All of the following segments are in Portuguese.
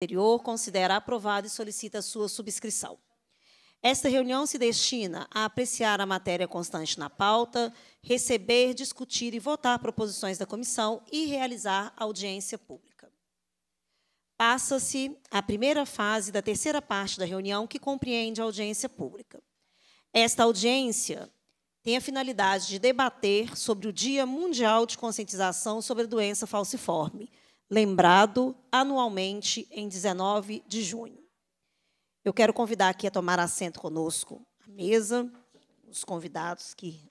anterior, considera aprovado e solicita sua subscrição. Esta reunião se destina a apreciar a matéria constante na pauta, receber, discutir e votar proposições da comissão e realizar audiência pública. Passa-se a primeira fase da terceira parte da reunião, que compreende a audiência pública. Esta audiência tem a finalidade de debater sobre o Dia Mundial de Conscientização sobre a Doença Falciforme, lembrado anualmente em 19 de junho. Eu quero convidar aqui a tomar assento conosco à mesa, os convidados que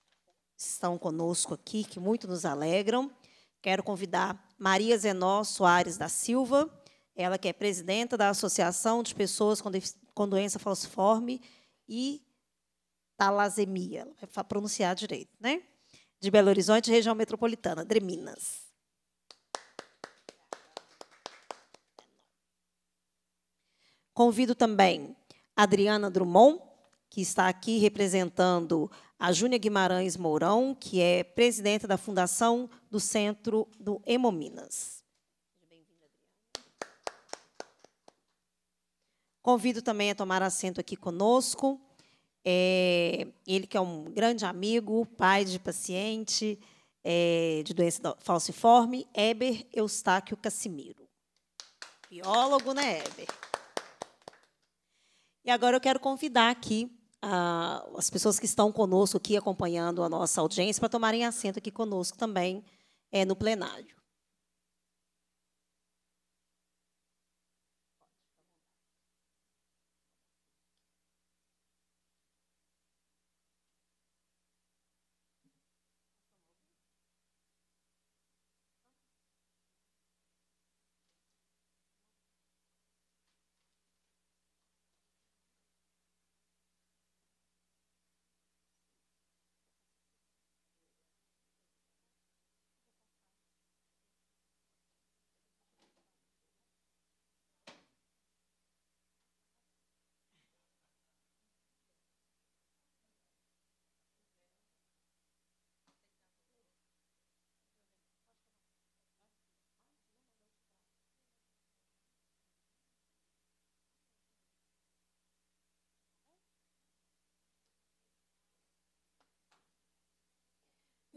estão conosco aqui, que muito nos alegram. Quero convidar Maria Zenó Soares da Silva, ela que é presidenta da Associação de Pessoas com, Doença Falciforme e Talasemia, vai pronunciar direito, né? De Belo Horizonte, região metropolitana, Dreminas. Convido também Adriana Drummond, que está aqui representando a Júnia Guimarães Mourão, que é presidenta da Fundação do Centro do Hemominas. Convido também a tomar assento aqui conosco. É, ele que é um grande amigo, pai de paciente é, de doença falciforme, Eber Eustáquio Cassimiro. Biólogo, né, Eber? E agora eu quero convidar aqui uh, as pessoas que estão conosco aqui acompanhando a nossa audiência para tomarem assento aqui conosco também é, no plenário.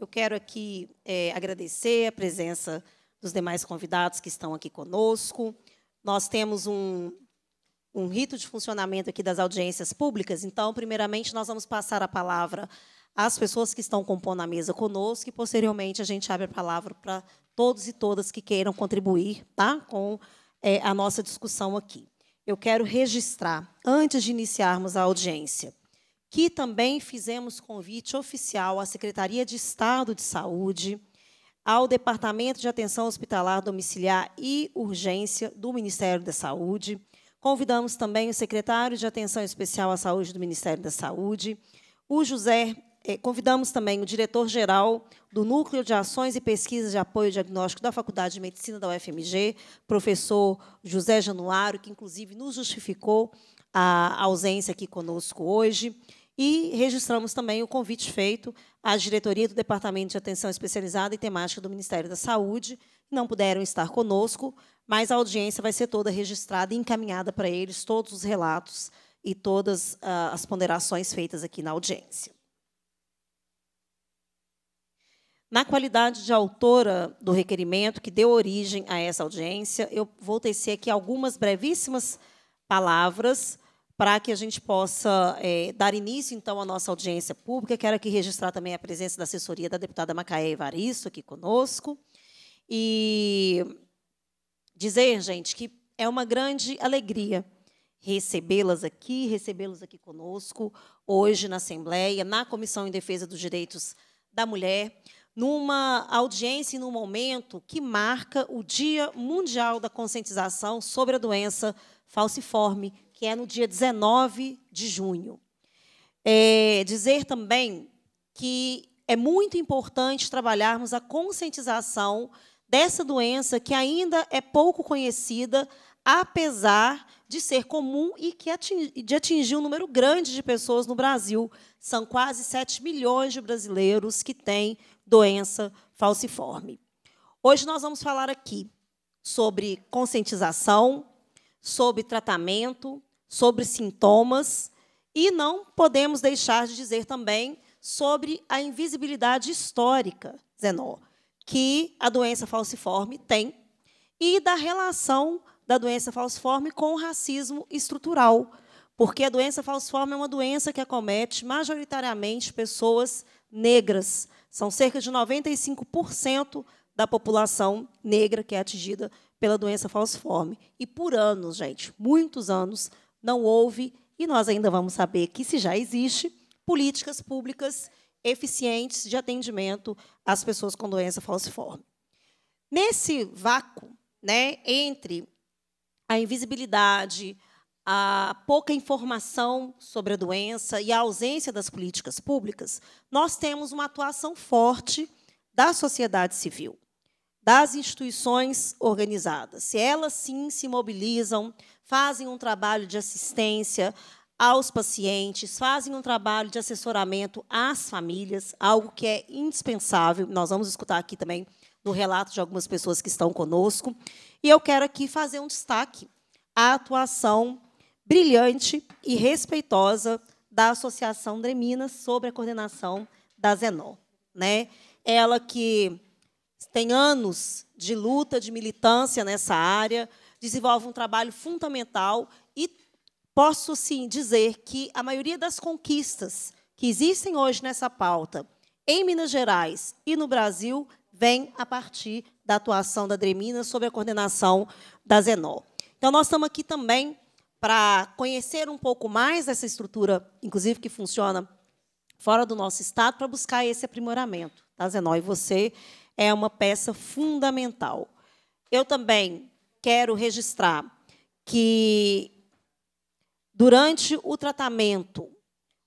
Eu quero aqui é, agradecer a presença dos demais convidados que estão aqui conosco. Nós temos um, um rito de funcionamento aqui das audiências públicas, então, primeiramente, nós vamos passar a palavra às pessoas que estão compondo a mesa conosco e, posteriormente, a gente abre a palavra para todos e todas que queiram contribuir tá, com é, a nossa discussão aqui. Eu quero registrar, antes de iniciarmos a audiência, que também fizemos convite oficial à Secretaria de Estado de Saúde, ao Departamento de Atenção Hospitalar Domiciliar e Urgência do Ministério da Saúde. Convidamos também o secretário de Atenção Especial à Saúde do Ministério da Saúde, o José, eh, convidamos também o diretor-geral do Núcleo de Ações e Pesquisas de Apoio Diagnóstico da Faculdade de Medicina da UFMG, professor José Januário, que inclusive nos justificou a ausência aqui conosco hoje. E registramos também o convite feito à diretoria do Departamento de Atenção Especializada e Temática do Ministério da Saúde. Não puderam estar conosco, mas a audiência vai ser toda registrada e encaminhada para eles, todos os relatos e todas uh, as ponderações feitas aqui na audiência. Na qualidade de autora do requerimento que deu origem a essa audiência, eu vou tecer aqui algumas brevíssimas palavras para que a gente possa é, dar início, então, à nossa audiência pública. Quero aqui registrar também a presença da assessoria da deputada Macaé Evaristo aqui conosco. E dizer, gente, que é uma grande alegria recebê-las aqui, recebê-los aqui conosco, hoje na Assembleia, na Comissão em Defesa dos Direitos da Mulher, numa audiência e num momento que marca o Dia Mundial da Conscientização sobre a Doença Falciforme, que é no dia 19 de junho. É, dizer também que é muito importante trabalharmos a conscientização dessa doença que ainda é pouco conhecida, apesar de ser comum e que atingi, de atingir um número grande de pessoas no Brasil. São quase 7 milhões de brasileiros que têm doença falciforme. Hoje nós vamos falar aqui sobre conscientização, sobre tratamento, sobre sintomas, e não podemos deixar de dizer também sobre a invisibilidade histórica, Zenó, que a doença falciforme tem, e da relação da doença falciforme com o racismo estrutural, porque a doença falciforme é uma doença que acomete majoritariamente pessoas negras. São cerca de 95% da população negra que é atingida pela doença falciforme. E por anos, gente, muitos anos, não houve, e nós ainda vamos saber que se já existe, políticas públicas eficientes de atendimento às pessoas com doença falciforme. Nesse vácuo, né, entre a invisibilidade, a pouca informação sobre a doença e a ausência das políticas públicas, nós temos uma atuação forte da sociedade civil das instituições organizadas. Se elas sim se mobilizam, fazem um trabalho de assistência aos pacientes, fazem um trabalho de assessoramento às famílias, algo que é indispensável. Nós vamos escutar aqui também no relato de algumas pessoas que estão conosco. E eu quero aqui fazer um destaque à atuação brilhante e respeitosa da Associação Dreminas sobre a coordenação da Zenol. Né? Ela que tem anos de luta, de militância nessa área, desenvolve um trabalho fundamental e posso sim dizer que a maioria das conquistas que existem hoje nessa pauta em Minas Gerais e no Brasil vem a partir da atuação da Dremina sob a coordenação da Zenol. Então nós estamos aqui também para conhecer um pouco mais essa estrutura, inclusive que funciona fora do nosso estado, para buscar esse aprimoramento. Tá, Zenol? E você é uma peça fundamental. Eu também quero registrar que, durante o tratamento,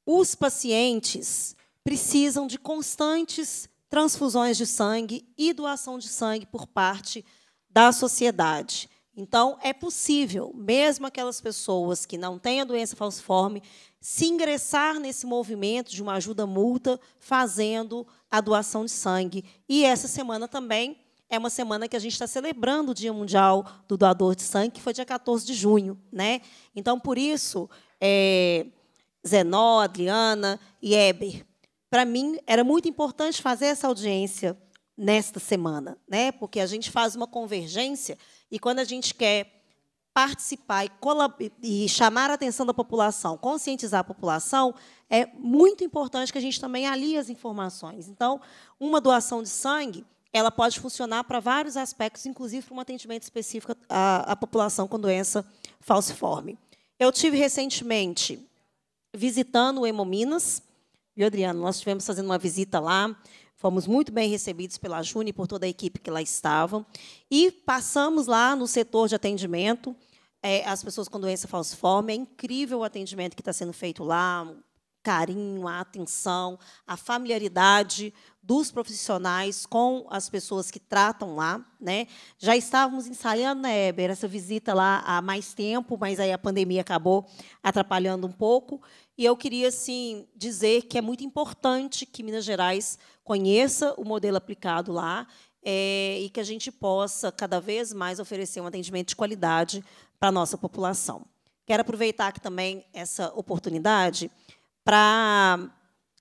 os pacientes precisam de constantes transfusões de sangue e doação de sangue por parte da sociedade. Então, é possível, mesmo aquelas pessoas que não têm a doença falciforme, se ingressar nesse movimento de uma ajuda multa, fazendo a doação de sangue. E essa semana também é uma semana que a gente está celebrando o Dia Mundial do Doador de Sangue, que foi dia 14 de junho. Né? Então, por isso, é, Zenó, Adriana e Eber, para mim, era muito importante fazer essa audiência nesta semana, né? porque a gente faz uma convergência e quando a gente quer participar e, e, chamar a atenção da população, conscientizar a população, é muito importante que a gente também alie as informações. Então, uma doação de sangue ela pode funcionar para vários aspectos, inclusive para um atendimento específico à, à população com doença falciforme. Eu tive recentemente visitando o Hemominas, viu, Adriano? Nós estivemos fazendo uma visita lá, Fomos muito bem recebidos pela Juni e por toda a equipe que lá estava. E passamos lá no setor de atendimento é, as pessoas com doença falciforme. É incrível o atendimento que está sendo feito lá, carinho, a atenção, a familiaridade dos profissionais com as pessoas que tratam lá. Né? Já estávamos ensaiando, né, Eber, essa visita lá há mais tempo, mas aí a pandemia acabou atrapalhando um pouco. E eu queria assim, dizer que é muito importante que Minas Gerais conheça o modelo aplicado lá é, e que a gente possa, cada vez mais, oferecer um atendimento de qualidade para a nossa população. Quero aproveitar aqui também essa oportunidade para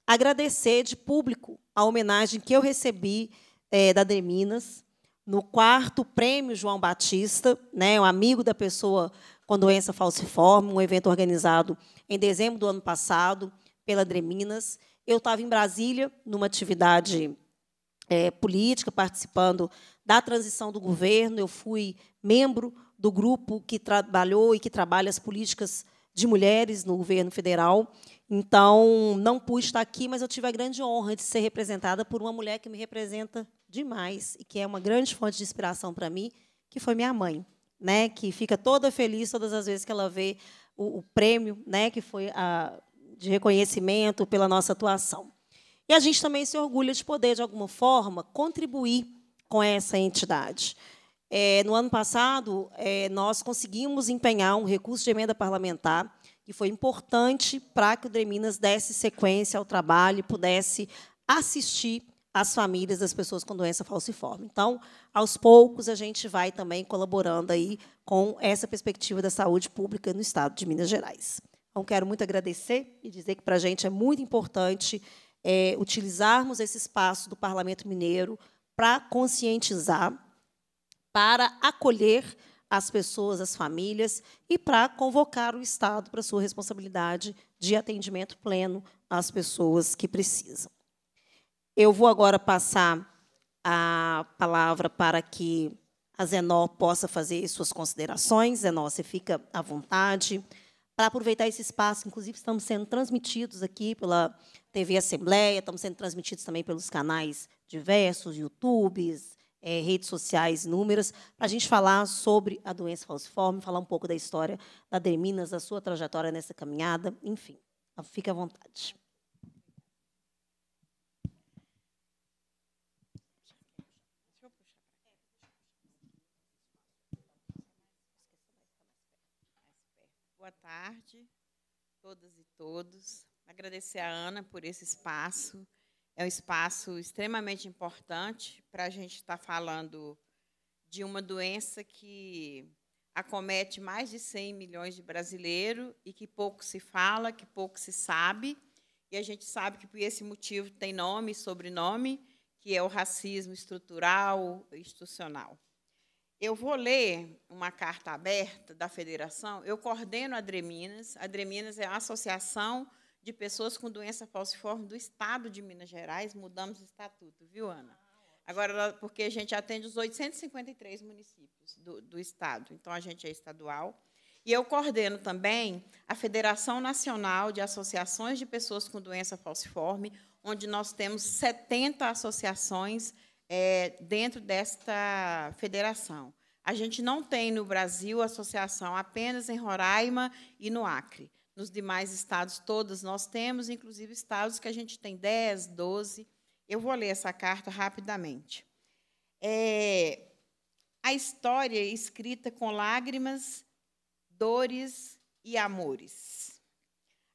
agradecer de público a homenagem que eu recebi é, da Deminas no quarto prêmio João Batista, né, um amigo da pessoa com doença falciforme, um evento organizado em dezembro do ano passado pela Dreminas. Eu estava em Brasília, numa atividade é, política, participando da transição do governo. Eu fui membro do grupo que trabalhou e que trabalha as políticas de mulheres no governo federal. Então, não pude estar aqui, mas eu tive a grande honra de ser representada por uma mulher que me representa demais e que é uma grande fonte de inspiração para mim, que foi minha mãe, né? Que fica toda feliz todas as vezes que ela vê o, o prêmio, né? Que foi a de reconhecimento pela nossa atuação. E a gente também se orgulha de poder, de alguma forma, contribuir com essa entidade. É, no ano passado, é, nós conseguimos empenhar um recurso de emenda parlamentar que foi importante para que o Dreminas desse sequência ao trabalho e pudesse assistir as famílias das pessoas com doença falciforme. Então, aos poucos, a gente vai também colaborando aí com essa perspectiva da saúde pública no Estado de Minas Gerais. Então, quero muito agradecer e dizer que, para a gente, é muito importante é, utilizarmos esse espaço do Parlamento Mineiro para conscientizar, para acolher as pessoas, as famílias, e para convocar o Estado para sua responsabilidade de atendimento pleno às pessoas que precisam. Eu vou agora passar a palavra para que a Zenó possa fazer suas considerações. Zenó, você fica à vontade. Para aproveitar esse espaço, inclusive estamos sendo transmitidos aqui pela TV Assembleia, estamos sendo transmitidos também pelos canais diversos, YouTubes, é, redes sociais inúmeras, para a gente falar sobre a doença falciforme, falar um pouco da história da Derminas, da sua trajetória nessa caminhada, enfim. Fique à vontade. Boa tarde, todas e todos. Agradecer a Ana por esse espaço é um espaço extremamente importante para a gente estar tá falando de uma doença que acomete mais de 100 milhões de brasileiros e que pouco se fala, que pouco se sabe. E a gente sabe que, por esse motivo, tem nome e sobrenome, que é o racismo estrutural e institucional. Eu vou ler uma carta aberta da federação. Eu coordeno a Adreminas. A Adreminas é a associação de pessoas com doença falciforme do Estado de Minas Gerais. Mudamos o estatuto, viu, Ana? Agora, porque a gente atende os 853 municípios do, do Estado, então a gente é estadual. E eu coordeno também a Federação Nacional de Associações de Pessoas com Doença Falciforme, onde nós temos 70 associações é, dentro desta federação. A gente não tem no Brasil associação apenas em Roraima e no Acre. Nos demais estados, todos nós temos, inclusive estados que a gente tem 10, 12. Eu vou ler essa carta rapidamente. É, a história é escrita com lágrimas, dores e amores.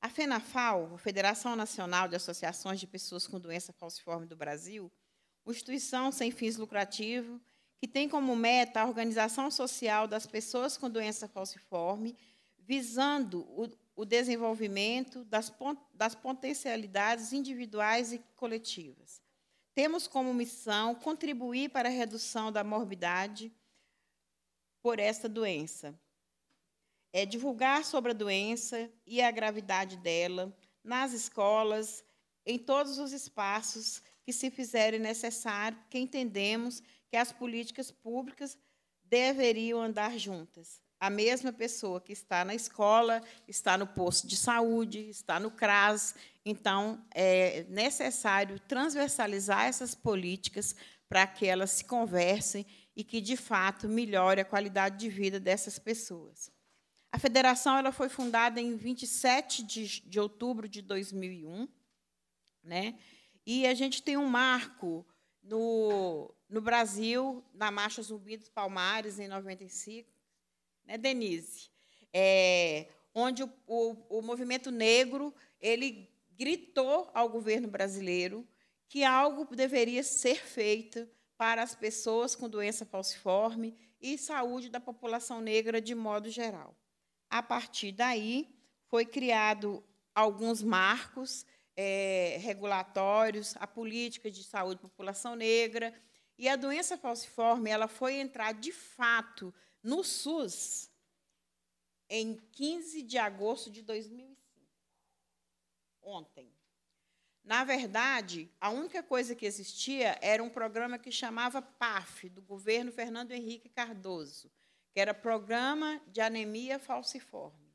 A FENAFAL, a Federação Nacional de Associações de Pessoas com Doença Falciforme do Brasil, uma instituição sem fins lucrativos, que tem como meta a organização social das pessoas com doença falciforme, visando o, o desenvolvimento das, das potencialidades individuais e coletivas. Temos como missão contribuir para a redução da morbidade por esta doença. É divulgar sobre a doença e a gravidade dela nas escolas, em todos os espaços que se fizerem necessário, que entendemos que as políticas públicas deveriam andar juntas a mesma pessoa que está na escola, está no posto de saúde, está no CRAS. Então, é necessário transversalizar essas políticas para que elas se conversem e que, de fato, melhore a qualidade de vida dessas pessoas. A federação ela foi fundada em 27 de, de outubro de 2001, né? e a gente tem um marco no, no Brasil, na Marcha Zumbi dos Palmares, em 95, né, Denise? É, onde o, o, o movimento negro ele gritou ao governo brasileiro que algo deveria ser feito para as pessoas com doença falciforme e saúde da população negra de modo geral. A partir daí, foi criado alguns marcos é, regulatórios, a política de saúde da população negra, e a doença falciforme ela foi entrar de fato no SUS em 15 de agosto de 2005. Ontem. Na verdade, a única coisa que existia era um programa que chamava PAF, do governo Fernando Henrique Cardoso, que era Programa de Anemia Falciforme.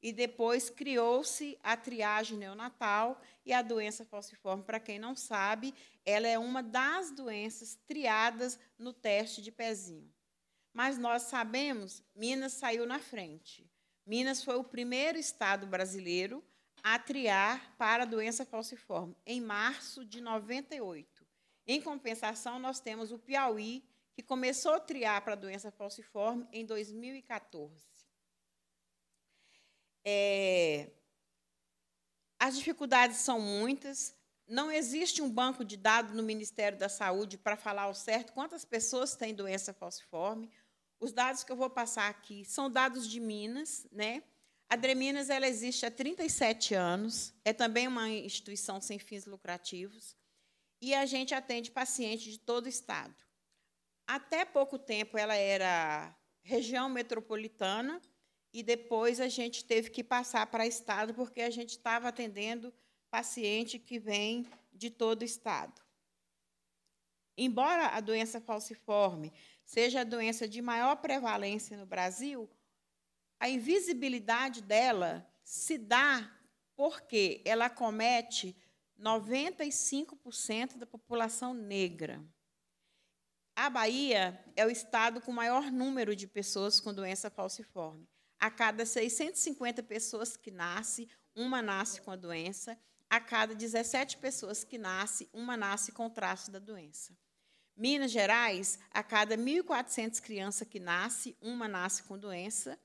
E depois criou-se a triagem neonatal e a doença falciforme, para quem não sabe, ela é uma das doenças triadas no teste de pezinho. Mas nós sabemos, Minas saiu na frente. Minas foi o primeiro estado brasileiro a triar para a doença falciforme, em março de 98. Em compensação, nós temos o Piauí, que começou a triar para a doença falciforme em 2014. É, as dificuldades são muitas. Não existe um banco de dados no Ministério da Saúde para falar ao certo quantas pessoas têm doença falciforme. Os dados que eu vou passar aqui são dados de Minas, né? A Dreminas ela existe há 37 anos, é também uma instituição sem fins lucrativos, e a gente atende pacientes de todo o estado. Até pouco tempo ela era região metropolitana, e depois a gente teve que passar para estado, porque a gente estava atendendo paciente que vem de todo o estado. Embora a doença falciforme seja a doença de maior prevalência no Brasil, a invisibilidade dela se dá porque ela comete 95% da população negra. A Bahia é o estado com maior número de pessoas com doença falciforme. A cada 650 pessoas que nascem, uma nasce com a doença, a cada 17 pessoas que nascem, uma nasce com traço da doença. Minas Gerais, a cada 1.400 crianças que nascem, uma nasce com doença.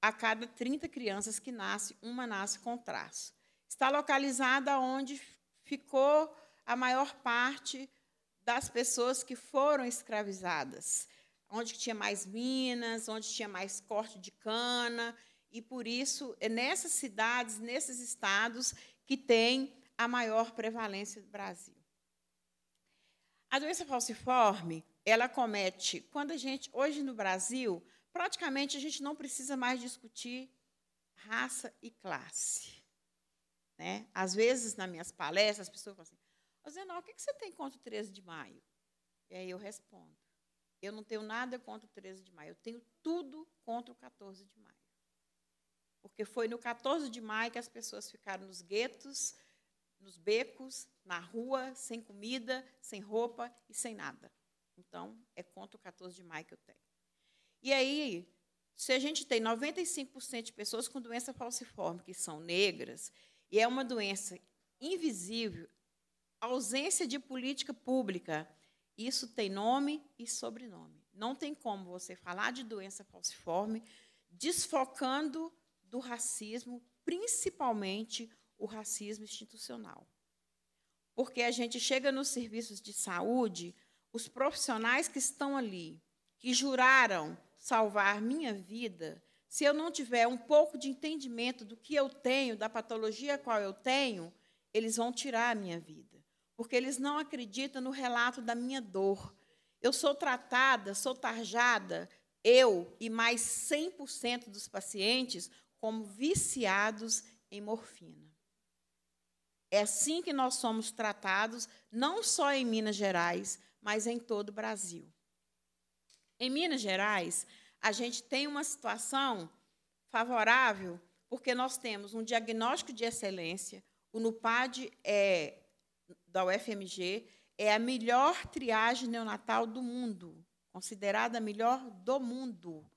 A cada 30 crianças que nascem, uma nasce com traço. Está localizada onde ficou a maior parte das pessoas que foram escravizadas, onde tinha mais minas, onde tinha mais corte de cana, e por isso é nessas cidades, nesses estados que tem a maior prevalência do Brasil. A doença falciforme, ela comete, quando a gente, hoje no Brasil, praticamente a gente não precisa mais discutir raça e classe. Né? Às vezes, nas minhas palestras, as pessoas falam assim, Zenó, o que você tem contra o 13 de maio? E aí eu respondo, eu não tenho nada contra o 13 de maio, eu tenho tudo contra o 14 de maio porque foi no 14 de maio que as pessoas ficaram nos guetos, nos becos, na rua, sem comida, sem roupa e sem nada. Então, é contra o 14 de maio que eu tenho. E aí, se a gente tem 95% de pessoas com doença falciforme que são negras, e é uma doença invisível, ausência de política pública, isso tem nome e sobrenome. Não tem como você falar de doença falciforme desfocando do racismo, principalmente o racismo institucional. Porque a gente chega nos serviços de saúde, os profissionais que estão ali, que juraram salvar minha vida, se eu não tiver um pouco de entendimento do que eu tenho, da patologia qual eu tenho, eles vão tirar a minha vida. Porque eles não acreditam no relato da minha dor. Eu sou tratada, sou tarjada, eu e mais 100% dos pacientes, como viciados em morfina. É assim que nós somos tratados, não só em Minas Gerais, mas em todo o Brasil. Em Minas Gerais, a gente tem uma situação favorável, porque nós temos um diagnóstico de excelência, o NUPAD é, da UFMG é a melhor triagem neonatal do mundo, considerada a melhor do mundo.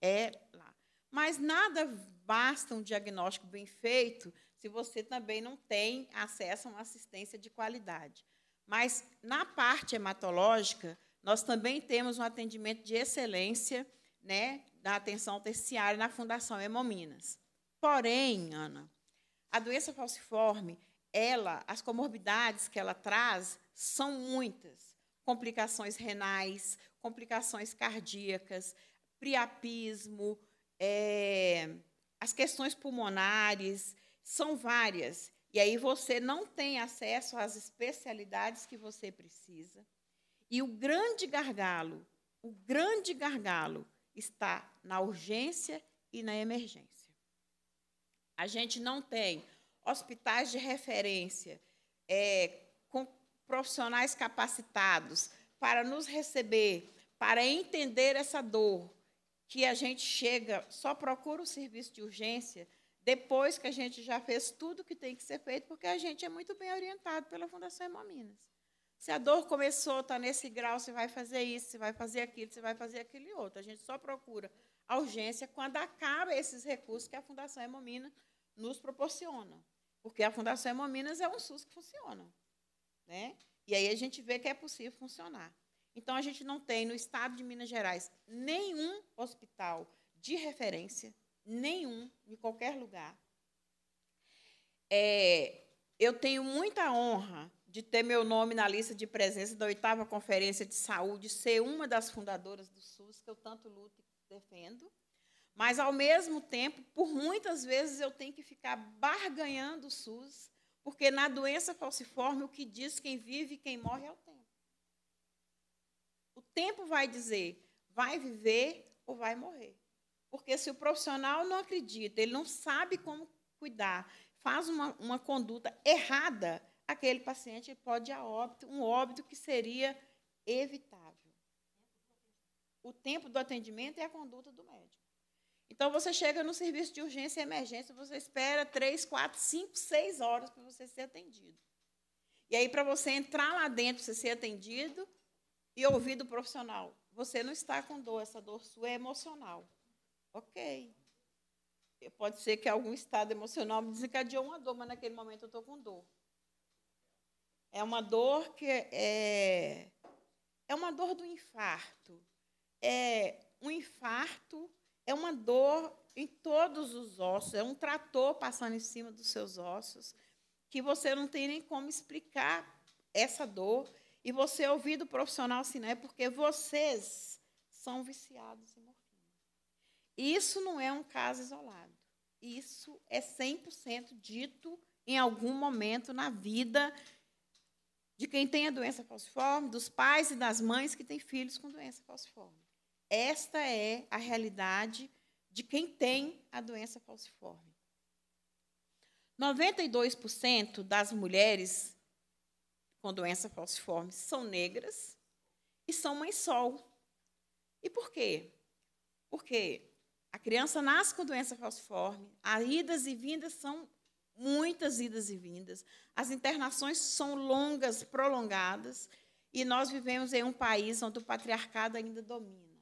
É lá. Mas nada basta um diagnóstico bem feito se você também não tem acesso a uma assistência de qualidade. Mas, na parte hematológica, nós também temos um atendimento de excelência né, da atenção terciária na Fundação Hemominas. Porém, Ana, a doença falciforme, ela, as comorbidades que ela traz são muitas. Complicações renais, complicações cardíacas, priapismo, é, as questões pulmonares, são várias. E aí você não tem acesso às especialidades que você precisa. E o grande gargalo, o grande gargalo está na urgência e na emergência. A gente não tem hospitais de referência é, com profissionais capacitados para nos receber, para entender essa dor, que a gente chega, só procura o serviço de urgência depois que a gente já fez tudo que tem que ser feito, porque a gente é muito bem orientado pela Fundação Hemominas. Se a dor começou, está nesse grau, você vai fazer isso, você vai fazer aquilo, você vai fazer aquele outro. A gente só procura a urgência quando acaba esses recursos que a Fundação Hemomina nos proporciona. Porque a Fundação Hemominas é um SUS que funciona. Né? E aí a gente vê que é possível funcionar. Então, a gente não tem no estado de Minas Gerais nenhum hospital de referência, nenhum, em qualquer lugar. É, eu tenho muita honra de ter meu nome na lista de presença da oitava Conferência de Saúde, ser uma das fundadoras do SUS, que eu tanto luto e defendo. Mas, ao mesmo tempo, por muitas vezes eu tenho que ficar barganhando o SUS, porque na doença falciforme o que diz quem vive e quem morre é o tempo. Tempo vai dizer, vai viver ou vai morrer. Porque se o profissional não acredita, ele não sabe como cuidar, faz uma, uma conduta errada, aquele paciente pode ir a óbito, um óbito que seria evitável. O tempo do atendimento é a conduta do médico. Então, você chega no serviço de urgência e emergência, você espera três, quatro, cinco, seis horas para você ser atendido. E aí, para você entrar lá dentro, você ser atendido e ouvir do profissional, você não está com dor, essa dor sua é emocional. Ok. Pode ser que algum estado emocional me desencadeou uma dor, mas naquele momento eu estou com dor. É uma dor que é, é uma dor do infarto. É um infarto é uma dor em todos os ossos, é um trator passando em cima dos seus ossos, que você não tem nem como explicar essa dor. E você ouvir do profissional assim, não é porque vocês são viciados em morfina. Isso não é um caso isolado. Isso é 100% dito em algum momento na vida de quem tem a doença falciforme, dos pais e das mães que têm filhos com doença falciforme. Esta é a realidade de quem tem a doença falciforme. 92% das mulheres com doença falciforme são negras e são mãe sol. E por quê? Porque a criança nasce com doença falciforme, as idas e vindas são muitas idas e vindas, as internações são longas, prolongadas, e nós vivemos em um país onde o patriarcado ainda domina.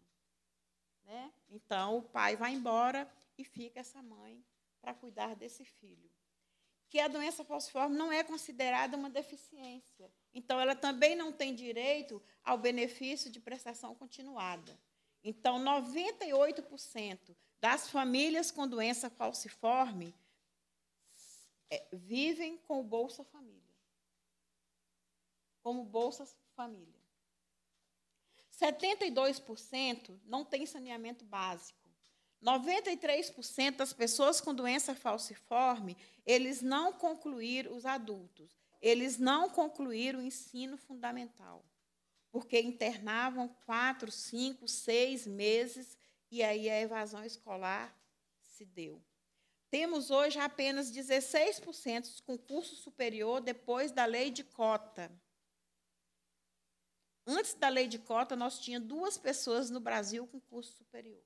Né? Então, o pai vai embora e fica essa mãe para cuidar desse filho. Que a doença falciforme não é considerada uma deficiência. Então, ela também não tem direito ao benefício de prestação continuada. Então, 98% das famílias com doença falciforme é, vivem com o Bolsa Família. Como Bolsa Família. 72% não tem saneamento básico. 93% das pessoas com doença falciforme, eles não concluíram os adultos, eles não concluíram o ensino fundamental, porque internavam quatro, cinco, seis meses e aí a evasão escolar se deu. Temos hoje apenas 16% com curso superior depois da lei de cota. Antes da lei de cota, nós tínhamos duas pessoas no Brasil com curso superior.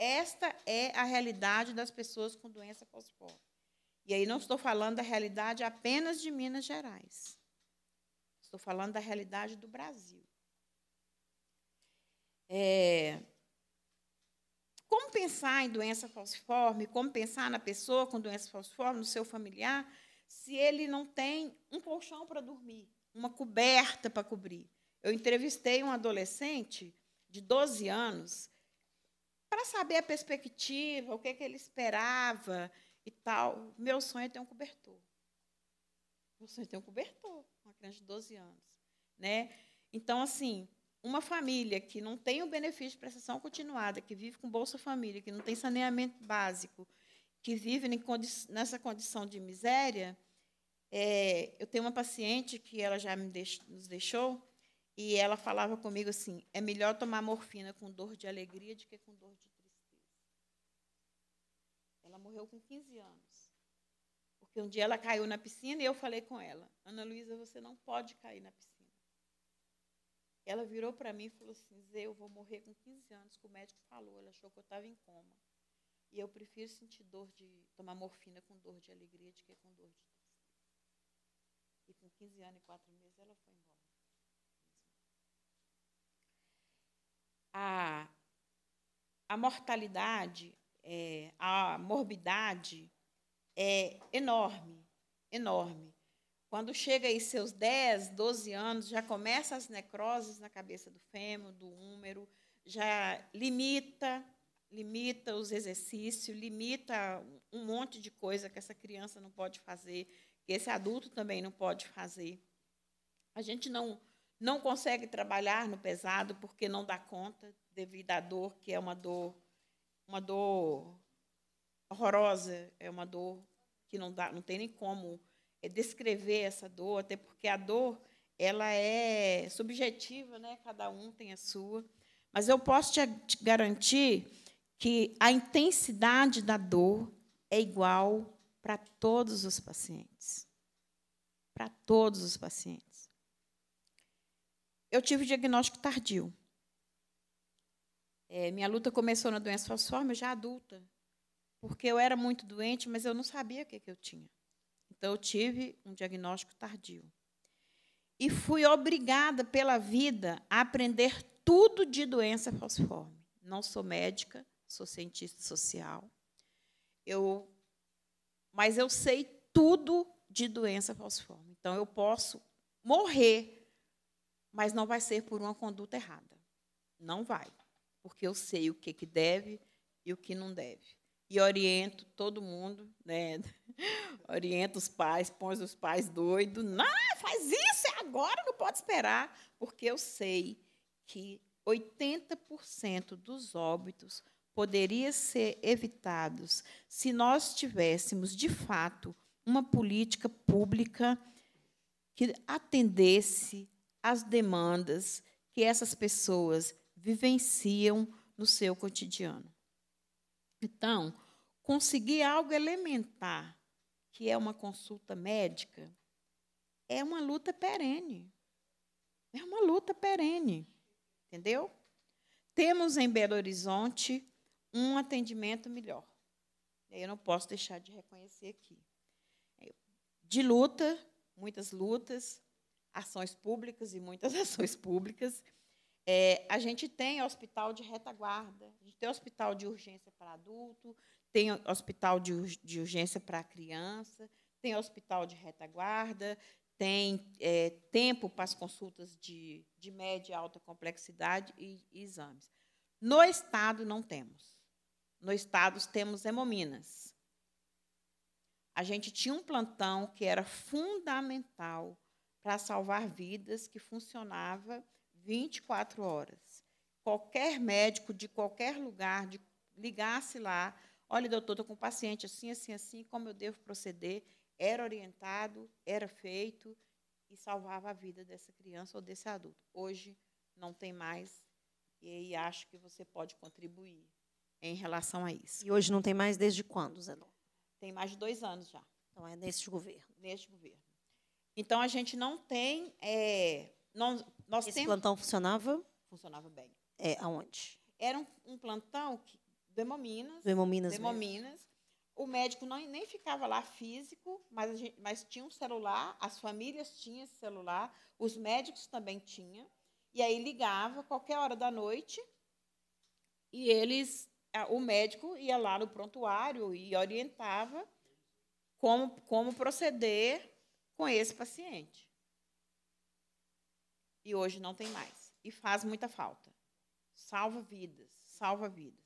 Esta é a realidade das pessoas com doença falciforme. E aí não estou falando da realidade apenas de Minas Gerais. Estou falando da realidade do Brasil. É, como pensar em doença falciforme? Como pensar na pessoa com doença falciforme, no seu familiar, se ele não tem um colchão para dormir? uma coberta para cobrir. Eu entrevistei um adolescente de 12 anos para saber a perspectiva, o que, que ele esperava e tal. Meu sonho é ter um cobertor. Meu sonho é ter um cobertor, uma criança de 12 anos. Né? Então, assim, uma família que não tem o benefício de prestação continuada, que vive com Bolsa Família, que não tem saneamento básico, que vive nessa condição de miséria, é, eu tenho uma paciente que ela já deix, nos deixou e ela falava comigo assim: é melhor tomar morfina com dor de alegria do que com dor de tristeza. Ela morreu com 15 anos. Porque um dia ela caiu na piscina e eu falei com ela: Ana Luísa, você não pode cair na piscina. Ela virou para mim e falou assim: Zé, eu vou morrer com 15 anos, que o médico falou. Ela achou que eu estava em coma. E eu prefiro sentir dor de tomar morfina com dor de alegria do que com dor de e com 15 anos e 4 meses ela foi embora. A, a mortalidade, é, a morbidade é enorme, enorme. Quando chega aí seus 10, 12 anos, já começa as necroses na cabeça do fêmur, do úmero, já limita, limita os exercícios, limita um monte de coisa que essa criança não pode fazer que esse adulto também não pode fazer. A gente não, não consegue trabalhar no pesado porque não dá conta devido à dor, que é uma dor, uma dor horrorosa, é uma dor que não, dá, não tem nem como é, descrever essa dor, até porque a dor ela é subjetiva, né? cada um tem a sua. Mas eu posso te garantir que a intensidade da dor é igual para todos os pacientes. Para todos os pacientes. Eu tive diagnóstico tardio. É, minha luta começou na doença falciforme já adulta, porque eu era muito doente, mas eu não sabia o que, que eu tinha. Então, eu tive um diagnóstico tardio. E fui obrigada pela vida a aprender tudo de doença falciforme. Não sou médica, sou cientista social. Eu, mas eu sei tudo de doença falciforme. Então, eu posso morrer, mas não vai ser por uma conduta errada. Não vai, porque eu sei o que, que deve e o que não deve e oriento todo mundo, né? oriento os pais, põe os pais doidos. Não, faz isso, é agora, não pode esperar, porque eu sei que 80% dos óbitos poderia ser evitados se nós tivéssemos, de fato, uma política pública que atendesse às demandas que essas pessoas vivenciam no seu cotidiano. Então, conseguir algo elementar, que é uma consulta médica, é uma luta perene. É uma luta perene. Entendeu? Temos em Belo Horizonte um atendimento melhor. Eu não posso deixar de reconhecer aqui. De luta, muitas lutas, ações públicas e muitas ações públicas. É, a gente tem hospital de retaguarda, a gente tem hospital de urgência para adulto, tem hospital de, de urgência para criança, tem hospital de retaguarda, tem é, tempo para as consultas de, de média e alta complexidade e, e, exames. No Estado, não temos. No Estado, temos hemominas. A gente tinha um plantão que era fundamental para salvar vidas, que funcionava 24 horas. Qualquer médico de qualquer lugar de, ligasse lá, olha, doutor, estou com um paciente assim, assim, assim, como eu devo proceder? Era orientado, era feito e salvava a vida dessa criança ou desse adulto. Hoje não tem mais e aí acho que você pode contribuir em relação a isso. E hoje não tem mais desde quando, Zenon? Tem mais de dois anos já. Então é neste governo. Neste governo. Então a gente não tem é, nós, nós Esse temos... plantão funcionava? Funcionava bem. É, aonde? Era um, um plantão que, do Hemominas. Do Hemominas. Hemominas. O médico não, nem ficava lá físico, mas, gente, mas tinha um celular, as famílias tinham esse celular, os médicos também tinham. E aí ligava qualquer hora da noite e eles, o médico ia lá no prontuário e orientava como, como proceder com esse paciente e hoje não tem mais. E faz muita falta. Salva vidas, salva vidas.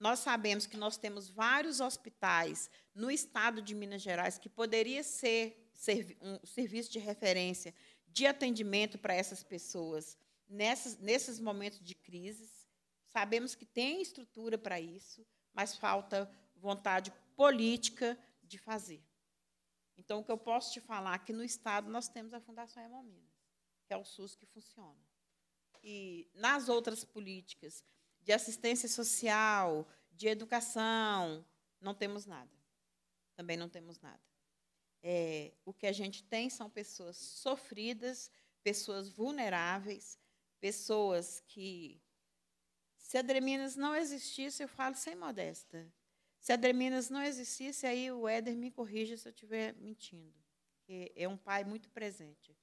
Nós sabemos que nós temos vários hospitais no estado de Minas Gerais que poderia ser um serviço de referência de atendimento para essas pessoas nessas, nesses momentos de crise. Sabemos que tem estrutura para isso, mas falta vontade política de fazer. Então, o que eu posso te falar é que no Estado nós temos a Fundação Hemomina que é o SUS que funciona. E nas outras políticas de assistência social, de educação, não temos nada. Também não temos nada. É, o que a gente tem são pessoas sofridas, pessoas vulneráveis, pessoas que, se a Dreminas não existisse, eu falo sem modesta. Se a Dreminas não existisse, aí o Éder me corrija se eu estiver mentindo. é um pai muito presente.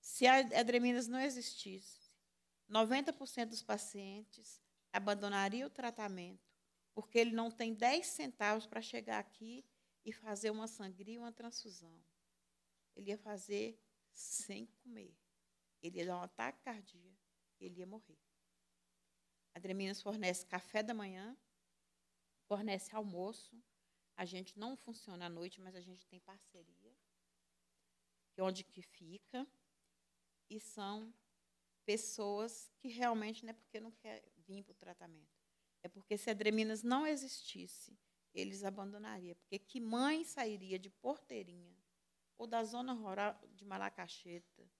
Se a Adreminas não existisse, 90% dos pacientes abandonariam o tratamento, porque ele não tem 10 centavos para chegar aqui e fazer uma sangria uma transfusão. Ele ia fazer sem comer. Ele ia dar um ataque cardíaco, ele ia morrer. A Adreminas fornece café da manhã, fornece almoço. A gente não funciona à noite, mas a gente tem parceria. onde que fica, e são pessoas que realmente não é porque não quer vir para o tratamento. É porque se a Dreminas não existisse, eles abandonariam. Porque que mãe sairia de Porteirinha ou da zona rural de Malacacheta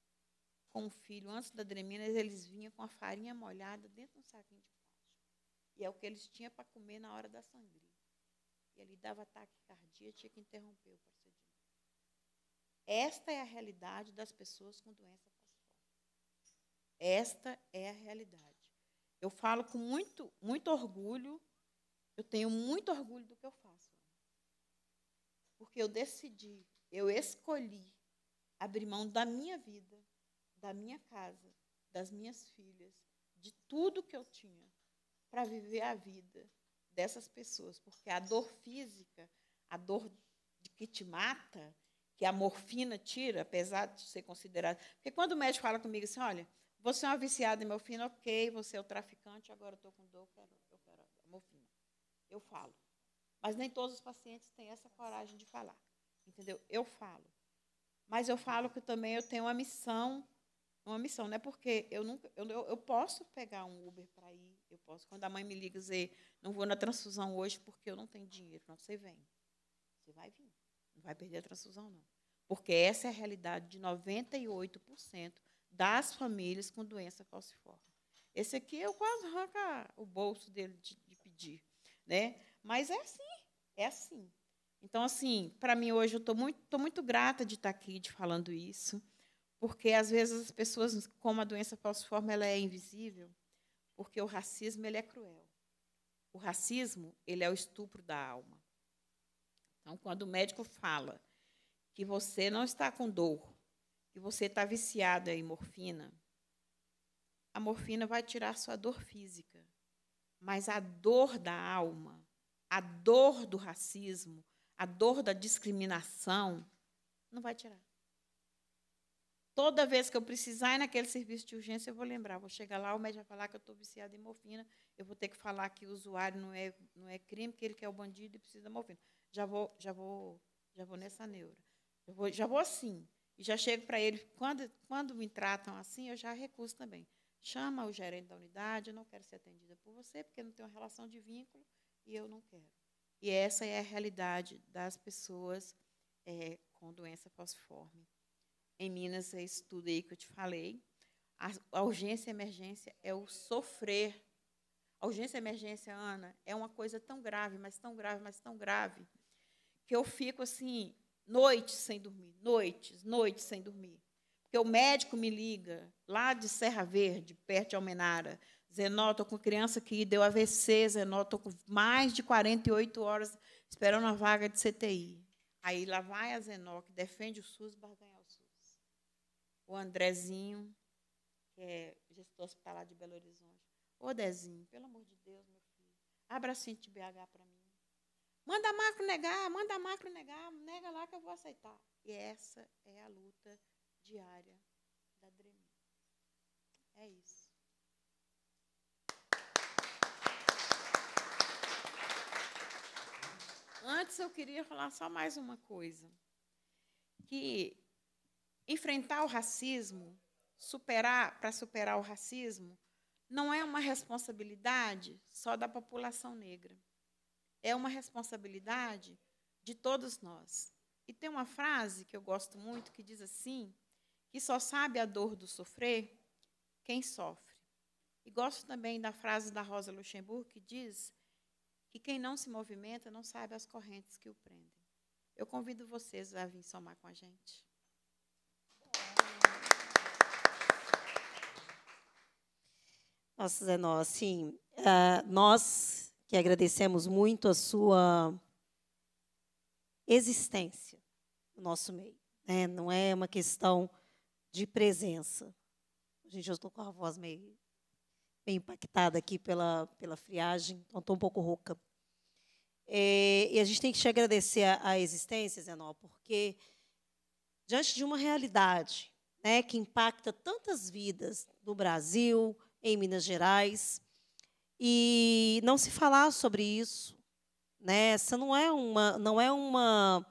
com o filho antes da Dreminas, eles vinham com a farinha molhada dentro de um saquinho de. E é o que eles tinham para comer na hora da sangria. E ali dava ataque cardíaco, tinha que interromper o procedimento. Esta é a realidade das pessoas com doença esta é a realidade. Eu falo com muito, muito orgulho, eu tenho muito orgulho do que eu faço. Porque eu decidi, eu escolhi abrir mão da minha vida, da minha casa, das minhas filhas, de tudo que eu tinha, para viver a vida dessas pessoas. Porque a dor física, a dor de que te mata, que a morfina tira, apesar de ser considerada. Porque quando o médico fala comigo assim, olha, você é uma viciada em morfina, ok, você é o traficante, agora eu estou com dor, eu quero, eu quero morfina. Eu falo. Mas nem todos os pacientes têm essa coragem de falar. Entendeu? Eu falo. Mas eu falo que também eu tenho uma missão, uma missão, não é porque eu nunca, eu, eu posso pegar um Uber para ir, eu posso. Quando a mãe me liga e dizer, não vou na transfusão hoje porque eu não tenho dinheiro, não, você vem. Você vai vir. Não vai perder a transfusão, não. Porque essa é a realidade de 98% das famílias com doença falciforme. Esse aqui eu quase arranca o bolso dele de, de pedir, né? Mas é assim, é assim. Então, assim, para mim hoje eu estou muito, tô muito grata de estar aqui de falando isso, porque às vezes as pessoas, como a doença falciforme, ela é invisível, porque o racismo ele é cruel. O racismo ele é o estupro da alma. Então, quando o médico fala que você não está com dor, que você está viciada em morfina, a morfina vai tirar sua dor física, mas a dor da alma, a dor do racismo, a dor da discriminação, não vai tirar. Toda vez que eu precisar ir naquele serviço de urgência, eu vou lembrar. Vou chegar lá, o médico vai falar que eu estou viciada em morfina. Eu vou ter que falar que o usuário não é, não é crime, que ele quer o bandido e precisa da morfina. Já vou, já vou, já vou nessa neura. Eu vou, já vou assim. E já chego para ele, quando, quando me tratam assim, eu já recuso também. Chama o gerente da unidade, eu não quero ser atendida por você, porque não tem uma relação de vínculo e eu não quero. E essa é a realidade das pessoas é, com doença falciforme. Em Minas, é isso tudo aí que eu te falei. A, urgência e emergência é o sofrer. A urgência e emergência, Ana, é uma coisa tão grave, mas tão grave, mas tão grave, que eu fico assim, noites sem dormir, noites, noites sem dormir. Porque o médico me liga, lá de Serra Verde, perto de Almenara, Zenó, estou com criança que deu AVC, Zenó, estou com mais de 48 horas esperando a vaga de CTI. Aí lá vai a Zenó, que defende o SUS, SUS. O Andrezinho, que é gestor hospitalar de Belo Horizonte. Ô, Dezinho, pelo amor de Deus, meu filho, abra a de BH para mim. Manda a macro negar, manda a macro negar, nega lá que eu vou aceitar. E essa é a luta diária da Dremi. É isso. Antes eu queria falar só mais uma coisa. Que enfrentar o racismo, superar, para superar o racismo, não é uma responsabilidade só da população negra é uma responsabilidade de todos nós. E tem uma frase que eu gosto muito que diz assim: que só sabe a dor do sofrer quem sofre. E gosto também da frase da Rosa Luxemburgo que diz que quem não se movimenta não sabe as correntes que o prendem. Eu convido vocês a vir somar com a gente. Nossa, Zé, nós, sim, uh, nós que agradecemos muito a sua existência no nosso meio. Né? Não é uma questão de presença. Gente, eu estou com a voz meio, meio impactada aqui pela, pela friagem, então estou um pouco rouca. É, e a gente tem que te agradecer a, a existência, Zenó, porque diante de uma realidade né, que impacta tantas vidas no Brasil, em Minas Gerais, e não se falar sobre isso, né? Essa não é uma, não é uma,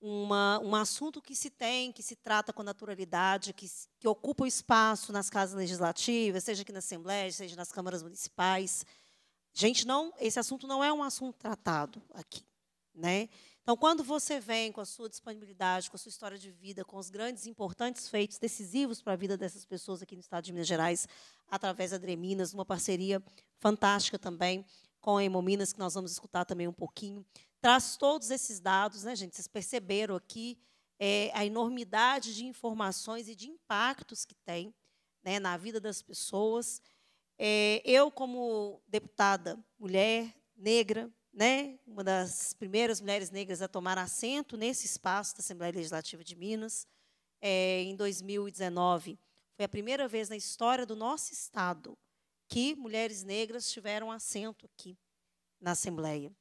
uma, um assunto que se tem, que se trata com naturalidade, que, que ocupa o espaço nas casas legislativas, seja aqui na Assembleia, seja nas câmaras municipais. Gente, não, esse assunto não é um assunto tratado aqui, né? Então, quando você vem com a sua disponibilidade, com a sua história de vida, com os grandes, importantes feitos decisivos para a vida dessas pessoas aqui no Estado de Minas Gerais, através da Dreminas, uma parceria fantástica também com a Hemominas, que nós vamos escutar também um pouquinho, traz todos esses dados, né, gente? Vocês perceberam aqui é, a enormidade de informações e de impactos que tem né, na vida das pessoas. É, eu, como deputada mulher, negra, né, uma das primeiras mulheres negras a tomar assento nesse espaço da Assembleia Legislativa de Minas, é, em 2019, foi a primeira vez na história do nosso Estado que mulheres negras tiveram assento aqui na Assembleia.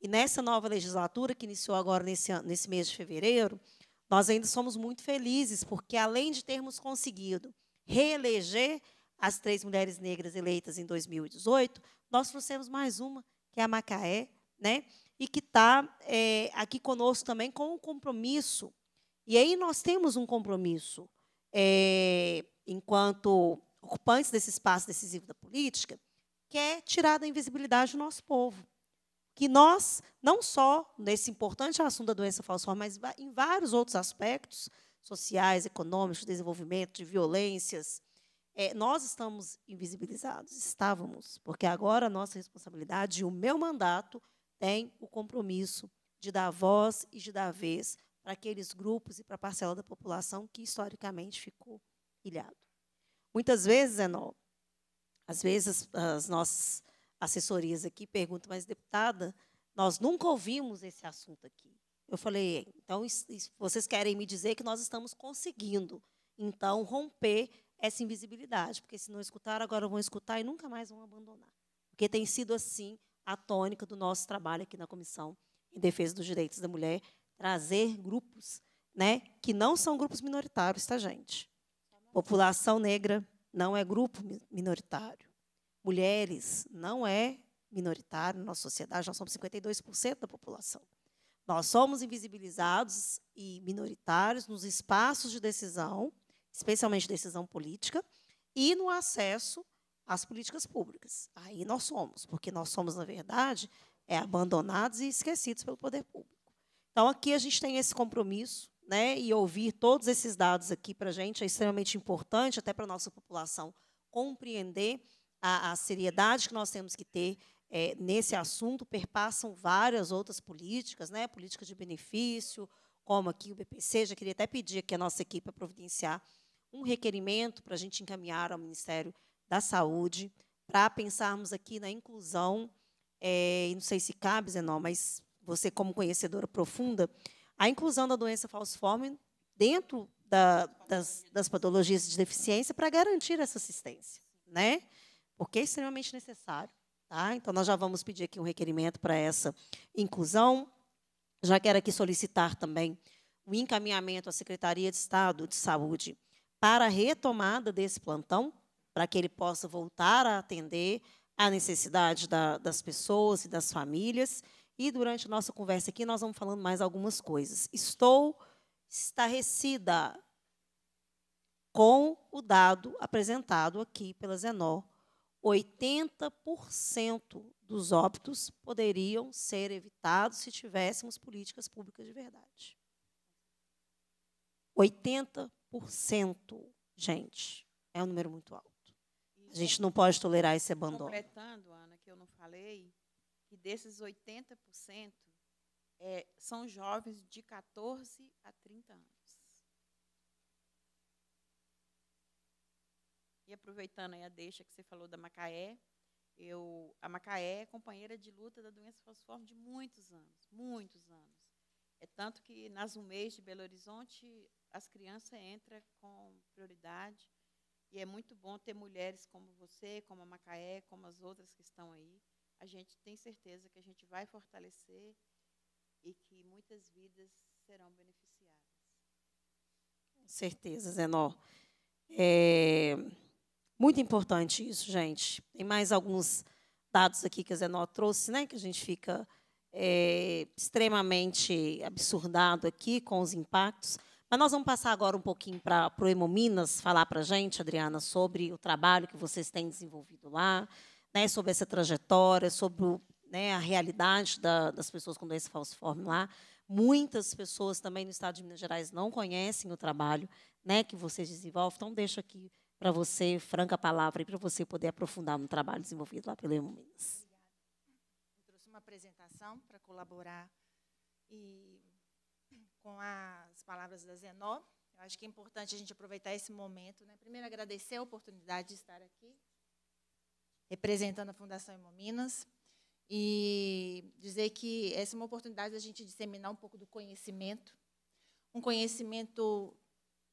E nessa nova legislatura, que iniciou agora nesse, nesse mês de fevereiro, nós ainda somos muito felizes, porque além de termos conseguido reeleger as três mulheres negras eleitas em 2018, nós trouxemos mais uma, que é a Macaé, né? e que está é, aqui conosco também com um compromisso. E aí nós temos um compromisso, é, enquanto ocupantes desse espaço decisivo da política, que é tirar da invisibilidade o nosso povo que nós, não só nesse importante assunto da doença falciforme, mas em vários outros aspectos, sociais, econômicos, de desenvolvimento, de violências, é, nós estamos invisibilizados, estávamos, porque agora a nossa responsabilidade e o meu mandato tem o compromisso de dar voz e de dar vez para aqueles grupos e para a parcela da população que historicamente ficou ilhado. Muitas vezes, Zenó, às vezes as nossas assessorias aqui perguntam, mas deputada, nós nunca ouvimos esse assunto aqui. Eu falei, então vocês querem me dizer que nós estamos conseguindo, então, romper essa invisibilidade, porque se não escutaram, agora vão escutar e nunca mais vão abandonar. Porque tem sido assim a tônica do nosso trabalho aqui na Comissão em Defesa dos Direitos da Mulher, trazer grupos né, que não são grupos minoritários, tá, gente? População negra não é grupo minoritário mulheres não é minoritário na nossa sociedade, nós somos 52% da população. Nós somos invisibilizados e minoritários nos espaços de decisão, especialmente decisão política, e no acesso às políticas públicas. Aí nós somos, porque nós somos, na verdade, é, abandonados e esquecidos pelo poder público. Então, aqui a gente tem esse compromisso, né, e ouvir todos esses dados aqui para a gente é extremamente importante, até para a nossa população compreender a, a seriedade que nós temos que ter é, nesse assunto perpassam várias outras políticas, né? políticas de benefício, como aqui o BPC. Já queria até pedir que a nossa equipe a providenciar um requerimento para a gente encaminhar ao Ministério da Saúde, para pensarmos aqui na inclusão, é, não sei se cabe, Zenó, mas você, como conhecedora profunda, a inclusão da doença falciforme dentro da, das, das patologias de deficiência para garantir essa assistência. Né? porque é extremamente necessário. Tá? Então, nós já vamos pedir aqui um requerimento para essa inclusão. Já quero aqui solicitar também o encaminhamento à Secretaria de Estado de Saúde para a retomada desse plantão, para que ele possa voltar a atender a necessidade da, das pessoas e das famílias. E durante a nossa conversa aqui, nós vamos falando mais algumas coisas. Estou estarrecida com o dado apresentado aqui pela Zenó 80% dos óbitos poderiam ser evitados se tivéssemos políticas públicas de verdade. 80%, gente, é um número muito alto. A gente não pode tolerar esse abandono. Completando, Ana, que eu não falei, que desses 80% é, são jovens de 14 a 30 anos. E aproveitando aí a deixa que você falou da Macaé, eu, a Macaé é companheira de luta da doença falciforme de muitos anos, muitos anos. É tanto que nas UMEIs de Belo Horizonte, as crianças entram com prioridade. E é muito bom ter mulheres como você, como a Macaé, como as outras que estão aí. A gente tem certeza que a gente vai fortalecer e que muitas vidas serão beneficiadas. Com certeza, Zenó. É... Muito importante isso, gente. Tem mais alguns dados aqui que a Zenó trouxe, né, que a gente fica é, extremamente absurdado aqui com os impactos. Mas nós vamos passar agora um pouquinho para o Hemominas falar para a gente, Adriana, sobre o trabalho que vocês têm desenvolvido lá, né, sobre essa trajetória, sobre o, né, a realidade da, das pessoas com doença falciforme lá. Muitas pessoas também no estado de Minas Gerais não conhecem o trabalho né, que vocês desenvolvem. Então, deixo aqui para você, franca palavra, para você poder aprofundar no trabalho desenvolvido lá pelo Hemominas. Eu trouxe uma apresentação para colaborar e com as palavras da Zenó. Eu acho que é importante a gente aproveitar esse momento. Né? Primeiro, agradecer a oportunidade de estar aqui, representando a Fundação Hemominas, e dizer que essa é uma oportunidade da gente disseminar um pouco do conhecimento, um conhecimento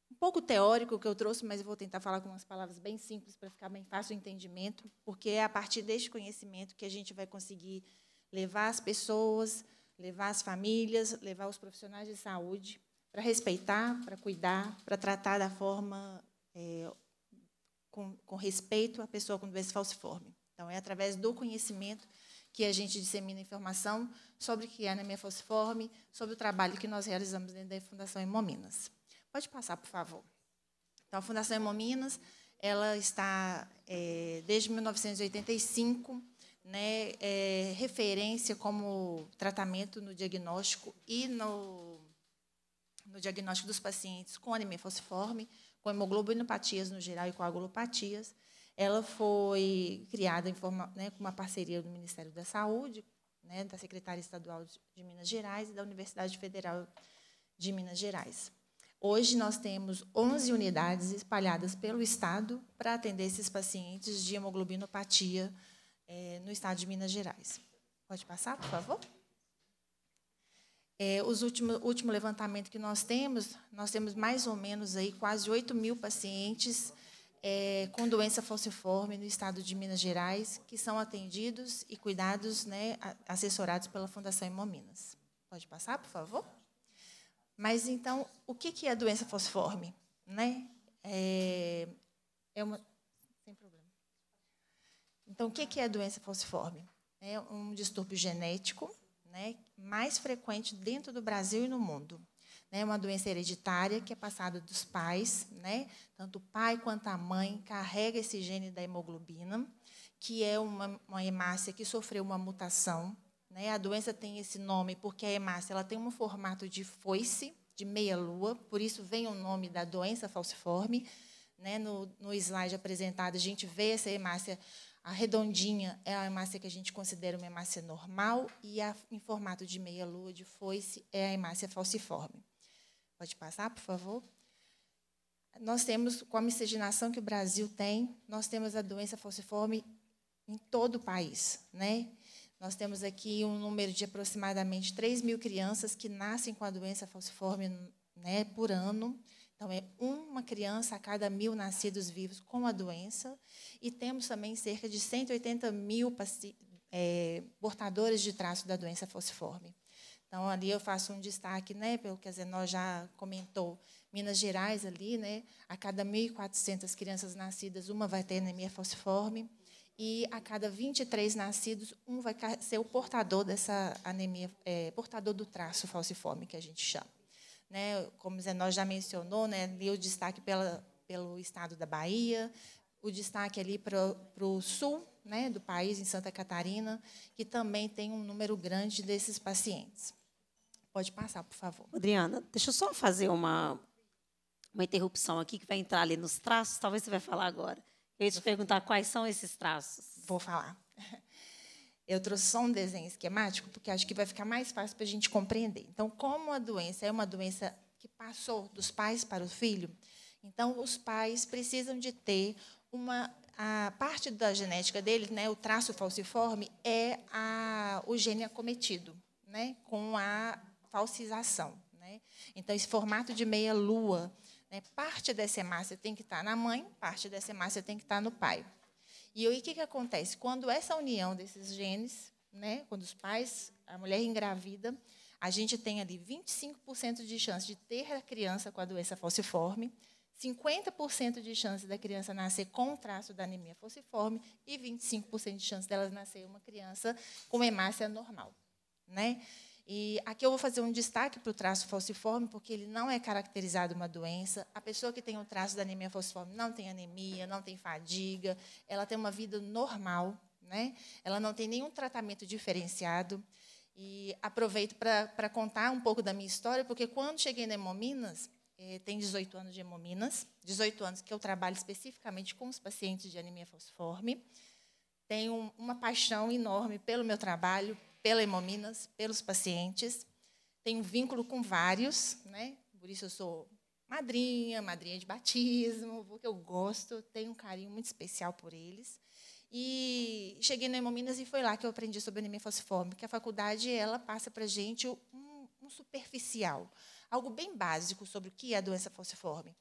um pouco teórico que eu trouxe, mas eu vou tentar falar com umas palavras bem simples para ficar bem fácil o entendimento, porque é a partir deste conhecimento que a gente vai conseguir levar as pessoas levar as famílias, levar os profissionais de saúde para respeitar, para cuidar, para tratar da forma é, com, com, respeito à pessoa com doença falciforme. Então, é através do conhecimento que a gente dissemina informação sobre o que é anemia falciforme, sobre o trabalho que nós realizamos dentro da Fundação Hemominas. Pode passar, por favor. Então, a Fundação Hemominas ela está, é, desde 1985, né, é, referência como tratamento no diagnóstico e no, no diagnóstico dos pacientes com anemia falciforme, com hemoglobinopatias no geral e coagulopatias. Ela foi criada forma, né, com uma parceria do Ministério da Saúde, né, da Secretaria Estadual de Minas Gerais e da Universidade Federal de Minas Gerais. Hoje nós temos 11 unidades espalhadas pelo estado para atender esses pacientes de hemoglobinopatia é, no estado de Minas Gerais. Pode passar, por favor? É, os último, último levantamento que nós temos, nós temos mais ou menos aí quase 8 mil pacientes é, com doença falciforme no estado de Minas Gerais, que são atendidos e cuidados, né, assessorados pela Fundação Hemominas. Pode passar, por favor? Mas, então, o que é a doença falciforme? Né? É, é uma, então, o que é a doença falciforme? É um distúrbio genético né, mais frequente dentro do Brasil e no mundo. É uma doença hereditária que é passada dos pais, né? tanto o pai quanto a mãe carrega esse gene da hemoglobina, que é uma, uma hemácia que sofreu uma mutação. Né? A doença tem esse nome porque a hemácia ela tem um formato de foice, de meia-lua, por isso vem o nome da doença falciforme. Né? No, no slide apresentado, a gente vê essa hemácia a redondinha é a hemácia que a gente considera uma hemácia normal e a em formato de meia-lua de foice é a hemácia falciforme. Pode passar, por favor? Nós temos, com a miscigenação que o Brasil tem, nós temos a doença falciforme em todo o país. Né? Nós temos aqui um número de aproximadamente 3 mil crianças que nascem com a doença falciforme né, por ano. Então, é uma criança a cada mil nascidos vivos com a doença. E temos também cerca de 180 mil é, portadores de traço da doença falciforme. Então, ali eu faço um destaque, né, pelo que a Zenó já comentou. Minas Gerais, ali, né, a cada 1.400 crianças nascidas, uma vai ter anemia falciforme. E a cada 23 nascidos, um vai ser o portador dessa anemia, é, portador do traço falciforme, que a gente chama né, como nós já mencionou, né, ali o destaque pela, pelo estado da Bahia, o destaque ali para o sul né, do país, em Santa Catarina, que também tem um número grande desses pacientes. Pode passar, por favor. Adriana, deixa eu só fazer uma, uma interrupção aqui, que vai entrar ali nos traços, talvez você vai falar agora. Eu ia te perguntar quais são esses traços. Vou falar. Eu trouxe só um desenho esquemático, porque acho que vai ficar mais fácil para a gente compreender. Então, como a doença é uma doença que passou dos pais para o filho, então os pais precisam de ter uma a parte da genética dele, né, o traço falciforme é a, o gene acometido, né, com a falsização, né? Então esse formato de meia lua, né, parte dessa hemácia tem que estar na mãe, parte dessa hemácia tem que estar no pai. E aí o que, que acontece? Quando essa união desses genes, né, quando os pais, a mulher engravida, a gente tem ali 25% de chance de ter a criança com a doença falciforme, 50% de chance da criança nascer com o traço da anemia falciforme e 25% de chance dela nascer uma criança com hemácia normal. né? E aqui eu vou fazer um destaque para o traço falciforme, porque ele não é caracterizado uma doença. A pessoa que tem o traço da anemia falciforme não tem anemia, não tem fadiga, ela tem uma vida normal, né? ela não tem nenhum tratamento diferenciado. E aproveito para contar um pouco da minha história, porque quando cheguei na Hemominas, eh, tem 18 anos de Hemominas, 18 anos que eu trabalho especificamente com os pacientes de anemia falciforme. Tenho uma paixão enorme pelo meu trabalho, pela Hemominas, pelos pacientes. Tenho vínculo com vários, né? por isso eu sou madrinha, madrinha de batismo, porque eu gosto, tenho um carinho muito especial por eles. E cheguei na Hemominas e foi lá que eu aprendi sobre anemia falciforme, que a faculdade ela passa para a gente um, um superficial, algo bem básico sobre o que é a doença falciforme.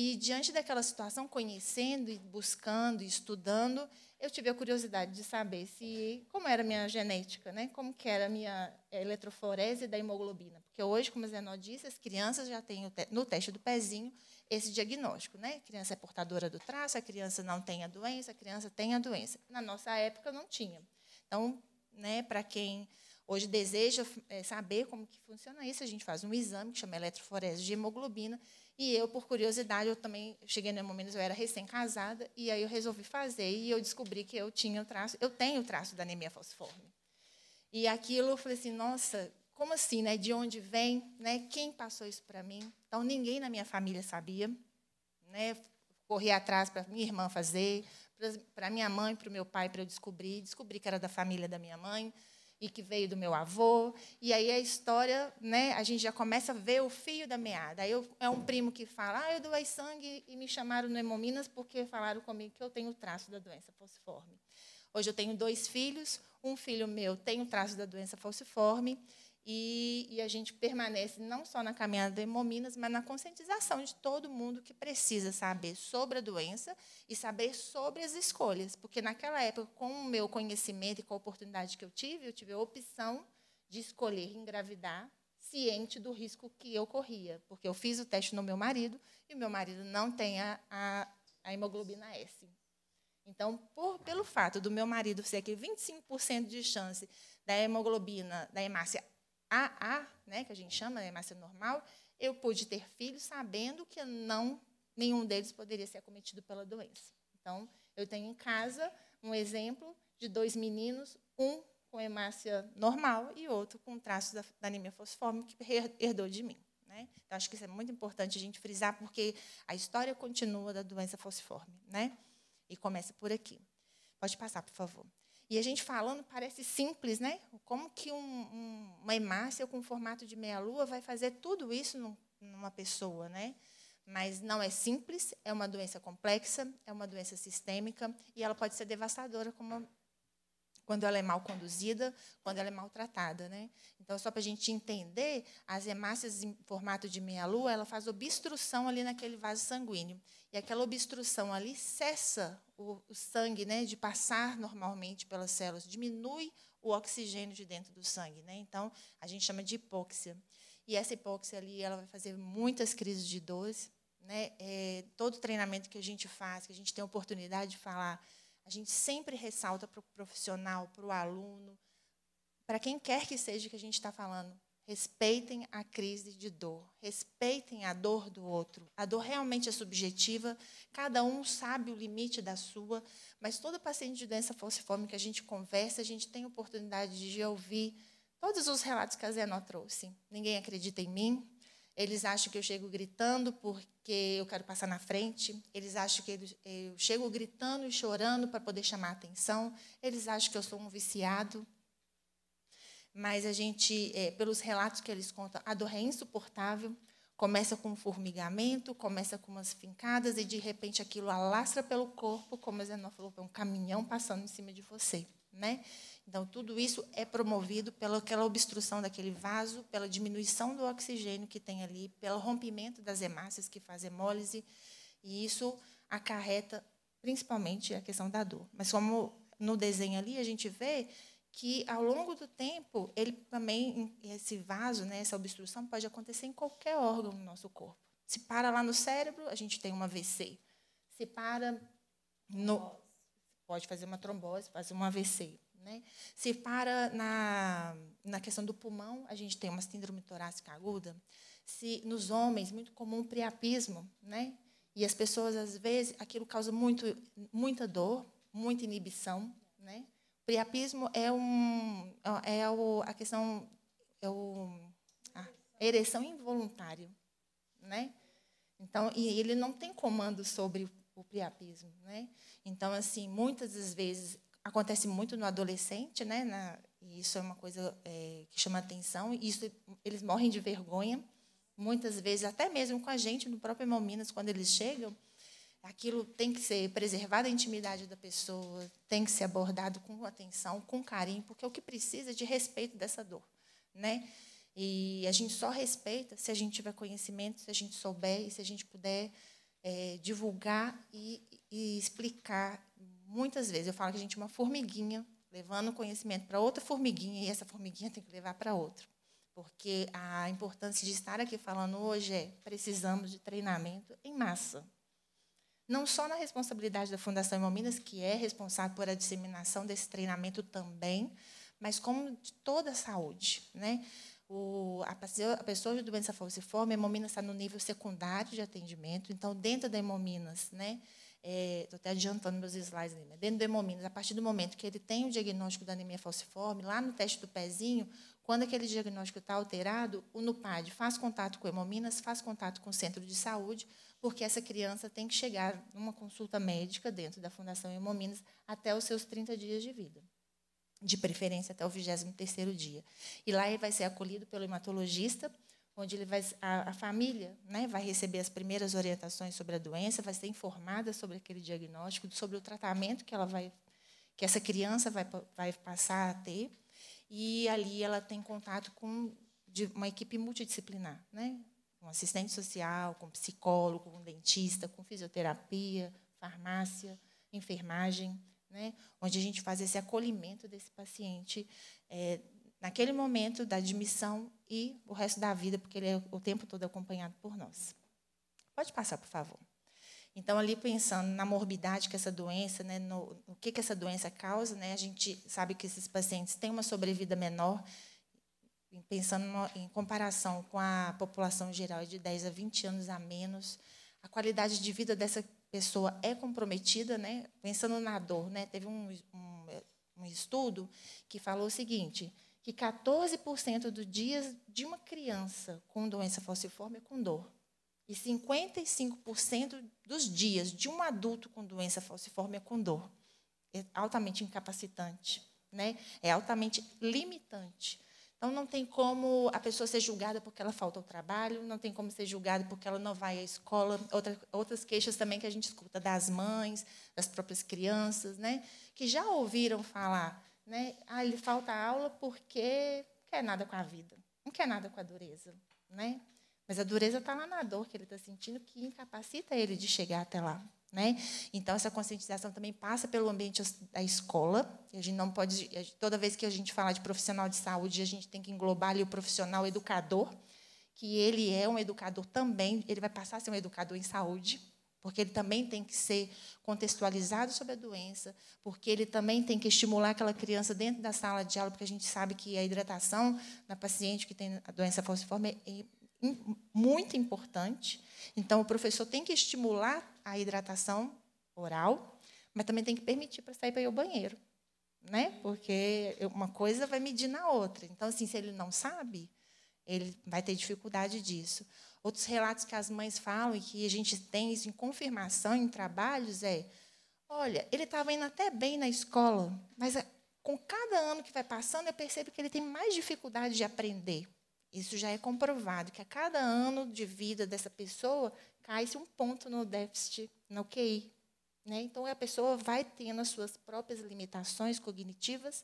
E diante daquela situação, conhecendo e buscando e estudando, eu tive a curiosidade de saber se como era a minha genética, né? Como que era a minha eletroforese da hemoglobina, porque hoje, como a Zenó disse, as crianças já têm no teste do pezinho esse diagnóstico, né? A criança é portadora do traço, a criança não tem a doença, a criança tem a doença. Na nossa época não tinha. Então, né, para quem hoje deseja é, saber como que funciona isso, a gente faz um exame que chama eletroforese de hemoglobina e eu, por curiosidade, eu também cheguei no momento, eu era recém-casada, e aí eu resolvi fazer, e eu descobri que eu tinha o traço, eu tenho o traço da anemia falciforme. E aquilo, eu falei assim, nossa, como assim, né? De onde vem, né? Quem passou isso para mim? Então ninguém na minha família sabia, né? Corri atrás para minha irmã fazer, para minha mãe, para o meu pai, para eu descobrir, descobri que era da família da minha mãe e que veio do meu avô. E aí a história, né, a gente já começa a ver o fio da meada. Aí eu, é um primo que fala: ah, eu doei sangue e me chamaram no Hemominas porque falaram comigo que eu tenho traço da doença falciforme. Hoje eu tenho dois filhos, um filho meu tem o traço da doença falciforme e, e, a gente permanece não só na caminhada de Hemominas, mas na conscientização de todo mundo que precisa saber sobre a doença e saber sobre as escolhas. Porque naquela época, com o meu conhecimento e com a oportunidade que eu tive, eu tive a opção de escolher engravidar ciente do risco que eu corria. Porque eu fiz o teste no meu marido e o meu marido não tem a, a, a hemoglobina S. Então, por, pelo fato do meu marido ser aquele 25% de chance da hemoglobina, da hemácia AA, né, que a gente chama, né, hemácia normal, eu pude ter filhos sabendo que não nenhum deles poderia ser acometido pela doença. Então, eu tenho em casa um exemplo de dois meninos, um com hemácia normal e outro com traços da, da anemia fosforme que herdou de mim. Né? Então, acho que isso é muito importante a gente frisar, porque a história continua da doença falciforme, né? E começa por aqui. Pode passar, por favor. E a gente falando parece simples, né? Como que um, um, uma hemácia com formato de meia-lua vai fazer tudo isso num, numa pessoa, né? Mas não é simples, é uma doença complexa, é uma doença sistêmica e ela pode ser devastadora como quando ela é mal conduzida, quando ela é maltratada. Né? Então, só para a gente entender, as hemácias em formato de meia-lua, ela faz obstrução ali naquele vaso sanguíneo. E aquela obstrução ali cessa o, o sangue né, de passar normalmente pelas células, diminui o oxigênio de dentro do sangue. Né? Então, a gente chama de hipóxia. E essa hipóxia ali, ela vai fazer muitas crises de dores. Né? É, todo treinamento que a gente faz, que a gente tem a oportunidade de falar a gente sempre ressalta para o profissional, para o aluno, para quem quer que seja que a gente está falando, respeitem a crise de dor, respeitem a dor do outro. A dor realmente é subjetiva, cada um sabe o limite da sua, mas todo paciente de doença falciforme que a gente conversa, a gente tem oportunidade de ouvir todos os relatos que a Zenó trouxe. Ninguém acredita em mim, eles acham que eu chego gritando porque eu quero passar na frente. Eles acham que eu chego gritando e chorando para poder chamar a atenção. Eles acham que eu sou um viciado. Mas a gente, é, pelos relatos que eles contam, a dor é insuportável. Começa com um formigamento, começa com umas fincadas e de repente aquilo alastra pelo corpo, como a Zenó falou, um caminhão passando em cima de você, né? Então, tudo isso é promovido pela aquela obstrução daquele vaso, pela diminuição do oxigênio que tem ali, pelo rompimento das hemácias que faz hemólise, e isso acarreta principalmente a questão da dor. Mas como no desenho ali a gente vê que ao longo do tempo, ele também esse vaso, né, essa obstrução pode acontecer em qualquer órgão do nosso corpo. Se para lá no cérebro, a gente tem uma AVC. Se para no pode fazer uma trombose, fazer um AVC Né? Se para na, na questão do pulmão, a gente tem uma síndrome torácica aguda. Se nos homens, muito comum priapismo, né? E as pessoas às vezes aquilo causa muito muita dor, muita inibição, né? Priapismo é um é o, a questão é o a ereção involuntária, né? Então, e ele não tem comando sobre o priapismo, né? Então, assim, muitas das vezes acontece muito no adolescente, né? Na, e isso é uma coisa é, que chama atenção. E isso eles morrem de vergonha, muitas vezes até mesmo com a gente no próprio Hemominas quando eles chegam. Aquilo tem que ser preservado a intimidade da pessoa, tem que ser abordado com atenção, com carinho, porque é o que precisa de respeito dessa dor, né? E a gente só respeita se a gente tiver conhecimento, se a gente souber e se a gente puder é, divulgar e, e explicar. Muitas vezes eu falo que a gente é uma formiguinha levando conhecimento para outra formiguinha e essa formiguinha tem que levar para outra. Porque a importância de estar aqui falando hoje é precisamos de treinamento em massa. Não só na responsabilidade da Fundação Hemominas, que é responsável por a disseminação desse treinamento também, mas como de toda a saúde. Né? O, a, a, pessoa de doença falciforme, a Hemominas está no nível secundário de atendimento, então, dentro da Hemominas, né, estou é, até adiantando meus slides ali, mas dentro do Hemominas, a partir do momento que ele tem o diagnóstico da anemia falciforme, lá no teste do pezinho, quando aquele diagnóstico está alterado, o NUPAD faz contato com o Hemominas, faz contato com o centro de saúde, porque essa criança tem que chegar numa consulta médica dentro da Fundação Hemominas até os seus 30 dias de vida de preferência até o 23º dia. E lá ele vai ser acolhido pelo hematologista, onde ele vai, a, a, família né, vai receber as primeiras orientações sobre a doença, vai ser informada sobre aquele diagnóstico, sobre o tratamento que ela vai, que essa criança vai, vai passar a ter, e ali ela tem contato com uma equipe multidisciplinar, né, com assistente social, com psicólogo, com dentista, com fisioterapia, farmácia, enfermagem, né, onde a gente faz esse acolhimento desse paciente é, naquele momento da admissão e o resto da vida, porque ele é o tempo todo acompanhado por nós. Pode passar, por favor. Então, ali pensando na morbidade que essa doença, né, no, no que, que essa doença causa, né, a gente sabe que esses pacientes têm uma sobrevida menor, pensando no, em comparação com a população geral de 10 a 20 anos a menos, a qualidade de vida dessa pessoa é comprometida, né? pensando na dor, né? teve um, um, um estudo que falou o seguinte, que 14% dos dias de uma criança com doença falciforme é com dor. E 55% dos dias de um adulto com doença falciforme é com dor. É altamente incapacitante, né? é altamente limitante. Então, não tem como a pessoa ser julgada porque ela falta ao trabalho, não tem como ser julgada porque ela não vai à escola. Outra, outras queixas também que a gente escuta das mães, das próprias crianças, né, que já ouviram falar, né, ah, ele falta aula porque quer nada com a vida, não quer nada com a dureza. Né? Mas a dureza está lá na dor que ele está sentindo, que incapacita ele de chegar até lá. Né? Então, essa conscientização também passa pelo ambiente da escola. A gente não pode, toda vez que a gente fala de profissional de saúde, a gente tem que englobar ali o profissional educador, que ele é um educador também, ele vai passar a ser um educador em saúde, porque ele também tem que ser contextualizado sobre a doença, porque ele também tem que estimular aquela criança dentro da sala de aula, porque a gente sabe que a hidratação na paciente que tem a doença falciforme é muito importante. Então, o professor tem que estimular a hidratação oral, mas também tem que permitir para sair para ir ao banheiro, né? Porque uma coisa vai medir na outra. Então, assim, se ele não sabe, ele vai ter dificuldade disso. Outros relatos que as mães falam e que a gente tem isso em confirmação em trabalhos é: olha, ele estava indo até bem na escola, mas é, com cada ano que vai passando, eu percebo que ele tem mais dificuldade de aprender. Isso já é comprovado, que a cada ano de vida dessa pessoa cai-se um ponto no déficit, no QI. Né? Então, a pessoa vai tendo as suas próprias limitações cognitivas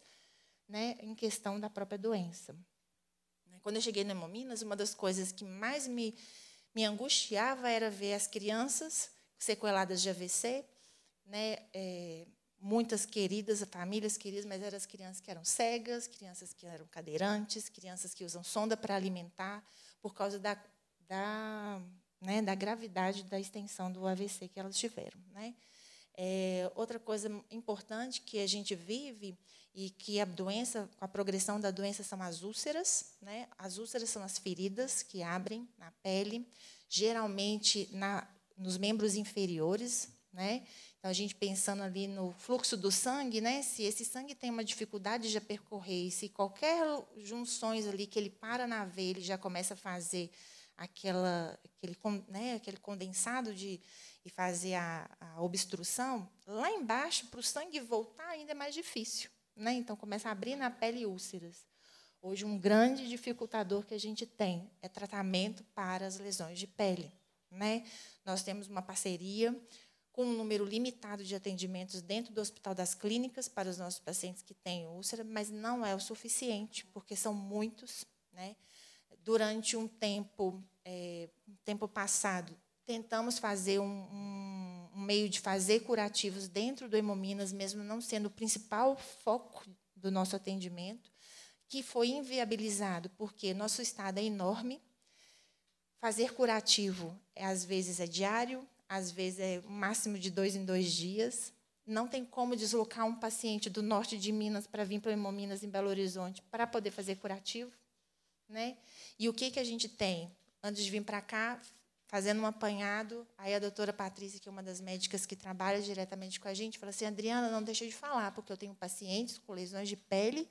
né, em questão da própria doença. Quando eu cheguei no Hemominas, uma das coisas que mais me, me angustiava era ver as crianças sequeladas de AVC, né, é, muitas queridas, famílias queridas, mas eram as crianças que eram cegas, crianças que eram cadeirantes, crianças que usam sonda para alimentar, por causa da, da, né, da gravidade da extensão do AVC que elas tiveram. Né? É, outra coisa importante que a gente vive e que a doença, a progressão da doença, são as úlceras. Né? As úlceras são as feridas que abrem na pele, geralmente na, nos membros inferiores. Né? Então, a gente pensando ali no fluxo do sangue, né? se esse sangue tem uma dificuldade de percorrer, e se qualquer junções ali que ele para na veia, ele já começa a fazer aquela, aquele, né, aquele condensado de, e fazer a, a obstrução, lá embaixo, para o sangue voltar, ainda é mais difícil. Né? Então, começa a abrir na pele úlceras. Hoje, um grande dificultador que a gente tem é tratamento para as lesões de pele. Né? Nós temos uma parceria com um número limitado de atendimentos dentro do Hospital das Clínicas para os nossos pacientes que têm úlcera, mas não é o suficiente, porque são muitos. Né? Durante um tempo, é, um tempo passado, tentamos fazer um, um, um, meio de fazer curativos dentro do Hemominas, mesmo não sendo o principal foco do nosso atendimento, que foi inviabilizado, porque nosso estado é enorme. Fazer curativo, é, às vezes, é diário, às vezes é um máximo de dois em dois dias. Não tem como deslocar um paciente do norte de Minas para vir para o Hemominas em Belo Horizonte para poder fazer curativo. Né? E o que, que a gente tem? Antes de vir para cá, fazendo um apanhado, aí a doutora Patrícia, que é uma das médicas que trabalha diretamente com a gente, falou assim: Adriana, não deixa de falar, porque eu tenho pacientes com lesões de pele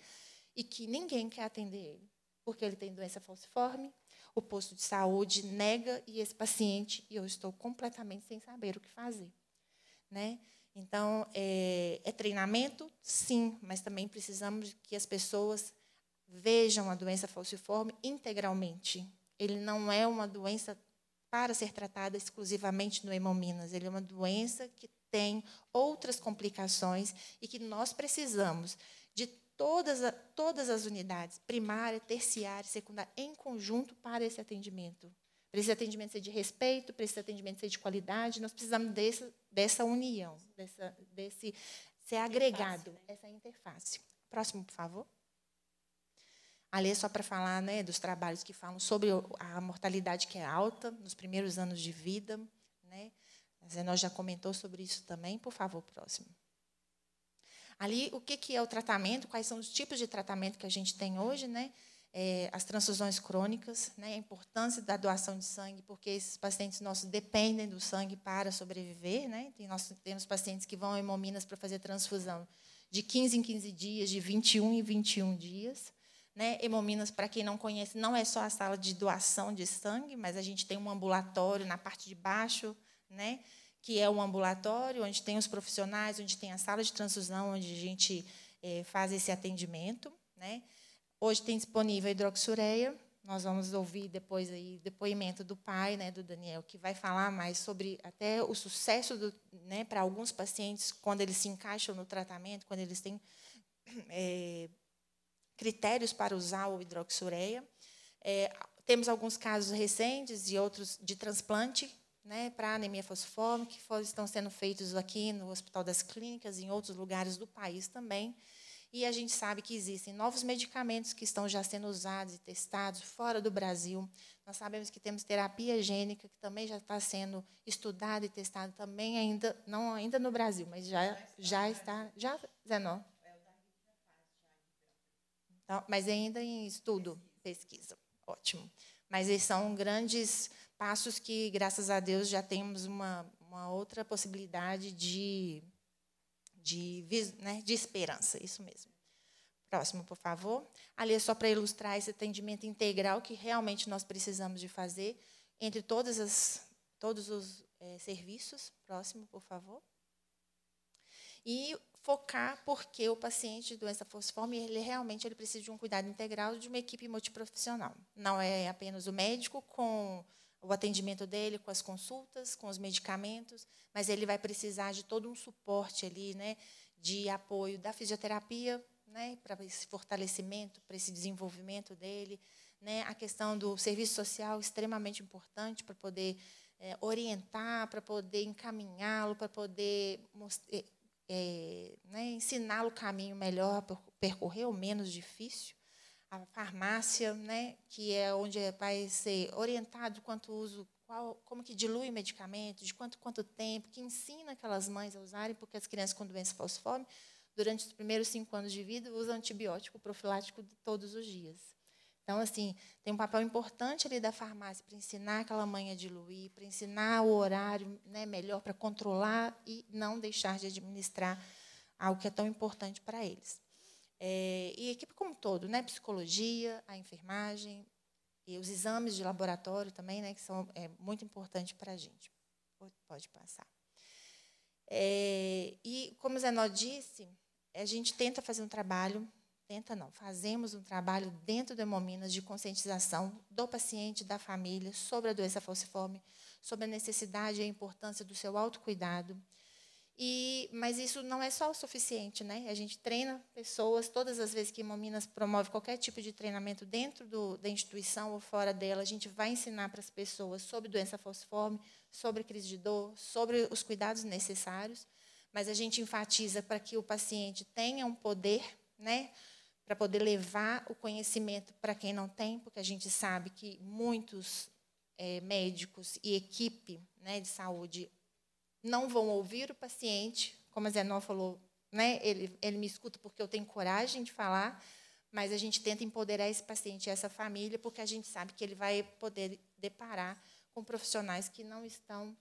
e que ninguém quer atender ele, porque ele tem doença falciforme, o posto de saúde nega e esse paciente, e eu estou completamente sem saber o que fazer. Né? Então, é, é treinamento? Sim, mas também precisamos que as pessoas vejam a doença falciforme integralmente. Ele não é uma doença para ser tratada exclusivamente no hemominas. Ele é uma doença que tem outras complicações e que nós precisamos de todas, todas as unidades, primária, terciária, secundária, em conjunto para esse atendimento. Para esse atendimento ser de respeito, para esse atendimento ser de qualidade, nós precisamos dessa, dessa união, dessa, desse ser agregado, interface, né? essa interface. Próximo, por favor. Ali é só para falar né, dos trabalhos que falam sobre a mortalidade que é alta nos primeiros anos de vida. Né? A Zenó já comentou sobre isso também. Por favor, próximo. Ali, o que é o tratamento? Quais são os tipos de tratamento que a gente tem hoje? Né? É, as transfusões crônicas, né? a importância da doação de sangue, porque esses pacientes nossos dependem do sangue para sobreviver. Né? Nós temos pacientes que vão a Hemominas para fazer transfusão de 15 em 15 dias, de 21 em 21 dias. Né? Hemominas, para quem não conhece, não é só a sala de doação de sangue, mas a gente tem um ambulatório na parte de baixo, né? que é um ambulatório onde tem os profissionais, onde tem a sala de transfusão, onde a gente é, faz esse atendimento. Né? Hoje tem disponível a hidroxureia. Nós vamos ouvir depois aí depoimento do pai, né, do Daniel, que vai falar mais sobre até o sucesso do, né, para alguns pacientes quando eles se encaixam no tratamento, quando eles têm é, critérios para usar o hidroxureia. É, temos alguns casos recentes e outros de transplante né, para anemia falciforme, que estão sendo feitos aqui no Hospital das Clínicas e em outros lugares do país também. E a gente sabe que existem novos medicamentos que estão já sendo usados e testados fora do Brasil. Nós sabemos que temos terapia gênica, que também já está sendo estudada e testada também ainda, não ainda no Brasil, mas já, já está, já, Zenó, então, mas ainda em estudo, pesquisa. Ótimo. Mas esses são grandes passos que, graças a Deus, já temos uma, uma outra possibilidade de, de, né, de esperança. Isso mesmo. Próximo, por favor. Ali é só para ilustrar esse atendimento integral que realmente nós precisamos de fazer entre todas as, todos os é, serviços. Próximo, por favor. E focar porque o paciente de doença falciforme, ele realmente ele precisa de um cuidado integral de uma equipe multiprofissional. Não é apenas o médico com o atendimento dele, com as consultas, com os medicamentos, mas ele vai precisar de todo um suporte ali, né, de apoio da fisioterapia, né, para esse fortalecimento, para esse desenvolvimento dele, né, a questão do serviço social extremamente importante para poder é, orientar, para poder encaminhá-lo, para poder é, né, ensiná-lo o caminho melhor percorrer, o menos difícil. A farmácia, né, que é onde vai ser orientado quanto uso, qual, como que dilui o medicamento, de quanto quanto tempo, que ensina aquelas mães a usarem, porque as crianças com doença falciforme, durante os primeiros cinco anos de vida, usa antibiótico profilático todos os dias. Então, assim, tem um papel importante ali da farmácia para ensinar aquela mãe a diluir, para ensinar o horário né, melhor para controlar e não deixar de administrar algo que é tão importante para eles. É, e a equipe como um todo, né, psicologia, a enfermagem e os exames de laboratório também, né, que são é, muito importantes para a gente. Pode passar. É, e, como o Zenó disse, a gente tenta fazer um trabalho, tenta não, fazemos um trabalho dentro do Hemominas de conscientização do paciente, da família, sobre a doença falciforme, sobre a necessidade e a importância do seu autocuidado. E, mas isso não é só o suficiente, né? A gente treina pessoas todas as vezes que Hemominas promove qualquer tipo de treinamento dentro do, da instituição ou fora dela, a gente vai ensinar para as pessoas sobre doença falciforme, sobre crise de dor, sobre os cuidados necessários, mas a gente enfatiza para que o paciente tenha um poder, né, para poder levar o conhecimento para quem não tem, porque a gente sabe que muitos é, médicos e equipe né, de saúde não vão ouvir o paciente, como a Zenon falou, né, ele, ele me escuta porque eu tenho coragem de falar, mas a gente tenta empoderar esse paciente e essa família, porque a gente sabe que ele vai poder deparar com profissionais que não estão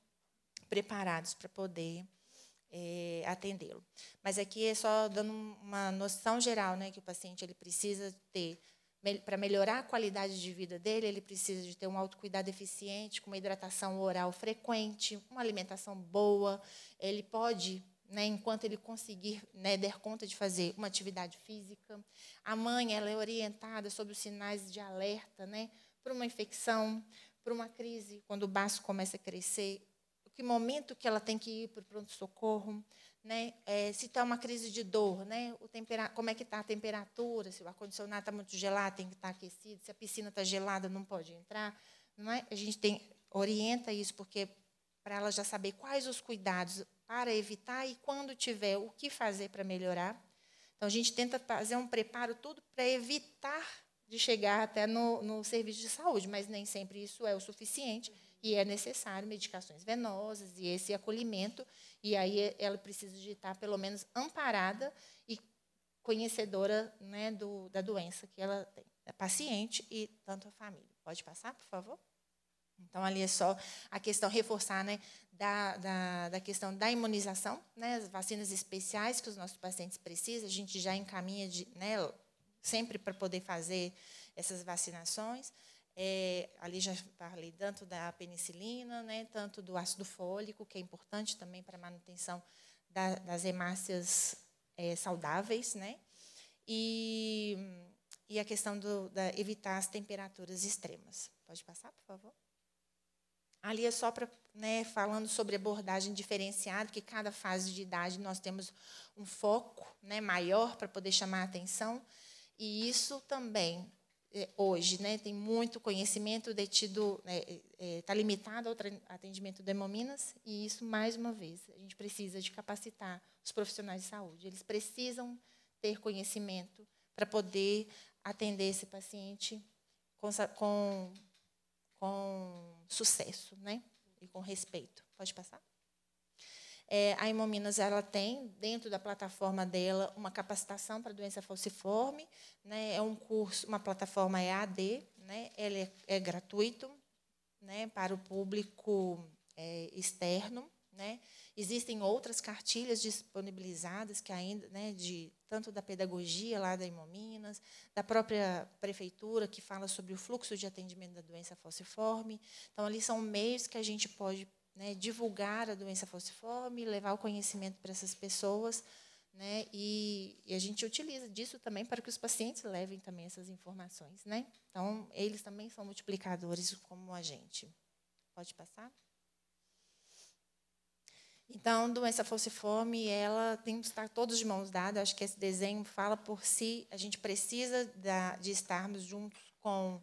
preparados para poder é, atendê-lo. Mas aqui é só dando uma noção geral, né, que o paciente ele precisa ter para melhorar a qualidade de vida dele, ele precisa de ter um autocuidado eficiente, com uma hidratação oral frequente, uma alimentação boa. Ele pode, né, enquanto ele conseguir né, der conta de fazer uma atividade física. A mãe ela é orientada sobre os sinais de alerta né, para uma infecção, para uma crise, quando o baço começa a crescer, que momento que ela tem que ir para o pronto-socorro, né? É, se está uma crise de dor, né? o tempera como é que está a temperatura, se o ar-condicionado está muito gelado, tem que estar tá aquecido, se a piscina está gelada, não pode entrar. Não é? A gente tem, orienta isso, porque para ela já saber quais os cuidados para evitar e, quando tiver, o que fazer para melhorar. Então, a gente tenta fazer um preparo tudo para evitar de chegar até no, no serviço de saúde, mas nem sempre isso é o suficiente e é necessário medicações venosas e esse acolhimento, e aí ela precisa de estar, pelo menos, amparada e conhecedora né, do, da doença que ela tem, a paciente e tanto a família. Pode passar, por favor? Então, ali é só a questão, reforçar né, da, da, da questão da imunização, né, as vacinas especiais que os nossos pacientes precisam, a gente já encaminha de, né, sempre para poder fazer essas vacinações. É, ali já falei tanto da penicilina, né, tanto do ácido fólico, que é importante também para a manutenção da, das hemácias é, saudáveis, né, e, e a questão do, da evitar as temperaturas extremas. Pode passar, por favor? Ali é só para, né, falando sobre abordagem diferenciada, que cada fase de idade nós temos um foco né, maior para poder chamar a atenção. E isso também, hoje, né, tem muito conhecimento detido, está né, é, tá limitado ao atendimento de hemominas, e isso, mais uma vez, a gente precisa de capacitar os profissionais de saúde. Eles precisam ter conhecimento para poder atender esse paciente com, com, com sucesso né, e com respeito. Pode passar? É, a Hemominas ela tem dentro da plataforma dela uma capacitação para doença falciforme, né? É um curso, uma plataforma EAD, né? Ele é, é gratuito, né? Para o público é, externo, né? Existem outras cartilhas disponibilizadas que ainda, né, de tanto da pedagogia lá da Hemominas, da própria prefeitura que fala sobre o fluxo de atendimento da doença falciforme. Então ali são meios que a gente pode né, divulgar a doença falciforme, levar o conhecimento para essas pessoas, né, e, e, a gente utiliza disso também para que os pacientes levem também essas informações, né? Então eles também são multiplicadores como a gente. Pode passar? Então, doença falciforme, ela tem que estar todos de mãos dadas. Acho que esse desenho fala por si. A gente precisa da, de estarmos juntos com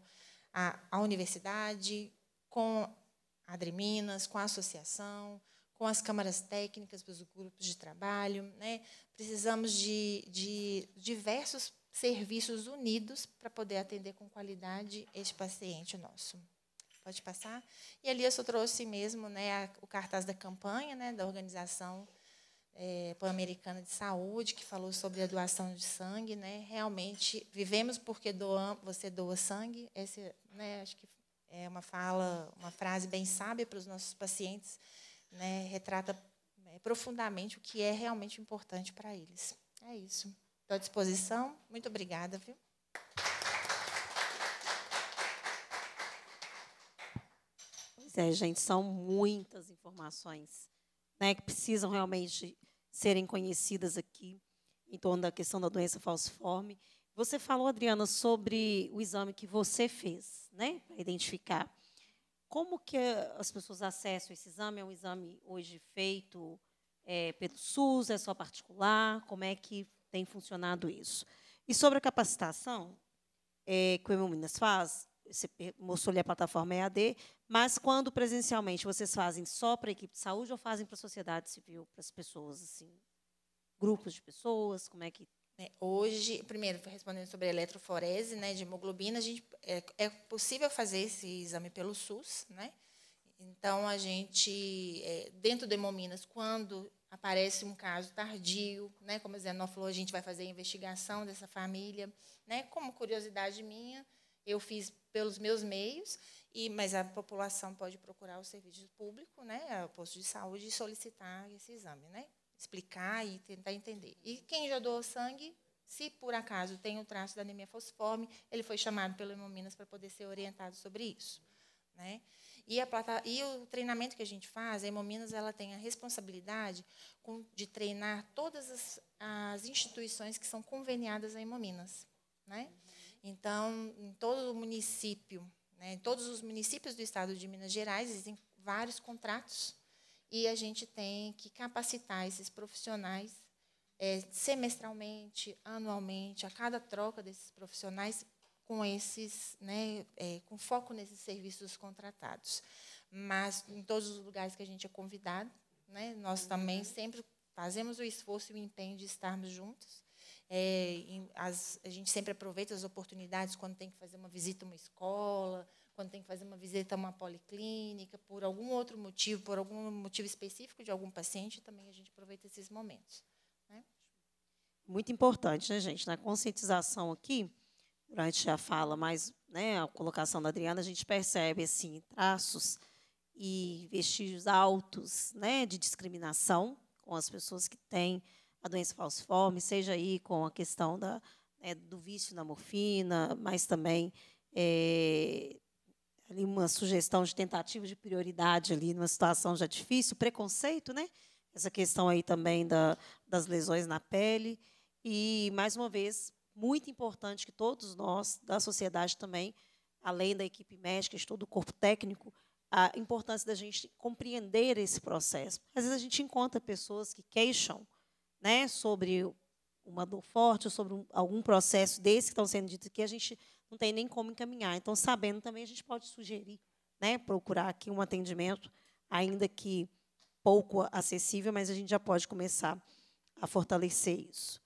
a, a universidade, com Adreminas, com a associação, com as câmaras técnicas, os grupos de trabalho. Né? Precisamos de, de diversos serviços unidos para poder atender com qualidade este paciente nosso. Pode passar? E ali eu só trouxe mesmo né, o cartaz da campanha né, da organização é, Pan-Americana de Saúde, que falou sobre a doação de sangue. Né? Realmente, vivemos porque doam, você doa sangue. Esse, né, acho que é uma fala, uma frase bem sábia para os nossos pacientes, né? retrata é, profundamente o que é realmente importante para eles. É isso. Estou à disposição. Muito obrigada. Viu? Pois é, gente, são muitas informações né, que precisam realmente serem conhecidas aqui em torno da questão da doença falciforme. Você falou, Adriana, sobre o exame que você fez, né, para identificar. Como que as pessoas acessam esse exame? É um exame hoje feito é, pelo SUS, é só particular? Como é que tem funcionado isso? E sobre a capacitação é, que o Minas faz, você mostrou ali a plataforma EAD, mas quando presencialmente vocês fazem só para a equipe de saúde ou fazem para a sociedade civil, para as pessoas, assim, grupos de pessoas, como é que é, Hoje, primeiro, respondendo sobre a eletroforese né, de hemoglobina, a gente, é, é, possível fazer esse exame pelo SUS. Né? Então, a gente, é, dentro do Hemominas, quando aparece um caso tardio, né, como a falou, a gente vai fazer a investigação dessa família. Né? Como curiosidade minha, eu fiz pelos meus meios, e, mas a população pode procurar o serviço público, né, o posto de saúde, e solicitar esse exame, né, explicar e tentar entender. E quem já doou sangue, se por acaso tem o traço da anemia falciforme, ele foi chamado pelo Hemominas para poder ser orientado sobre isso. Né? E, a plata, e o treinamento que a gente faz, a Hemominas ela tem a responsabilidade com, de treinar todas as, as instituições que são conveniadas a Hemominas. Né? Então, em todo o município, né, em todos os municípios do estado de Minas Gerais, existem vários contratos e a gente tem que capacitar esses profissionais é, semestralmente, anualmente, a cada troca desses profissionais com esses, né, é, com foco nesses serviços contratados. Mas em todos os lugares que a gente é convidado, né, nós também sempre fazemos o esforço e o empenho de estarmos juntos é, as, a gente sempre aproveita as oportunidades quando tem que fazer uma visita a uma escola, quando tem que fazer uma visita a uma policlínica, por algum outro motivo, por algum motivo específico de algum paciente, também a gente aproveita esses momentos. Né? Muito importante, né, gente? Na conscientização aqui, durante a fala, mas né, a colocação da Adriana, a gente percebe assim, traços e vestígios altos né, de discriminação com as pessoas que têm a doença falciforme, seja aí com a questão da, né, do vício na morfina, mas também é, ali uma sugestão de tentativa de prioridade ali numa situação já difícil, preconceito, né? Essa questão aí também da, das lesões na pele e mais uma vez muito importante que todos nós da sociedade também, além da equipe médica, de todo o corpo técnico, a importância da gente compreender esse processo. Às vezes a gente encontra pessoas que queixam né, sobre uma dor forte sobre um, algum processo desse que estão sendo dito aqui, a gente não tem nem como encaminhar. Então, sabendo também, a gente pode sugerir, né, procurar aqui um atendimento, ainda que pouco acessível, mas a gente já pode começar a fortalecer isso.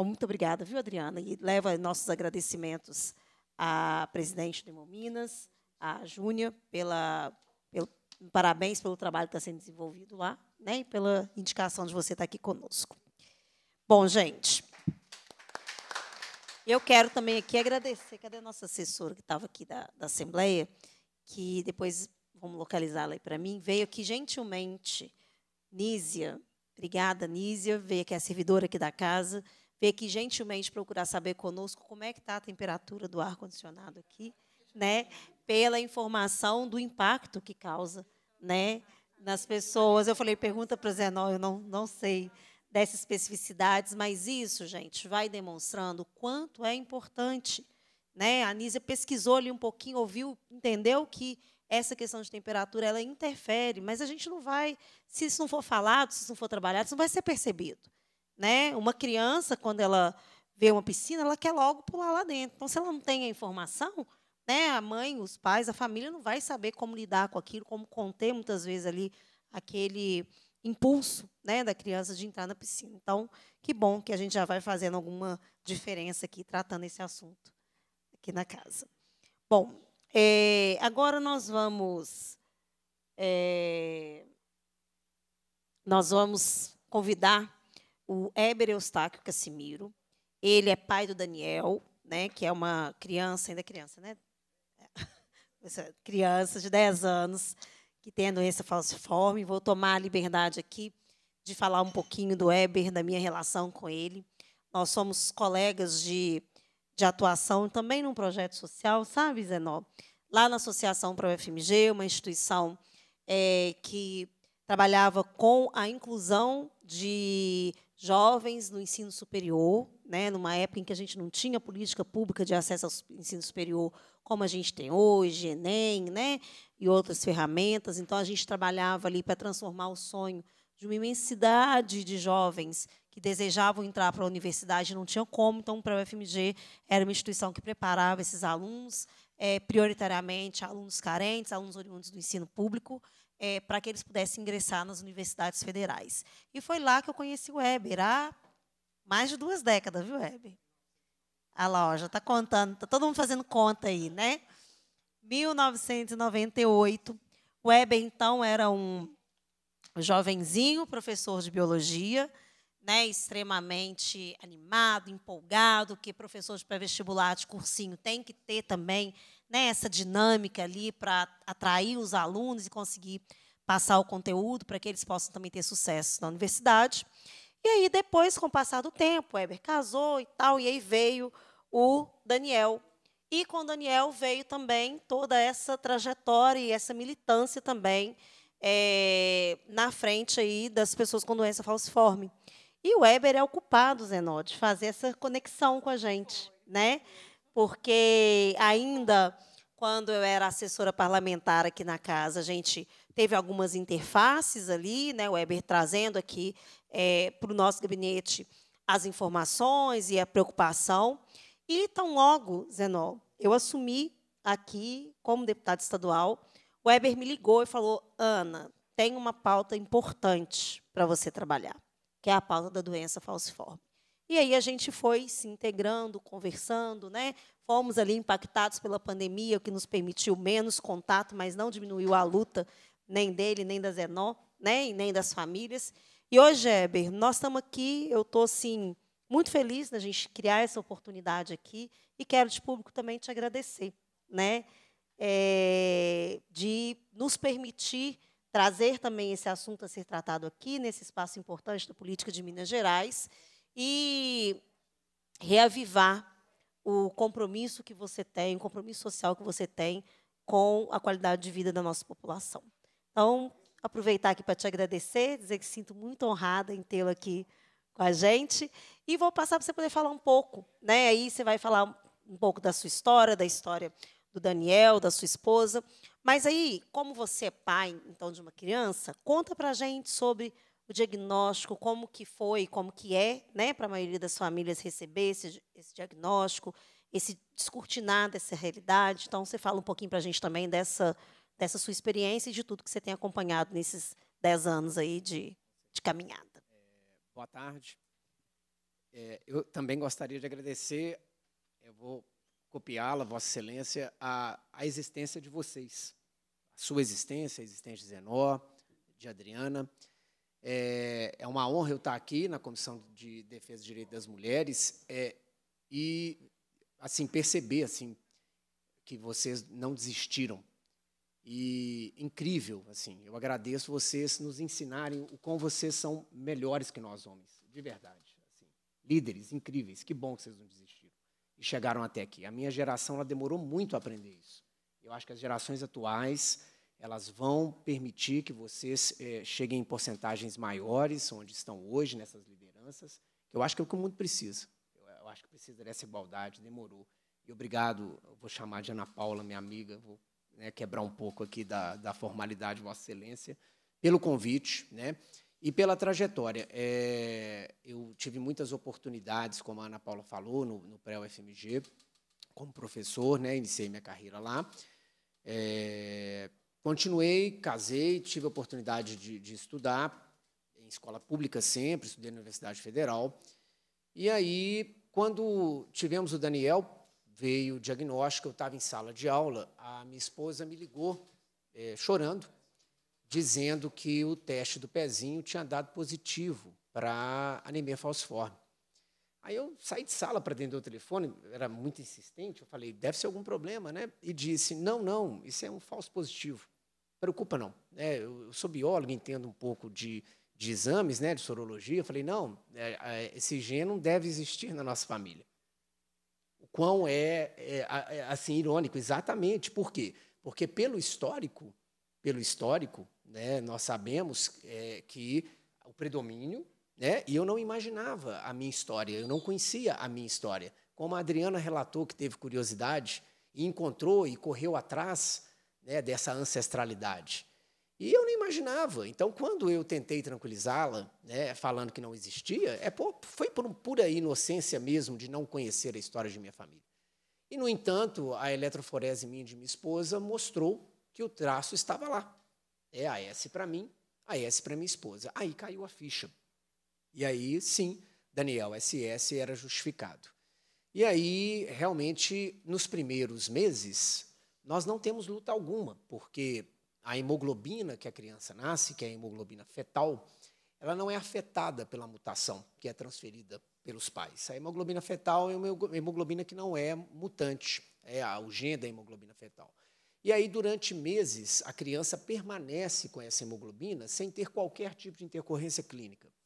Muito obrigada, viu, Adriana? E leva nossos agradecimentos à presidente do Hemominas, à Júnia, pela, pelo, parabéns pelo trabalho que está sendo desenvolvido lá, né, e pela indicação de você estar aqui conosco. Bom, gente, eu quero também aqui agradecer, cadê a nossa assessora que estava aqui da, da Assembleia, que depois vamos localizá-la aí para mim, veio aqui gentilmente, Nízia, obrigada, Nízia, veio aqui a servidora aqui da casa, veio aqui gentilmente procurar saber conosco como é que está a temperatura do ar-condicionado aqui, né, pela informação do impacto que causa né, nas pessoas. Eu falei, pergunta para o Zé, não, eu não, não sei dessas especificidades, mas isso, gente, vai demonstrando o quanto é importante. Né? A Anísia pesquisou ali um pouquinho, ouviu, entendeu que essa questão de temperatura ela interfere, mas a gente não vai, se isso não for falado, se isso não for trabalhado, isso não vai ser percebido. Né? Uma criança, quando ela vê uma piscina, ela quer logo pular lá dentro. Então, se ela não tem a informação, né, a mãe, os pais, a família não vai saber como lidar com aquilo, como conter muitas vezes ali aquele impulso né, da criança de entrar na piscina. Então, que bom que a gente já vai fazendo alguma diferença aqui, tratando esse assunto aqui na casa. Bom, é, agora nós vamos é, nós vamos convidar o Éber Eustáquio Cassimiro. Ele é pai do Daniel, né, que é uma criança, ainda criança, né? Essa criança de 10 anos que tem a doença falciforme. Vou tomar a liberdade aqui de falar um pouquinho do Éber, da minha relação com ele. Nós somos colegas de, de atuação também num projeto social, sabe, Zenó? Lá na Associação para o FMG, uma instituição é, que trabalhava com a inclusão de jovens no ensino superior, né, numa época em que a gente não tinha política pública de acesso ao ensino superior como a gente tem hoje, Enem, né, e outras ferramentas. Então, a gente trabalhava ali para transformar o sonho de uma imensidade de jovens que desejavam entrar para a universidade e não tinham como. Então, para o UFMG, era uma instituição que preparava esses alunos, é, prioritariamente alunos carentes, alunos oriundos do ensino público, é, para que eles pudessem ingressar nas universidades federais. E foi lá que eu conheci o Weber, há mais de duas décadas, viu, Weber? A loja está contando, está todo mundo fazendo conta aí, né? 1998. O Weber, então, era um jovenzinho, professor de biologia, né, extremamente animado, empolgado, que professor de pré-vestibular de cursinho tem que ter também né, essa dinâmica ali para atrair os alunos e conseguir passar o conteúdo para que eles possam também ter sucesso na universidade. E aí, depois, com o passar do tempo, o Weber casou e tal, e aí veio o Daniel. E com o Daniel veio também toda essa trajetória e essa militância também é, na frente aí das pessoas com doença falciforme. E o Weber é o culpado, Zenó, de fazer essa conexão com a gente, né? Porque ainda quando eu era assessora parlamentar aqui na casa, a gente teve algumas interfaces ali, né? O Weber trazendo aqui é, para o nosso gabinete as informações e a preocupação. E tão logo, Zenó, eu assumi aqui como deputada estadual, o Weber me ligou e falou: Ana, tem uma pauta importante para você trabalhar, que é a pauta da doença falciforme. E aí a gente foi se integrando, conversando, né? Fomos ali impactados pela pandemia, o que nos permitiu menos contato, mas não diminuiu a luta nem dele, nem da Zenó, né? E nem das famílias. E hoje, Weber, nós estamos aqui, eu estou assim muito feliz da gente criar essa oportunidade aqui e quero de público também te agradecer, né? é, de nos permitir trazer também esse assunto a ser tratado aqui, nesse espaço importante da política de Minas Gerais, e reavivar o compromisso que você tem, o compromisso social que você tem com a qualidade de vida da nossa população. Então, aproveitar aqui para te agradecer, dizer que sinto muito honrada em tê-lo aqui com a gente, e vou passar para você poder falar um pouco. Né? Aí você vai falar um pouco da sua história, da história do Daniel, da sua esposa. Mas aí, como você é pai, então, de uma criança, conta para a gente sobre o diagnóstico, como que foi, como que é, né, para a maioria das famílias receber esse, esse diagnóstico, esse descortinar dessa realidade. Então, você fala um pouquinho para a gente também dessa, dessa sua experiência e de tudo que você tem acompanhado nesses dez anos aí de, de caminhada. É, boa tarde. É, eu também gostaria de agradecer, eu vou copiá-la, Vossa Excelência, a, a existência de vocês. A sua existência, a existência de Zenó, de Adriana. É, é uma honra eu estar aqui na Comissão de Defesa dos Direitos das Mulheres é, e assim perceber assim que vocês não desistiram. E incrível, assim, eu agradeço vocês nos ensinarem o quão vocês são melhores que nós homens, de verdade. Assim, líderes incríveis, que bom que vocês não desistiram e chegaram até aqui. A minha geração ela demorou muito a aprender isso. Eu acho que as gerações atuais elas vão permitir que vocês é, cheguem em porcentagens maiores, onde estão hoje nessas lideranças. Eu acho que é o que o mundo precisa. Eu, eu acho que precisa dessa igualdade. Demorou. E obrigado. vou chamar de Ana Paula, minha amiga. Vou né, quebrar um pouco aqui da, da formalidade, Vossa Excelência, pelo convite, né? E pela trajetória, é, eu tive muitas oportunidades, como a Ana Paula falou, no, no pré-UFMG, como professor, né, iniciei minha carreira lá. É, continuei, casei, tive a oportunidade de, de, estudar em escola pública sempre, estudei na Universidade Federal. E aí, quando tivemos o Daniel, veio o diagnóstico, eu estava em sala de aula, a minha esposa me ligou, é, chorando, dizendo que o teste do pezinho tinha dado positivo para anemia falciforme. Aí eu saí de sala para dentro do telefone, era muito insistente, eu falei, deve ser algum problema, né? E disse, não, não, isso é um falso positivo. Preocupa não. É, eu sou biólogo, entendo um pouco de, de exames, né, de sorologia. Eu falei, não, é, é, esse gene não deve existir na nossa família. O quão é, é, é assim irônico, exatamente. Por quê? Porque pelo histórico, pelo histórico, né, nós sabemos é, que o predomínio né? E eu não imaginava a minha história, eu não conhecia a minha história. Como a Adriana relatou que teve curiosidade e encontrou e correu atrás né, dessa ancestralidade. E eu não imaginava. Então, quando eu tentei tranquilizá-la, né, falando que não existia, é por, foi por pura inocência mesmo de não conhecer a história de minha família. E, no entanto, a eletroforese minha de minha esposa mostrou que o traço estava lá. É a S para mim, a S para minha esposa. Aí caiu a ficha. E aí, sim, Daniel SS era justificado. E aí, realmente, nos primeiros meses, nós não temos luta alguma, porque a hemoglobina que a criança nasce, que é a hemoglobina fetal, ela não é afetada pela mutação que é transferida pelos pais. A hemoglobina fetal é uma hemoglobina que não é mutante, é o gene da hemoglobina fetal. E aí, durante meses, a criança permanece com essa hemoglobina sem ter qualquer tipo de intercorrência clínica.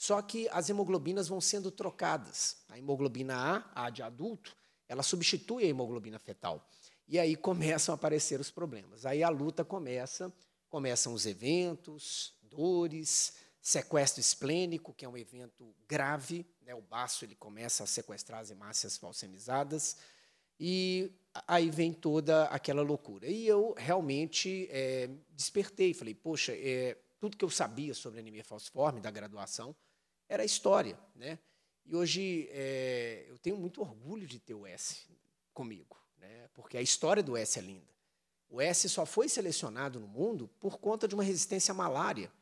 Só que as hemoglobinas vão sendo trocadas. A hemoglobina A, A de adulto, ela substitui a hemoglobina fetal. E aí começam a aparecer os problemas. Aí a luta começa, começam os eventos, dores, sequestro esplênico, que é um evento grave, né? o baço ele começa a sequestrar as hemácias falsemizadas, e aí vem toda aquela loucura. E eu realmente é, despertei, falei, poxa, é, tudo que eu sabia sobre anemia falciforme da graduação, era a história. Né? E hoje é, eu tenho muito orgulho de ter o S comigo, né? porque a história do S é linda. O S só foi selecionado no mundo por conta de uma resistência à malária.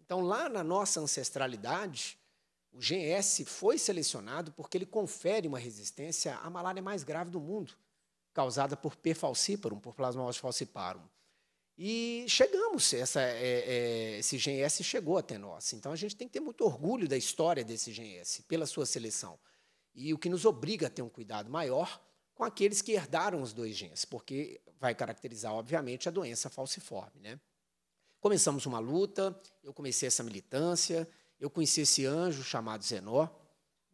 Então, lá na nossa ancestralidade, o GS foi selecionado porque ele confere uma resistência à malária mais grave do mundo, causada por P. falciparum, por Plasmodium falciparum. E chegamos, essa, é, é, esse GS chegou até nós. Então a gente tem que ter muito orgulho da história desse GS, pela sua seleção. E o que nos obriga a ter um cuidado maior com aqueles que herdaram os dois genes, porque vai caracterizar, obviamente, a doença falciforme. Né? Começamos uma luta, eu comecei essa militância, eu conheci esse anjo chamado Zenó,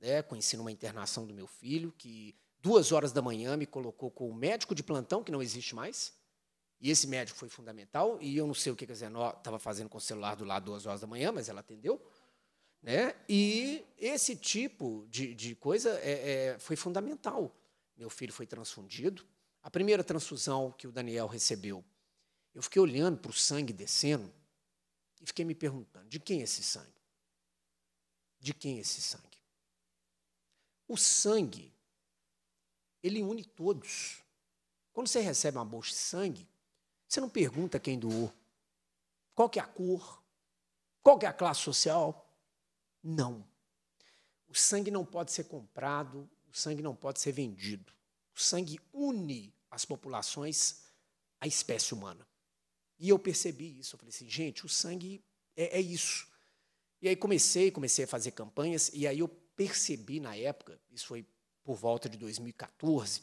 né? conheci numa internação do meu filho, que duas horas da manhã me colocou com o médico de plantão, que não existe mais, e esse médico foi fundamental, e eu não sei o que a Zenó estava fazendo com o celular do lado duas horas da manhã, mas ela atendeu. Né? E esse tipo de, de coisa é, é, foi fundamental. Meu filho foi transfundido. A primeira transfusão que o Daniel recebeu, eu fiquei olhando para o sangue descendo e fiquei me perguntando: de quem é esse sangue? De quem é esse sangue? O sangue, ele une todos. Quando você recebe uma bolsa de sangue, você não pergunta quem doou. Qual que é a cor? Qual que é a classe social? Não. O sangue não pode ser comprado, o sangue não pode ser vendido. O sangue une as populações à espécie humana. E eu percebi isso. Eu falei assim, gente, o sangue é, é isso. E aí comecei, comecei a fazer campanhas, e aí eu percebi na época, isso foi por volta de 2014,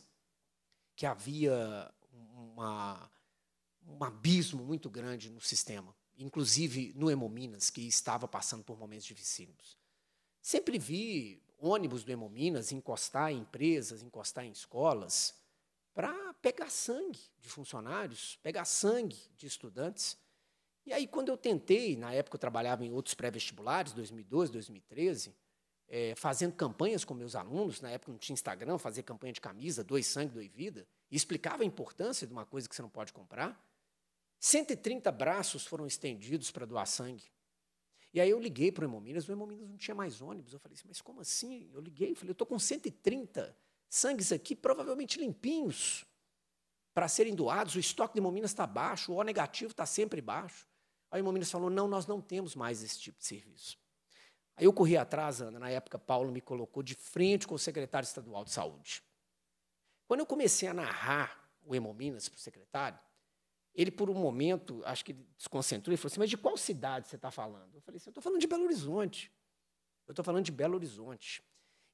que havia uma um abismo muito grande no sistema, inclusive no Hemominas, que estava passando por momentos dificílimos. Sempre vi ônibus do Hemominas encostar em empresas, encostar em escolas, para pegar sangue de funcionários, pegar sangue de estudantes. E aí, quando eu tentei, na época eu trabalhava em outros pré-vestibulares, 2012, 2013, é, fazendo campanhas com meus alunos, na época não tinha Instagram, fazer campanha de camisa, dois sangue, dois vida, e explicava a importância de uma coisa que você não pode comprar. 130 braços foram estendidos para doar sangue. E aí eu liguei para o Hemominas, o Hemominas não tinha mais ônibus. Eu falei assim, mas como assim? Eu liguei, falei, eu estou com 130 sangues aqui, provavelmente limpinhos, para serem doados. O estoque de Hemominas está baixo, o O negativo está sempre baixo. Aí o Hemominas falou, não, nós não temos mais esse tipo de serviço. Aí eu corri atrás, Ana, na época Paulo me colocou de frente com o secretário estadual de saúde. Quando eu comecei a narrar o Hemominas para o secretário, ele, por um momento, acho que desconcentrou e falou assim: Mas de qual cidade você está falando? Eu falei assim: Eu estou falando de Belo Horizonte. Eu estou falando de Belo Horizonte.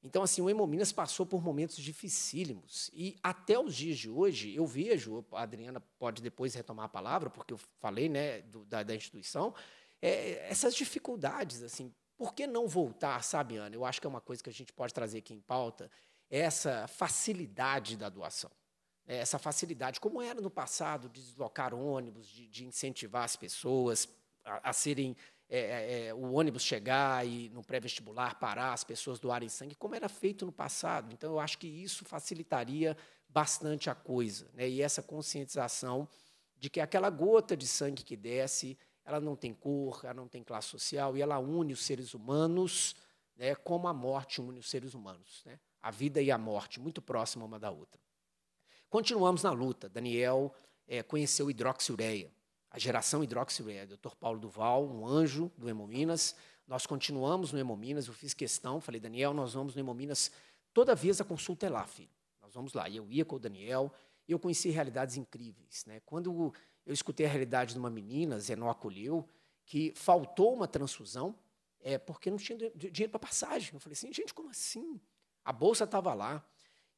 Então, assim, o Hemominas passou por momentos dificílimos. E até os dias de hoje, eu vejo, a Adriana pode depois retomar a palavra, porque eu falei né, do, da, da, instituição, é, essas dificuldades. assim, Por que não voltar, sabe, Ana? Eu acho que é uma coisa que a gente pode trazer aqui em pauta, essa facilidade da doação. Né, essa facilidade, como era no passado, de deslocar ônibus, de, de incentivar as pessoas a, a serem é, é, o ônibus chegar e no pré-vestibular parar, as pessoas doarem sangue, como era feito no passado. Então, eu acho que isso facilitaria bastante a coisa. Né? E essa conscientização de que aquela gota de sangue que desce, ela não tem cor, ela não tem classe social, e ela une os seres humanos né, como a morte une os seres humanos. Né? A vida e a morte, muito próxima uma da outra. Continuamos na luta. Daniel é, conheceu hidroxiureia a geração hidroxiureia, Dr. Paulo Duval, um anjo do Hemominas. Nós continuamos no Hemominas, eu fiz questão, falei, Daniel, nós vamos no Hemominas, toda vez a consulta é lá, filho. Nós vamos lá. E eu ia com o Daniel, e eu conheci realidades incríveis. Né? Quando eu escutei a realidade de uma menina, Zenó acolheu, que faltou uma transfusão é, porque não tinha dinheiro para passagem. Eu falei assim, gente, como assim? A bolsa estava lá.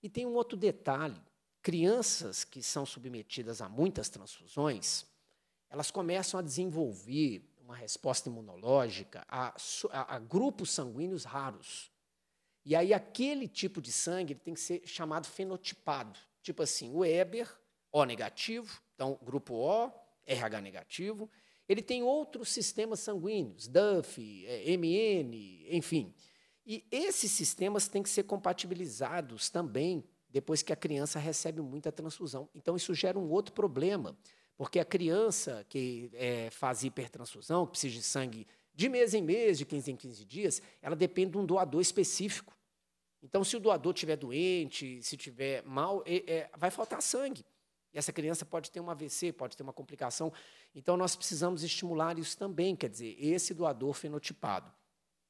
E tem um outro detalhe: crianças que são submetidas a muitas transfusões, elas começam a desenvolver uma resposta imunológica a, a, a, grupos sanguíneos raros. E aí aquele tipo de sangue tem que ser chamado fenotipado. Tipo assim, o Eber, O negativo, então grupo O, RH negativo. Ele tem outros sistemas sanguíneos, DUF, é, MN, enfim. E esses sistemas têm que ser compatibilizados também depois que a criança recebe muita transfusão. Então, isso gera um outro problema, porque a criança que é, faz hipertransfusão, que precisa de sangue de mês em mês, de 15 em 15 dias, ela depende de um doador específico. Então, se o doador estiver doente, se estiver mal, é, é, vai faltar sangue. E essa criança pode ter um AVC, pode ter uma complicação. Então, nós precisamos estimular isso também, quer dizer, esse doador fenotipado.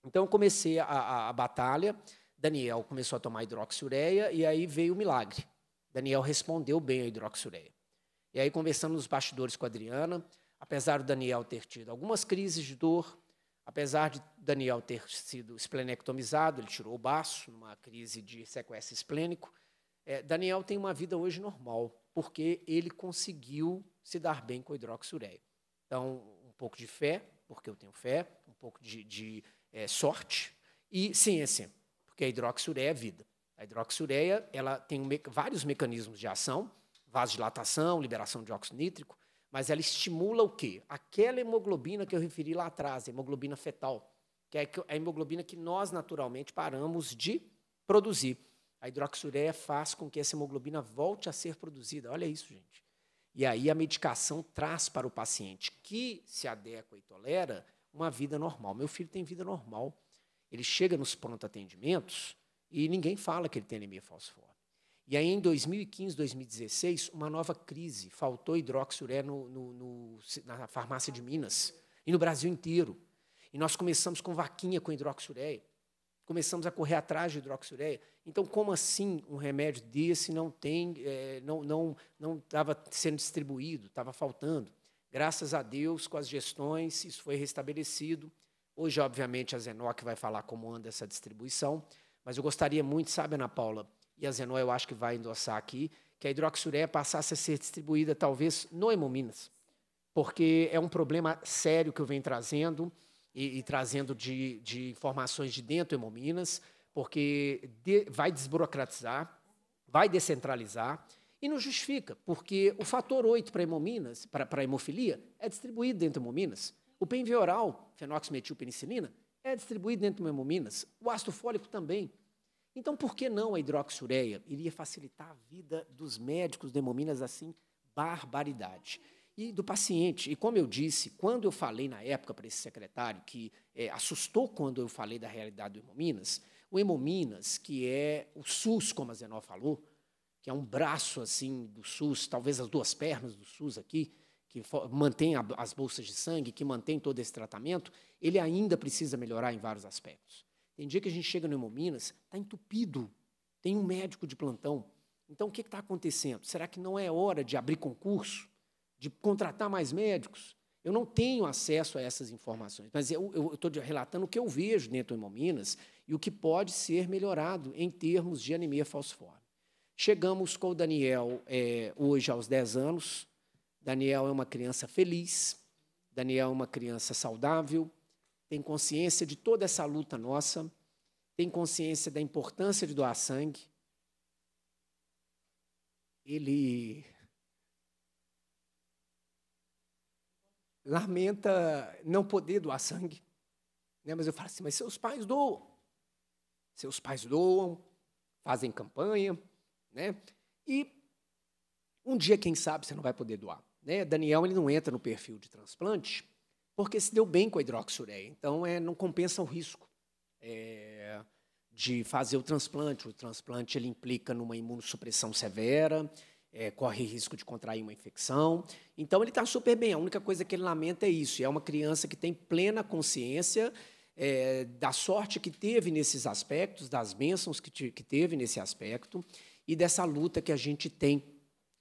Então, comecei a, a, a batalha. Daniel começou a tomar hidroxiureia e aí veio o milagre. Daniel respondeu bem à hidroxiureia. E aí, conversando nos bastidores com a Adriana, apesar do Daniel ter tido algumas crises de dor, apesar de Daniel ter sido esplenectomizado, ele tirou o baço numa crise de sequestro esplênico, é, Daniel tem uma vida hoje normal, porque ele conseguiu se dar bem com a hidroxiureia. Então, um pouco de fé, porque eu tenho fé, um pouco de, de é, sorte e ciência, porque a hidroxiureia é vida. A hidroxiureia ela tem um me vários mecanismos de ação, vasodilatação, liberação de óxido nítrico, mas ela estimula o quê? Aquela hemoglobina que eu referi lá atrás, hemoglobina fetal, que é a hemoglobina que nós naturalmente paramos de produzir. A hidroxiureia faz com que essa hemoglobina volte a ser produzida. Olha isso, gente. E aí a medicação traz para o paciente que se adequa e tolera uma vida normal. Meu filho tem vida normal. Ele chega nos pronto atendimentos e ninguém fala que ele tem anemia falciforme. E aí, em 2015, 2016, uma nova crise. Faltou hidroxuré no, no, no, na farmácia de Minas e no Brasil inteiro. E nós começamos com vaquinha com hidroxureia. Começamos a correr atrás de hidroxureia. Então, como assim um remédio desse não tem, é, não não não estava sendo distribuído, estava faltando? Graças a Deus, com as gestões, isso foi restabelecido. Hoje, obviamente, a Zenoc vai falar como anda essa distribuição, mas eu gostaria muito, sabe, Ana Paula, e a Zenó eu acho que vai endossar aqui, que a hidroxureia passasse a ser distribuída talvez no Hemominas, porque é um problema sério que eu venho trazendo e, e trazendo de, de, informações de dentro do Hemominas, porque de, vai desburocratizar, vai descentralizar e não justifica, porque o fator 8 para hemominas, para a hemofilia, é distribuído dentro do hemominas. O penvioral, fenoximetilpenicilina, é distribuído dentro do hemominas. O ácido fólico também. Então, por que não a hidroxureia? Iria facilitar a vida dos médicos de hemominas assim, barbaridade. E do paciente. E como eu disse, quando eu falei na época para esse secretário, que é, assustou quando eu falei da realidade do Hemominas, o Hemominas, que é o SUS, como a Zenó falou, que é um braço assim do SUS, talvez as duas pernas do SUS aqui, que mantém as bolsas de sangue, que mantém todo esse tratamento, ele ainda precisa melhorar em vários aspectos. Tem dia que a gente chega no Hemominas, está entupido, tem um médico de plantão. Então, o que está acontecendo? Será que não é hora de abrir concurso, de contratar mais médicos? Eu não tenho acesso a essas informações, mas eu estou relatando o que eu vejo dentro do Hemominas e o que pode ser melhorado em termos de anemia falciforme. Chegamos com o Daniel é, hoje aos 10 anos. Daniel é uma criança feliz, Daniel é uma criança saudável, tem consciência de toda essa luta nossa, tem consciência da importância de doar sangue. Ele lamenta não poder doar sangue. Né? Mas eu falo assim, mas seus pais doam. Seus pais doam, fazem campanha, né? E um dia, quem sabe, você não vai poder doar. Né? Daniel ele não entra no perfil de transplante porque se deu bem com a hidroxureia. Então, é, não compensa o risco é, de fazer o transplante. O transplante ele implica numa imunossupressão severa, é, corre risco de contrair uma infecção. Então, ele está super bem. A única coisa que ele lamenta é isso. E é uma criança que tem plena consciência é, da sorte que teve nesses aspectos, das bênçãos que, te, que teve nesse aspecto e dessa luta que a gente tem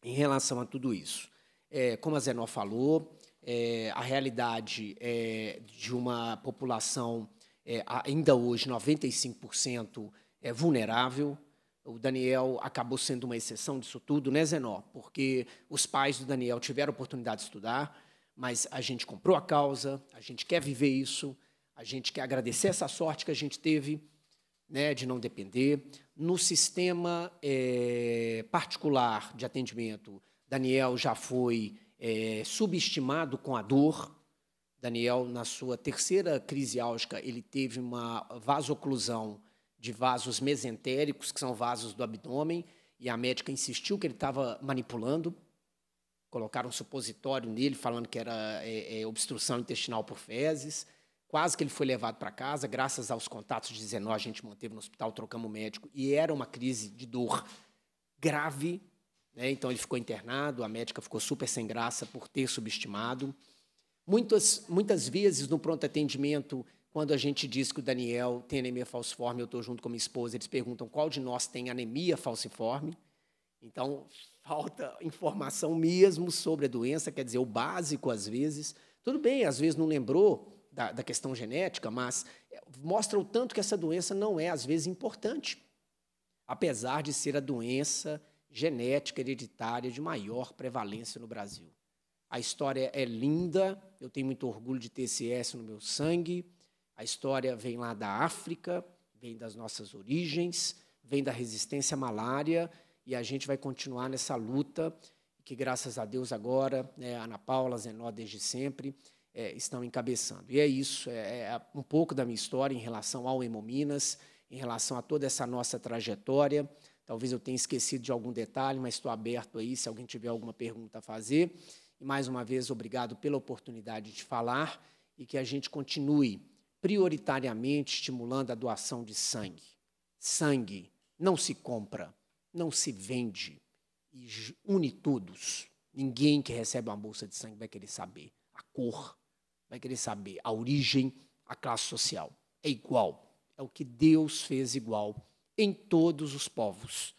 em relação a tudo isso. É, como a Zenó falou, é, a realidade é de uma população é, ainda hoje 95% é vulnerável, o Daniel acabou sendo uma exceção disso tudo, né, Zenó? Porque os pais do Daniel tiveram oportunidade de estudar, mas a gente comprou a causa, a gente quer viver isso, a gente quer agradecer essa sorte que a gente teve né, de não depender. No sistema é, particular de atendimento, Daniel já foi é, subestimado com a dor. Daniel, na sua terceira crise álgica, ele teve uma vasoclusão de vasos mesentéricos, que são vasos do abdômen, e a médica insistiu que ele estava manipulando. Colocaram um supositório nele, falando que era é, é, obstrução intestinal por fezes. Quase que ele foi levado para casa, graças aos contatos de Zenó, a gente manteve no hospital, trocamos médico, e era uma crise de dor grave. Né? Então, ele ficou internado, a médica ficou super sem graça por ter subestimado. Muitas, muitas vezes, no pronto atendimento, quando a gente diz que o Daniel tem anemia falciforme, eu estou junto com minha esposa, eles perguntam qual de nós tem anemia falciforme. Então, falta informação mesmo sobre a doença, quer dizer, o básico às vezes. Tudo bem, às vezes não lembrou da, da questão genética, mas mostra o tanto que essa doença não é, às vezes, importante, apesar de ser a doença genética hereditária de maior prevalência no Brasil. A história é linda, eu tenho muito orgulho de ter esse S no meu sangue. A história vem lá da África, vem das nossas origens, vem da resistência à malária, e a gente vai continuar nessa luta, que graças a Deus agora, né, Ana Paula, Zenó, desde sempre, é, estão encabeçando. E é isso, é, é, um pouco da minha história em relação ao Hemominas, em relação a toda essa nossa trajetória. Talvez eu tenha esquecido de algum detalhe, mas estou aberto aí se alguém tiver alguma pergunta a fazer. E mais uma vez, obrigado pela oportunidade de falar e que a gente continue prioritariamente estimulando a doação de sangue. Sangue não se compra, não se vende e une todos. Ninguém que recebe uma bolsa de sangue vai querer saber a cor, vai querer saber a origem, a classe social. É igual. É o que Deus fez igual em todos os povos.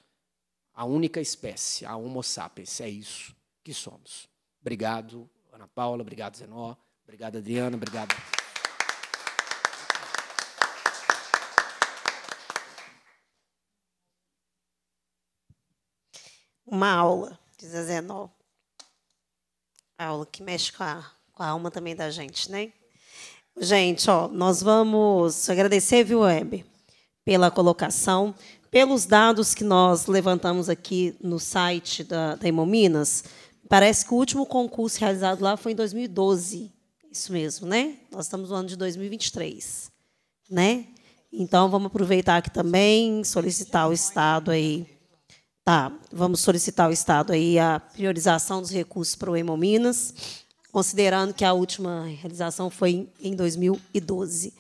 A única espécie, a Homo sapiens, é isso que somos. Obrigado, Ana Paula, obrigado, Zenó, obrigado, Adriana, obrigado. uma aula, diz a Zenó. Aula que mexe com a, com a alma também da gente, né? Gente, ó, nós vamos agradecer, viu, Web, pela colocação, pelos dados que nós levantamos aqui no site da, da Hemominas. Parece que o último concurso realizado lá foi em 2012. Isso mesmo, né? Nós estamos no ano de 2023, né? Então, vamos aproveitar aqui também, solicitar o Estado aí Tá, vamos solicitar ao Estado aí a priorização dos recursos para o Hemominas, considerando que a última realização foi em 2012.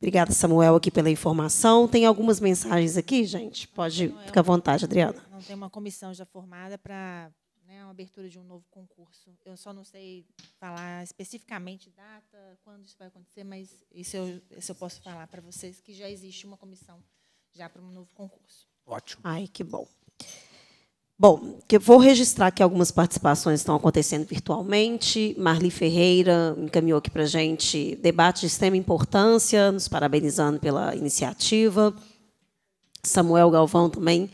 Obrigada, Samuel, aqui pela informação. Tem algumas mensagens aqui, gente? Pode não, ficar à vontade, Adriana. Não tem uma comissão já formada para né, uma abertura de um novo concurso. Eu só não sei falar especificamente data, quando isso vai acontecer, mas isso eu, isso eu posso falar para vocês, que já existe uma comissão já para um novo concurso. Ótimo. Ai, que bom. Bom, que eu vou registrar que algumas participações estão acontecendo virtualmente. Marli Ferreira encaminhou aqui para a gente debate de extrema importância, nos parabenizando pela iniciativa. Samuel Galvão também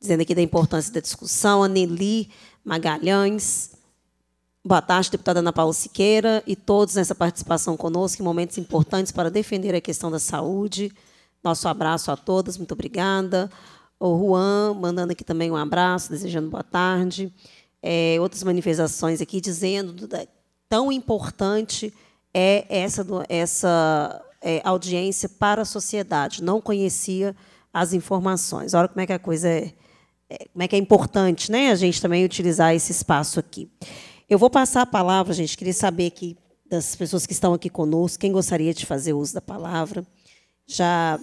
dizendo aqui da importância da discussão. A Nelly Magalhães. Boa tarde, deputada Ana Paula Siqueira e todos nessa participação conosco em momentos importantes para defender a questão da saúde. Nosso abraço a todas, muito obrigada. O Juan mandando aqui também um abraço, desejando boa tarde. É, outras manifestações aqui dizendo da, tão importante é essa, essa é, audiência para a sociedade. Não conhecia as informações. Olha como é que a coisa é, é, como é que é importante, né? A gente também utilizar esse espaço aqui. Eu vou passar a palavra, gente. Queria saber aqui das pessoas que estão aqui conosco, quem gostaria de fazer uso da palavra. Já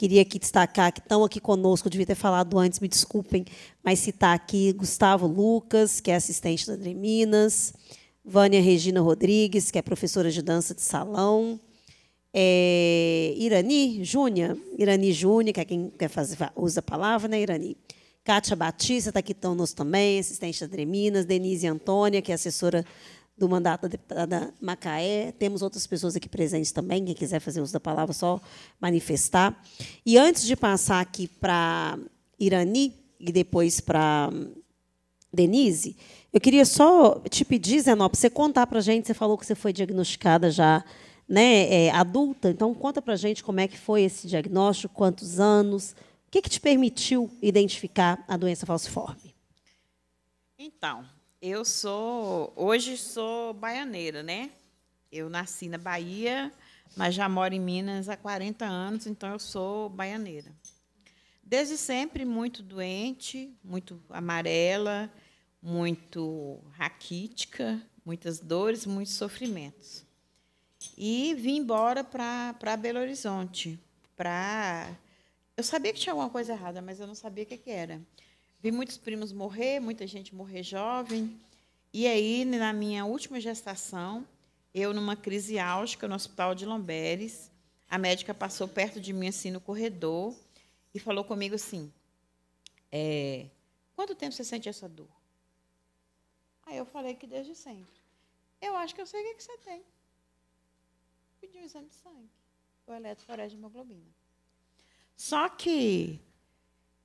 Queria aqui destacar que estão aqui conosco, devia ter falado antes, me desculpem, mas citar aqui Gustavo Lucas, que é assistente da Dreminas, Vânia Regina Rodrigues, que é professora de dança de salão, é, Irani Júnior, Irani Júnior, que é quem quer fazer, usa a palavra, né, Irani? Kátia Batista está aqui conosco também, assistente da Dreminas, Denise Antônia, que é assessora do mandato da deputada Macaé. Temos outras pessoas aqui presentes também, quem quiser fazer uso da palavra, só manifestar. E antes de passar aqui para Irani e depois para Denise, eu queria só te pedir, Zenó, para você contar para a gente, você falou que você foi diagnosticada já né, é, adulta, então conta para a gente como é que foi esse diagnóstico, quantos anos, o que, que te permitiu identificar a doença falciforme? Então, eu sou, hoje sou baianeira, né? Eu nasci na Bahia, mas já moro em Minas há 40 anos, então eu sou baianeira. Desde sempre muito doente, muito amarela, muito raquítica, muitas dores, muitos sofrimentos. E vim embora para Belo Horizonte. Pra... Eu sabia que tinha alguma coisa errada, mas eu não sabia o que, que era. Vi muitos primos morrer, muita gente morrer jovem. E aí, na minha última gestação, eu numa crise álgica no hospital de Lomberes, a médica passou perto de mim assim no corredor e falou comigo assim: é, quanto tempo você sente essa dor? Aí eu falei que desde sempre. Eu acho que eu sei o que, você tem. Pedi um exame de sangue, o eletroforese de hemoglobina. Só que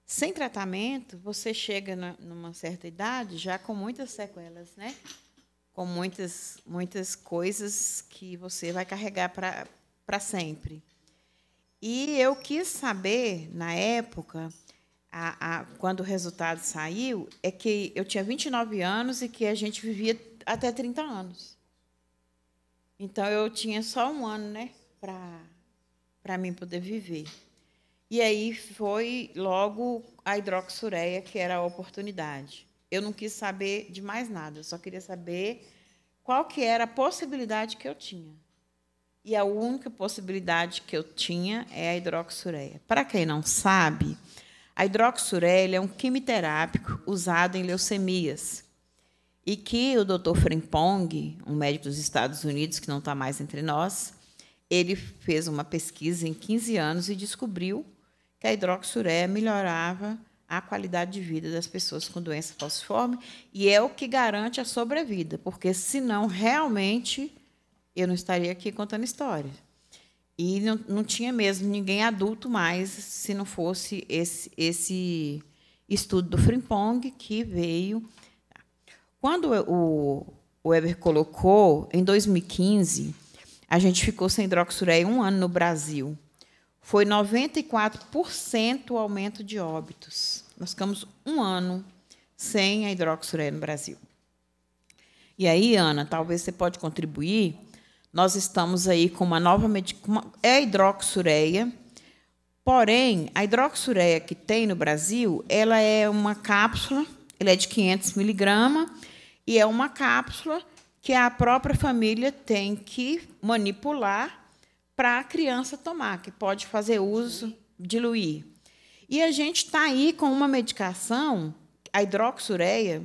sem tratamento, você chega numa certa idade já com muitas sequelas, né? Com muitas, muitas coisas que você vai carregar para sempre. E eu quis saber, na época, a, a, quando o resultado saiu, é que eu tinha 29 anos e que a gente vivia até 30 anos. Então, eu tinha só um ano né, para mim poder viver. E aí foi logo a hidroxureia, que era a oportunidade. Eu não quis saber de mais nada, eu só queria saber qual que era a possibilidade que eu tinha. E a única possibilidade que eu tinha é a hidroxureia. Para quem não sabe, a hidroxureia é um quimioterápico usado em leucemias. E que o Dr. Frimpong, um médico dos Estados Unidos que não está mais entre nós, ele fez uma pesquisa em 15 anos e descobriu que a hidroxureia melhorava a qualidade de vida das pessoas com doença falciforme e é o que garante a sobrevida, porque senão realmente eu não estaria aqui contando história. E não, não tinha mesmo ninguém adulto mais se não fosse esse, esse estudo do Frimpong que veio. Quando o, Weber colocou, em 2015, a gente ficou sem hidroxureia um ano no Brasil foi 94% o aumento de óbitos. Nós ficamos um ano sem a hidroxureia no Brasil. E aí, Ana, talvez você pode contribuir. Nós estamos aí com uma nova medicação, é a hidroxureia, porém, a hidroxureia que tem no Brasil, ela é uma cápsula, ela é de 500 miligramas, e é uma cápsula que a própria família tem que manipular para a criança tomar, que pode fazer uso, diluir. E a gente está aí com uma medicação, a hidroxureia,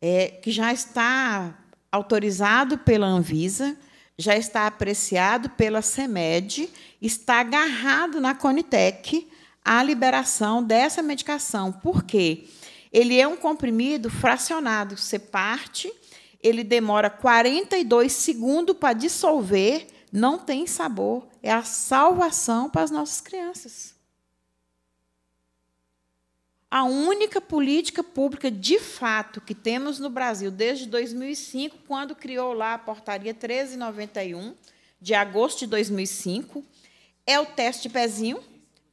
é, que já está autorizado pela Anvisa, já está apreciado pela CEMED, está agarrado na Conitec a liberação dessa medicação. Por quê? Ele é um comprimido fracionado. Você parte, ele demora 42 segundos para dissolver, não tem sabor. É a salvação para as nossas crianças. A única política pública de fato que temos no Brasil desde 2005, quando criou lá a portaria 1391, de agosto de 2005, é o teste de pezinho,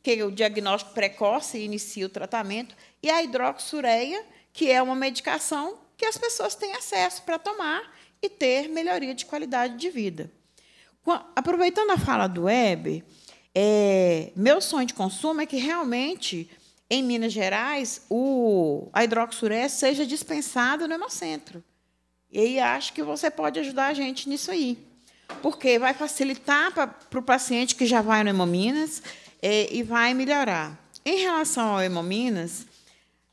que é o diagnóstico precoce e inicia o tratamento, e a hidroxureia, que é uma medicação que as pessoas têm acesso para tomar e ter melhoria de qualidade de vida. Aproveitando a fala do Weber, é, meu sonho de consumo é que realmente em Minas Gerais, o, a hidroxuré seja dispensada no hemocentro. E aí acho que você pode ajudar a gente nisso aí. Porque vai facilitar para o paciente que já vai no Hemominas é, e vai melhorar. Em relação ao Hemominas,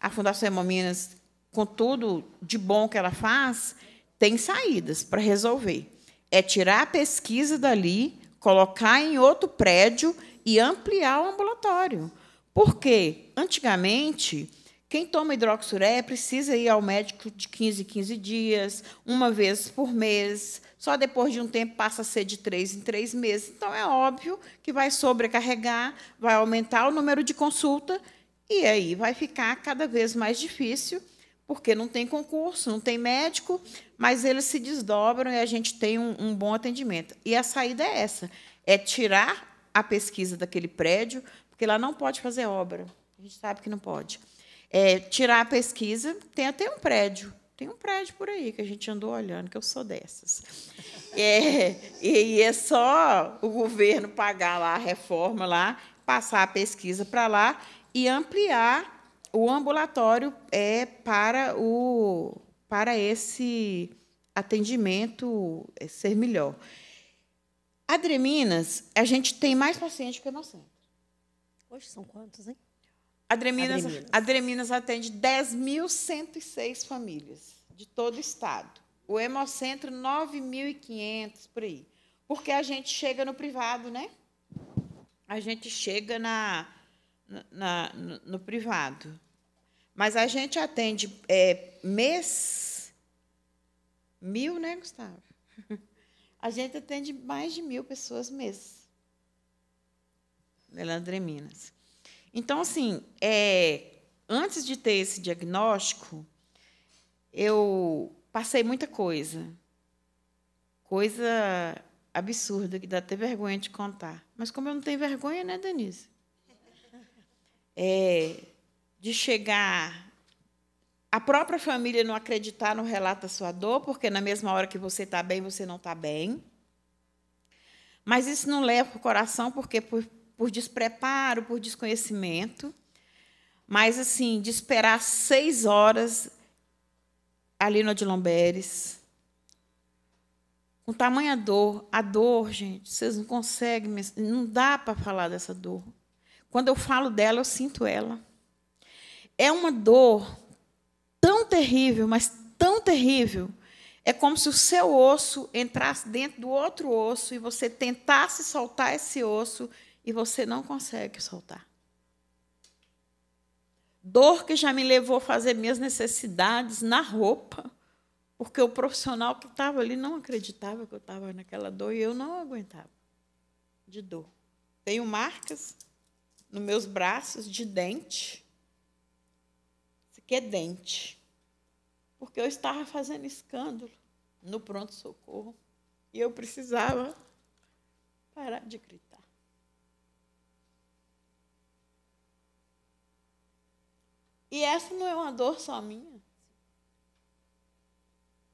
a Fundação Hemominas, com tudo de bom que ela faz, tem saídas para resolver. É tirar a pesquisa dali, colocar em outro prédio e ampliar o ambulatório. Porque, antigamente, quem toma hidroxureia precisa ir ao médico de 15 em 15 dias, uma vez por mês. Só depois de um tempo passa a ser de três em três meses. Então, é óbvio que vai sobrecarregar, vai aumentar o número de consulta, e aí vai ficar cada vez mais difícil, porque não tem concurso, não tem médico, mas eles se desdobram e a gente tem um, um bom atendimento. E a saída é essa: é tirar a pesquisa daquele prédio, porque lá não pode fazer obra. A gente sabe que não pode. É, tirar a pesquisa, tem até um prédio. Tem um prédio por aí que a gente andou olhando, que eu sou dessas. É, e é só o governo pagar lá a reforma lá, passar a pesquisa para lá e ampliar o ambulatório é para o para esse atendimento é, ser melhor. Adreminas, a gente tem mais paciente que Hemocentro. Hoje são quantos, hein? Adreminas, Adreminas. Adreminas atende 10.106 famílias de todo o estado. O Hemocentro, 9.500 por aí. Porque a gente chega no privado, né? A gente chega na, na, no, no privado. Mas a gente atende é, mês mil, né, Gustavo? A gente atende mais de mil pessoas mês. Melandre Minas. Então, assim, é, antes de ter esse diagnóstico, eu passei muita coisa. Coisa absurda, que dá até vergonha de contar. Mas como eu não tenho vergonha, né, Denise? É, de chegar a própria família não acreditar no relato da sua dor, porque na mesma hora que você está bem, você não está bem. Mas isso não leva para o coração, porque por, por despreparo, por desconhecimento. Mas, assim, de esperar seis horas ali no Adilomberes, com tamanha dor, a dor, gente, vocês não conseguem, não dá para falar dessa dor. Quando eu falo dela, eu sinto ela. É uma dor tão terrível, mas tão terrível, é como se o seu osso entrasse dentro do outro osso e você tentasse soltar esse osso e você não consegue soltar. Dor que já me levou a fazer minhas necessidades na roupa, porque o profissional que estava ali não acreditava que eu estava naquela dor e eu não aguentava de dor. Tenho marcas nos meus braços de dente. Isso aqui é dente porque eu estava fazendo escândalo no pronto-socorro e eu precisava parar de gritar. E essa não é uma dor só minha.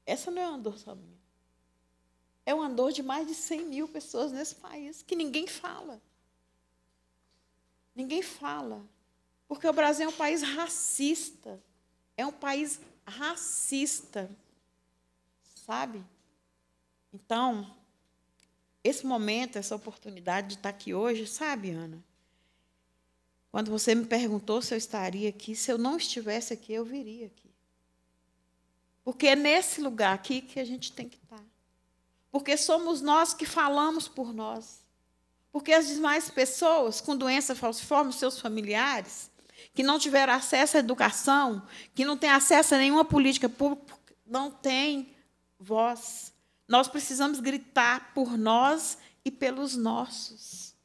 Essa não é uma dor só minha. É uma dor de mais de 100 mil pessoas nesse país que ninguém fala. Ninguém fala. Porque o Brasil é um país racista. É um país racista, sabe? Então, esse momento, essa oportunidade de estar aqui hoje, sabe, Ana? Quando você me perguntou se eu estaria aqui, se eu não estivesse aqui, eu viria aqui. Porque é nesse lugar aqui que a gente tem que estar. Porque somos nós que falamos por nós. Porque as demais pessoas com doença falciforme, seus familiares, que não tiveram acesso à educação, que não têm acesso a nenhuma política pública, não têm voz. Nós precisamos gritar por nós e pelos nossos.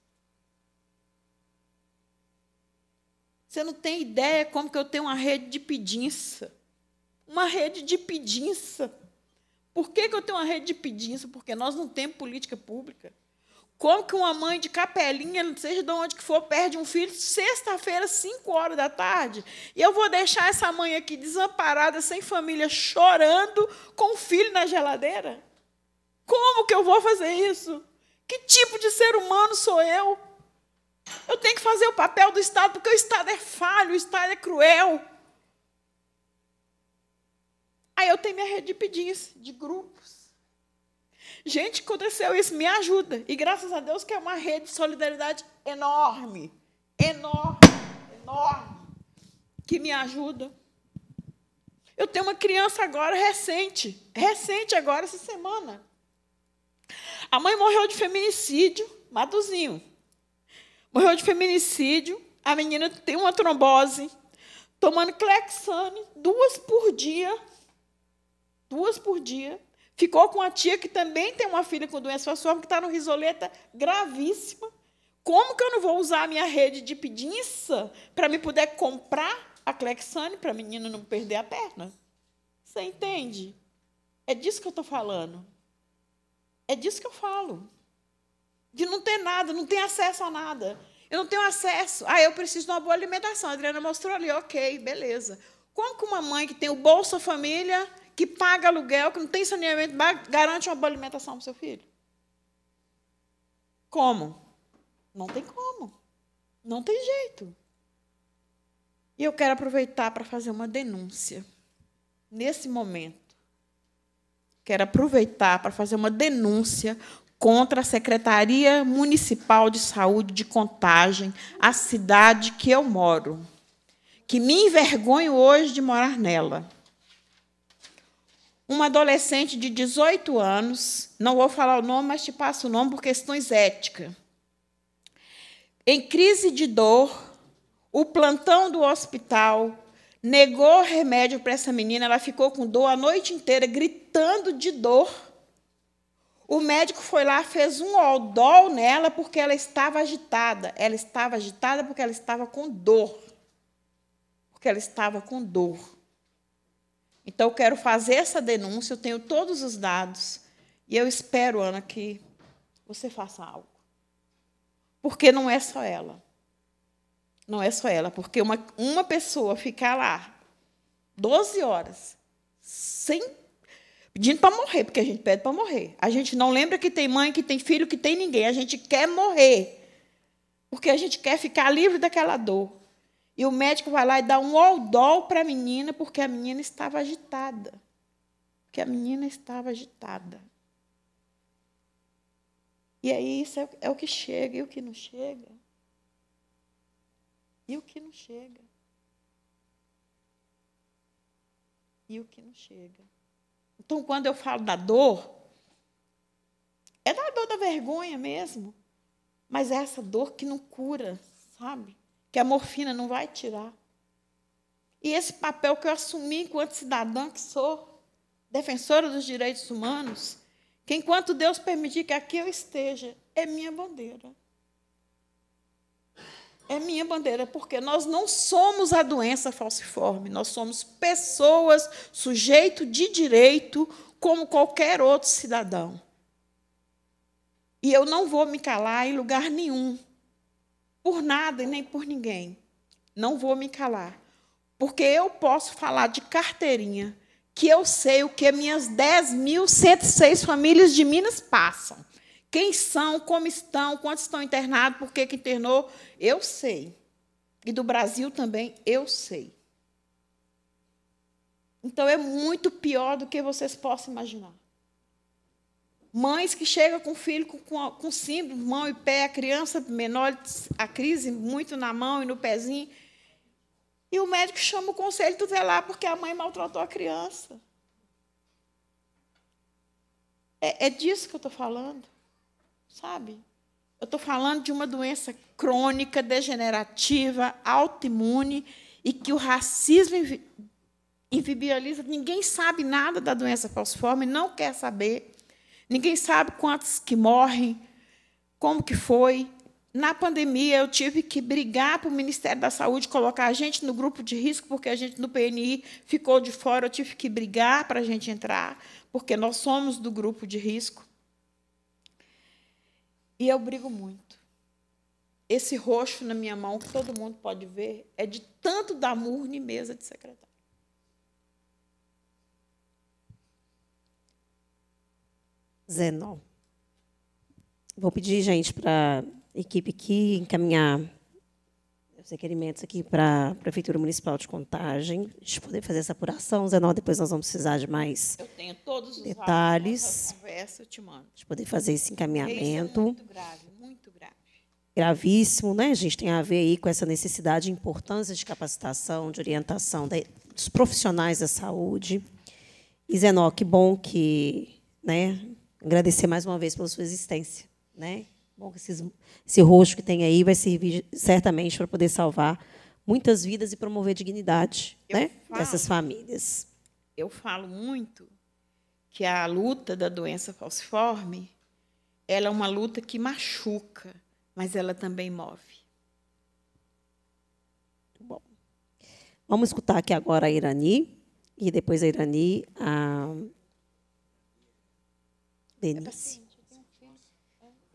Você não tem ideia como que eu tenho uma rede de pedinça. Uma rede de pedinça. Por que, que eu tenho uma rede de pedinça? Porque nós não temos política pública. Como que uma mãe de capelinha, seja de onde que for, perde um filho sexta-feira, 5 horas da tarde? E eu vou deixar essa mãe aqui desamparada, sem família, chorando, com o filho na geladeira? Como que eu vou fazer isso? Que tipo de ser humano sou eu? Eu tenho que fazer o papel do Estado, porque o Estado é falho, o Estado é cruel. Aí eu tenho minha rede de pedinhas, de grupos. Gente, aconteceu isso, me ajuda. E graças a Deus que é uma rede de solidariedade enorme, enorme, enorme, que me ajuda. Eu tenho uma criança agora recente, recente agora, essa semana. A mãe morreu de feminicídio, Maduzinho. Morreu de feminicídio, a menina tem uma trombose, tomando Clexane duas por dia. Duas por dia. Ficou com a tia que também tem uma filha com doença falciforme, que está no risoleta gravíssima. Como que eu não vou usar a minha rede de pedinça para me poder comprar a Clexane para a menina não perder a perna? Você entende? É disso que eu estou falando. É disso que eu falo. De não ter nada, não ter acesso a nada. Eu não tenho acesso. Ah, eu preciso de uma boa alimentação. A Adriana mostrou ali, ok, beleza. Como que uma mãe que tem o Bolsa Família que paga aluguel, que não tem saneamento, garante uma boa alimentação para o seu filho? Como? Não tem como. Não tem jeito. E eu quero aproveitar para fazer uma denúncia. Nesse momento. Quero aproveitar para fazer uma denúncia contra a Secretaria Municipal de Saúde de Contagem, a cidade que eu moro. Que me envergonho hoje de morar nela uma adolescente de 18 anos, não vou falar o nome, mas te passo o nome por questões éticas. Em crise de dor, o plantão do hospital negou remédio para essa menina, ela ficou com dor a noite inteira, gritando de dor. O médico foi lá, fez um odol nela porque ela estava agitada. Ela estava agitada porque ela estava com dor. Porque ela estava com dor. Então, eu quero fazer essa denúncia, eu tenho todos os dados, e eu espero, Ana, que você faça algo. Porque não é só ela. Não é só ela, porque uma, uma pessoa ficar lá 12 horas sem pedindo para morrer, porque a gente pede para morrer. A gente não lembra que tem mãe, que tem filho, que tem ninguém. A gente quer morrer. Porque a gente quer ficar livre daquela dor. E o médico vai lá e dá um oldol para a menina, porque a menina estava agitada. Porque a menina estava agitada. E aí isso é, é o que chega e o que não chega. E o que não chega. E o que não chega. Então, quando eu falo da dor, é da dor da vergonha mesmo. Mas é essa dor que não cura, sabe? Que a morfina não vai tirar. E esse papel que eu assumi enquanto cidadã que sou, defensora dos direitos humanos, que enquanto Deus permitir que aqui eu esteja, é minha bandeira. É minha bandeira, porque nós não somos a doença falciforme, nós somos pessoas, sujeito de direito, como qualquer outro cidadão. E eu não vou me calar em lugar nenhum por nada e nem por ninguém. Não vou me calar. Porque eu posso falar de carteirinha, que eu sei o que minhas 10.106 famílias de Minas passam. Quem são, como estão, quantos estão internados, por que, que internou, eu sei. E do Brasil também, eu sei. Então é muito pior do que vocês possam imaginar. Mães que chegam com filho com, com, com símbolo, mão e pé, a criança menor, a crise muito na mão e no pezinho. E o médico chama o conselho tutelar porque a mãe maltratou a criança. É, é disso que eu estou falando, sabe? Eu estou falando de uma doença crônica, degenerativa, autoimune, e que o racismo invibializa. Ninguém sabe nada da doença falciforme, não quer saber. Ninguém sabe quantos que morrem, como que foi. Na pandemia, eu tive que brigar para o Ministério da Saúde colocar a gente no grupo de risco, porque a gente no PNI ficou de fora. Eu tive que brigar para a gente entrar, porque nós somos do grupo de risco. E eu brigo muito. Esse roxo na minha mão, que todo mundo pode ver, é de tanto dar murro em mesa de secretário. Zenon. Vou pedir, gente, para a equipe aqui encaminhar os requerimentos aqui para a Prefeitura Municipal de Contagem, a gente poder fazer essa apuração. Zenon, depois nós vamos precisar de mais eu tenho todos os detalhes. Conversa, eu te mando. De poder fazer esse encaminhamento. É muito grave, muito grave. Gravíssimo, né? A gente tem a ver aí com essa necessidade e importância de capacitação, de orientação dos profissionais da saúde. E, Zenó, que bom que, né, agradecer mais uma vez pela sua existência. Né? Bom, esses, esse roxo que tem aí vai servir certamente para poder salvar muitas vidas e promover dignidade né, falo, dessas famílias. Eu falo muito que a luta da doença falciforme ela é uma luta que machuca, mas ela também move. Bom, vamos escutar aqui agora a Irani e depois a Irani a Denise.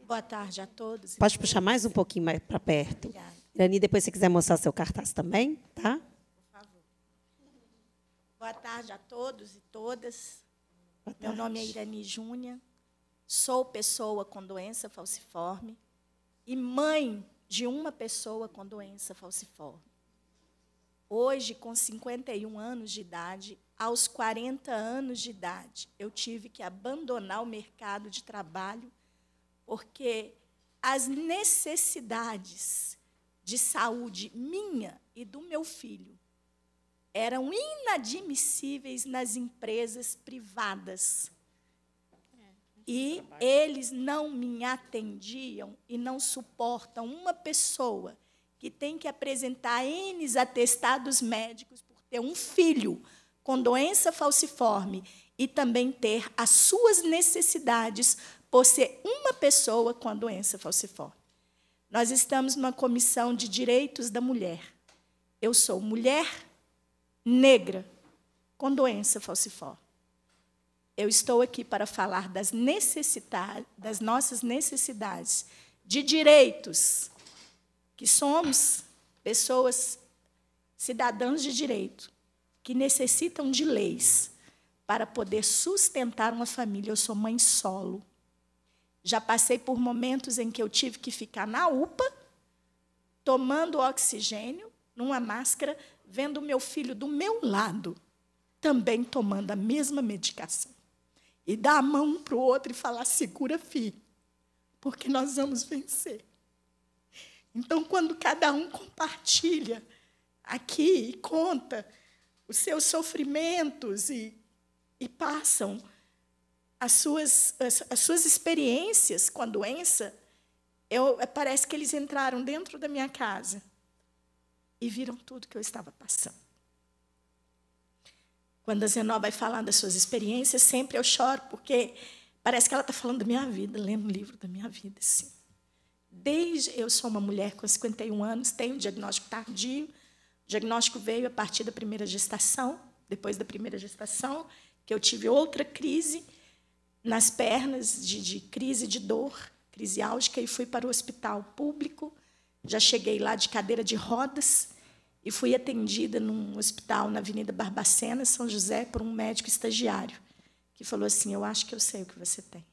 Boa tarde a todos. Pode puxar mais um pouquinho mais para perto. Obrigada. Irani, depois se quiser mostrar seu cartaz também, tá? Por favor. Boa tarde a todos e todas. Meu nome é Irani Júnia. Sou pessoa com doença falciforme e mãe de uma pessoa com doença falciforme. Hoje, com 51 anos de idade, aos 40 anos de idade, eu tive que abandonar o mercado de trabalho porque as necessidades de saúde minha e do meu filho eram inadmissíveis nas empresas privadas. E eles não me atendiam e não suportam uma pessoa que tem que apresentar N atestados médicos por ter um filho com doença falciforme e também ter as suas necessidades por ser uma pessoa com a doença falciforme. Nós estamos numa comissão de direitos da mulher. Eu sou mulher negra com doença falciforme. Eu estou aqui para falar das das nossas necessidades de direitos que somos pessoas, cidadãos de direito, que necessitam de leis para poder sustentar uma família. Eu sou mãe solo. Já passei por momentos em que eu tive que ficar na UPA, tomando oxigênio, numa máscara, vendo meu filho do meu lado, também tomando a mesma medicação. E dar a mão um para o outro e falar: segura, filho, porque nós vamos vencer. Então, quando cada um compartilha aqui e conta os seus sofrimentos e, e passam as suas, as, as, suas experiências com a doença, eu, parece que eles entraram dentro da minha casa e viram tudo que eu estava passando. Quando a Zenó vai falando das suas experiências, sempre eu choro, porque parece que ela está falando da minha vida, lendo um livro da minha vida. Sim. Desde eu sou uma mulher com 51 anos, tenho diagnóstico tardio. O diagnóstico veio a partir da primeira gestação. Depois da primeira gestação, que eu tive outra crise nas pernas, de, de crise de dor, crise álgica, e fui para o hospital público. Já cheguei lá de cadeira de rodas e fui atendida num hospital na Avenida Barbacena, São José, por um médico estagiário, que falou assim: Eu acho que eu sei o que você tem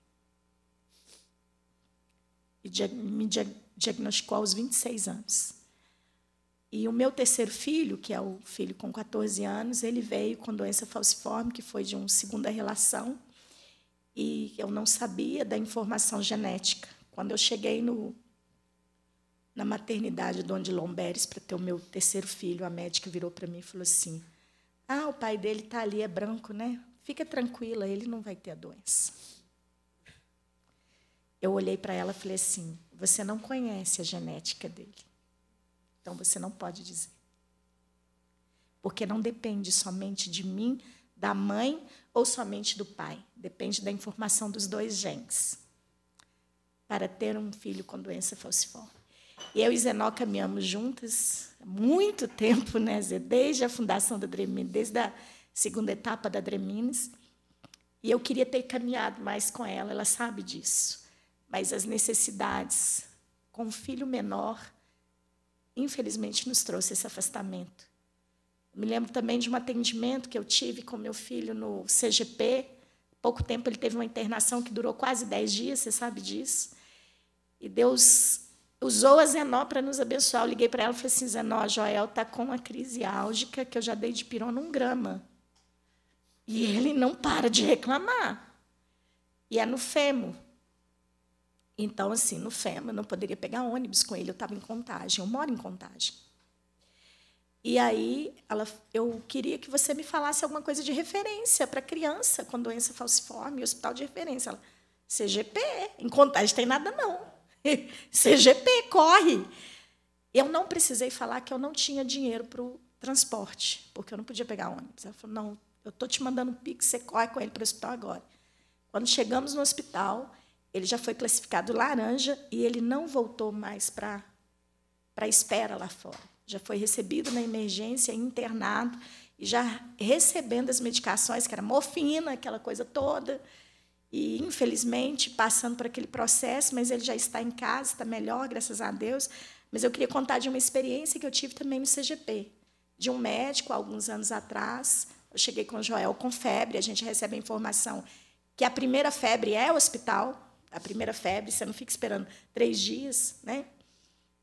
e me diagnosticou aos 26 anos. E o meu terceiro filho, que é o filho com 14 anos, ele veio com doença falciforme, que foi de uma segunda relação, e eu não sabia da informação genética. Quando eu cheguei no, na maternidade do Onde Lomberes para ter o meu terceiro filho, a médica virou para mim e falou assim: Ah, o pai dele está ali, é branco, né? Fica tranquila, ele não vai ter a doença. Eu olhei para ela e falei assim: Você não conhece a genética dele. Então você não pode dizer. Porque não depende somente de mim, da mãe ou somente do pai. Depende da informação dos dois genes para ter um filho com doença falciforme. Eu e Zenó caminhamos juntas há muito tempo, né, Zé? desde a fundação da Dremines, desde a segunda etapa da Dremines. E eu queria ter caminhado mais com ela, ela sabe disso. Mas as necessidades com um filho menor, infelizmente, nos trouxe esse afastamento. Me lembro também de um atendimento que eu tive com meu filho no CGP. Pouco tempo ele teve uma internação que durou quase 10 dias, você sabe disso. E Deus usou a Zenó para nos abençoar. Eu liguei para ela e falei assim: Zenó, Joel está com uma crise álgica que eu já dei de pirona um grama. E ele não para de reclamar. E é no fêmur. Então, assim, no fêmur, eu não poderia pegar ônibus com ele, eu estava em contagem, eu moro em contagem. E aí, ela, eu queria que você me falasse alguma coisa de referência para criança com doença falciforme, hospital de referência. Ela, CGP, em contagem tem nada não. CGP, corre. Eu não precisei falar que eu não tinha dinheiro para o transporte, porque eu não podia pegar ônibus. Ela falou, não, eu estou te mandando um pix, você corre com ele para o hospital agora. Quando chegamos no hospital, ele já foi classificado laranja e ele não voltou mais para a espera lá fora. Já foi recebido na emergência, internado, e já recebendo as medicações, que era morfina, aquela coisa toda. E, infelizmente, passando por aquele processo, mas ele já está em casa, está melhor, graças a Deus. Mas eu queria contar de uma experiência que eu tive também no CGP, de um médico, alguns anos atrás, eu cheguei com o Joel com febre, a gente recebe a informação que a primeira febre é hospital, a primeira febre, você não fica esperando três dias, né?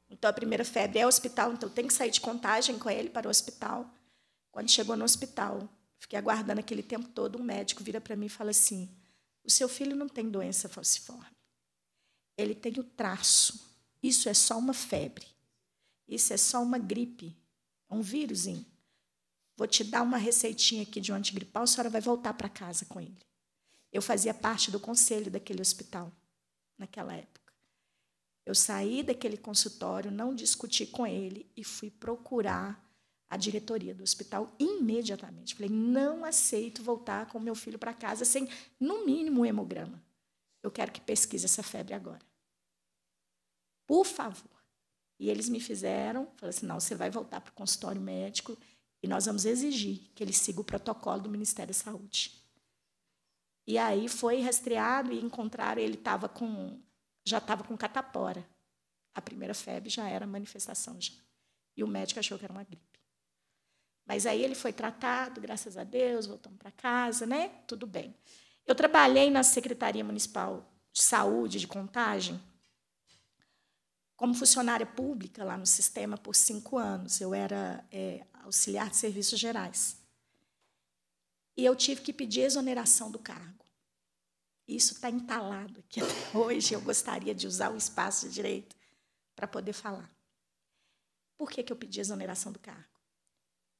Então, a primeira febre é hospital, então tem que sair de contagem com ele para o hospital. Quando chegou no hospital, fiquei aguardando aquele tempo todo, um médico vira para mim e fala assim: o seu filho não tem doença falciforme. Ele tem o traço. Isso é só uma febre. Isso é só uma gripe. É um vírusinho. Vou te dar uma receitinha aqui de um antigripal, a senhora vai voltar para casa com ele. Eu fazia parte do conselho daquele hospital, naquela época. Eu saí daquele consultório, não discuti com ele e fui procurar a diretoria do hospital imediatamente. Falei: não aceito voltar com meu filho para casa sem, no mínimo, um hemograma. Eu quero que pesquise essa febre agora. Por favor. E eles me fizeram, falaram assim: não, você vai voltar para o consultório médico e nós vamos exigir que ele siga o protocolo do Ministério da Saúde. E aí foi rastreado e encontraram, ele estava com, já estava com catapora. A primeira febre já era manifestação já. E o médico achou que era uma gripe. Mas aí ele foi tratado, graças a Deus, voltamos para casa, né? Tudo bem. Eu trabalhei na Secretaria Municipal de Saúde de Contagem como funcionária pública lá no sistema por cinco anos. Eu era é, auxiliar de serviços gerais. E eu tive que pedir exoneração do cargo. Isso está entalado aqui até hoje. Eu gostaria de usar o espaço de direito para poder falar. Por que, que eu pedi exoneração do cargo?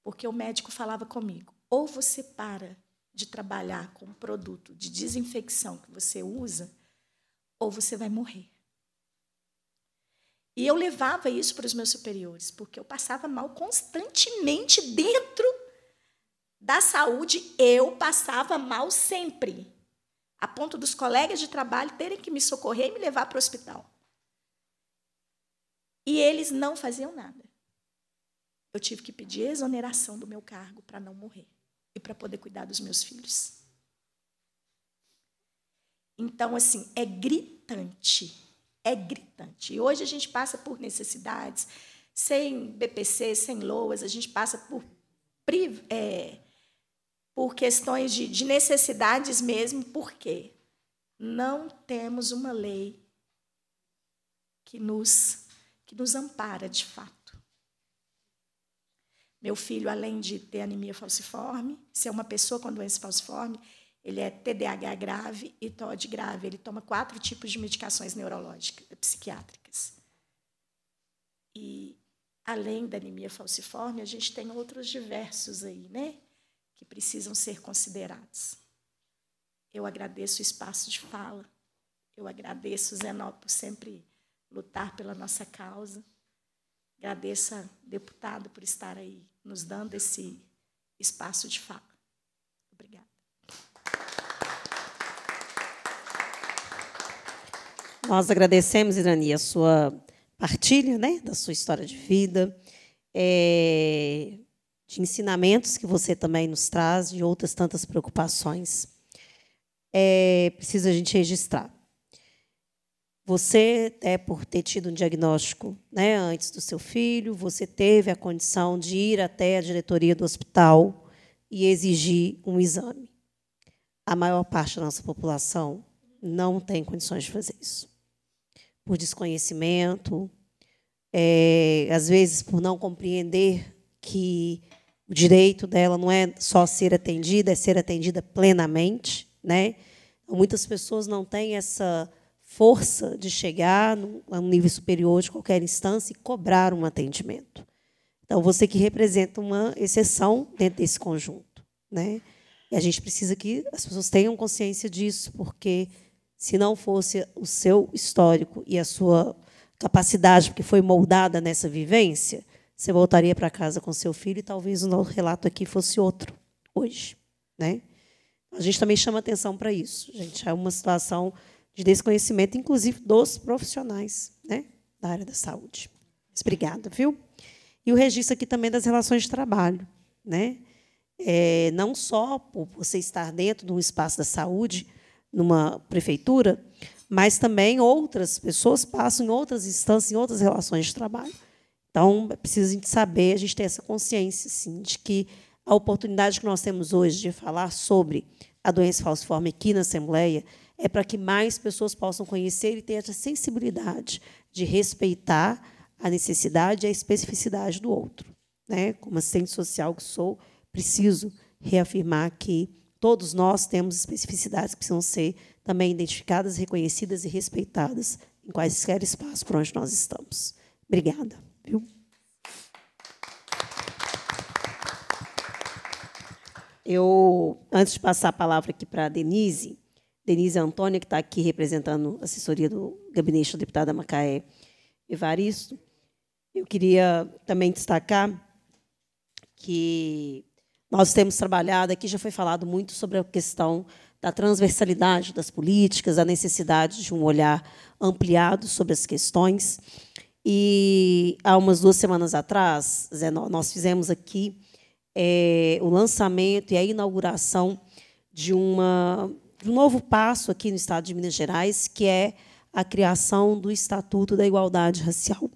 Porque o médico falava comigo: ou você para de trabalhar com um produto de desinfecção que você usa, ou você vai morrer. E eu levava isso para os meus superiores, porque eu passava mal constantemente dentro da saúde, eu passava mal sempre, a ponto dos colegas de trabalho terem que me socorrer e me levar para o hospital. E eles não faziam nada. Eu tive que pedir exoneração do meu cargo para não morrer e para poder cuidar dos meus filhos. Então, assim, é gritante é gritante. E hoje a gente passa por necessidades, sem BPC, sem LOAS, a gente passa por, é, por questões de, de necessidades mesmo, porque não temos uma lei que nos, que nos ampara de fato. Meu filho, além de ter anemia falciforme, ser uma pessoa com doença falciforme, ele é TDAH grave e TOD grave. Ele toma quatro tipos de medicações neurológicas, psiquiátricas. E, além da anemia falciforme, a gente tem outros diversos aí, né? Que precisam ser considerados. Eu agradeço o espaço de fala. Eu agradeço o Zenó por sempre lutar pela nossa causa. Agradeço a deputado por estar aí nos dando esse espaço de fala. Obrigada. Nós agradecemos, Irani, a sua partilha né, da sua história de vida, é, de ensinamentos que você também nos traz, de outras tantas preocupações. É, precisa a gente registrar. Você, é por ter tido um diagnóstico né, antes do seu filho, você teve a condição de ir até a diretoria do hospital e exigir um exame. A maior parte da nossa população não tem condições de fazer isso. Por desconhecimento, é, às vezes por não compreender que o direito dela não é só ser atendida, é ser atendida plenamente. Né? Muitas pessoas não têm essa força de chegar a um nível superior de qualquer instância e cobrar um atendimento. Então, você que representa uma exceção dentro desse conjunto. Né? E a gente precisa que as pessoas tenham consciência disso, porque se não fosse o seu histórico e a sua capacidade, porque foi moldada nessa vivência, você voltaria para casa com seu filho e talvez o nosso relato aqui fosse outro hoje. Né? A gente também chama atenção para isso. Gente, é uma situação de desconhecimento, inclusive dos profissionais né, da área da saúde. Obrigada, viu? E o registro aqui também das relações de trabalho. Né? É, não só por você estar dentro de um espaço da saúde, numa prefeitura, mas também outras pessoas passam em outras instâncias, em outras relações de trabalho. Então, é preciso a gente saber, a gente ter essa consciência de que a oportunidade que nós temos hoje de falar sobre a doença falciforme aqui na Assembleia é para que mais pessoas possam conhecer e ter essa sensibilidade de respeitar a necessidade e a especificidade do outro. Né? Como assistente social que sou, preciso reafirmar que todos nós temos especificidades que precisam ser também identificadas, reconhecidas e respeitadas em quaisquer espaços por onde nós estamos. Obrigada. Viu? Eu, antes de passar a palavra aqui para a Denise, Denise Antônia, que está aqui representando a assessoria do gabinete da deputada Macaé Evaristo. Eu queria também destacar que nós temos trabalhado, aqui já foi falado muito sobre a questão da transversalidade das políticas, a necessidade de um olhar ampliado sobre as questões. E há umas duas semanas atrás, Zé, nós fizemos aqui é, o lançamento e a inauguração de uma um novo passo aqui no Estado de Minas Gerais, que é a criação do Estatuto da Igualdade Racial,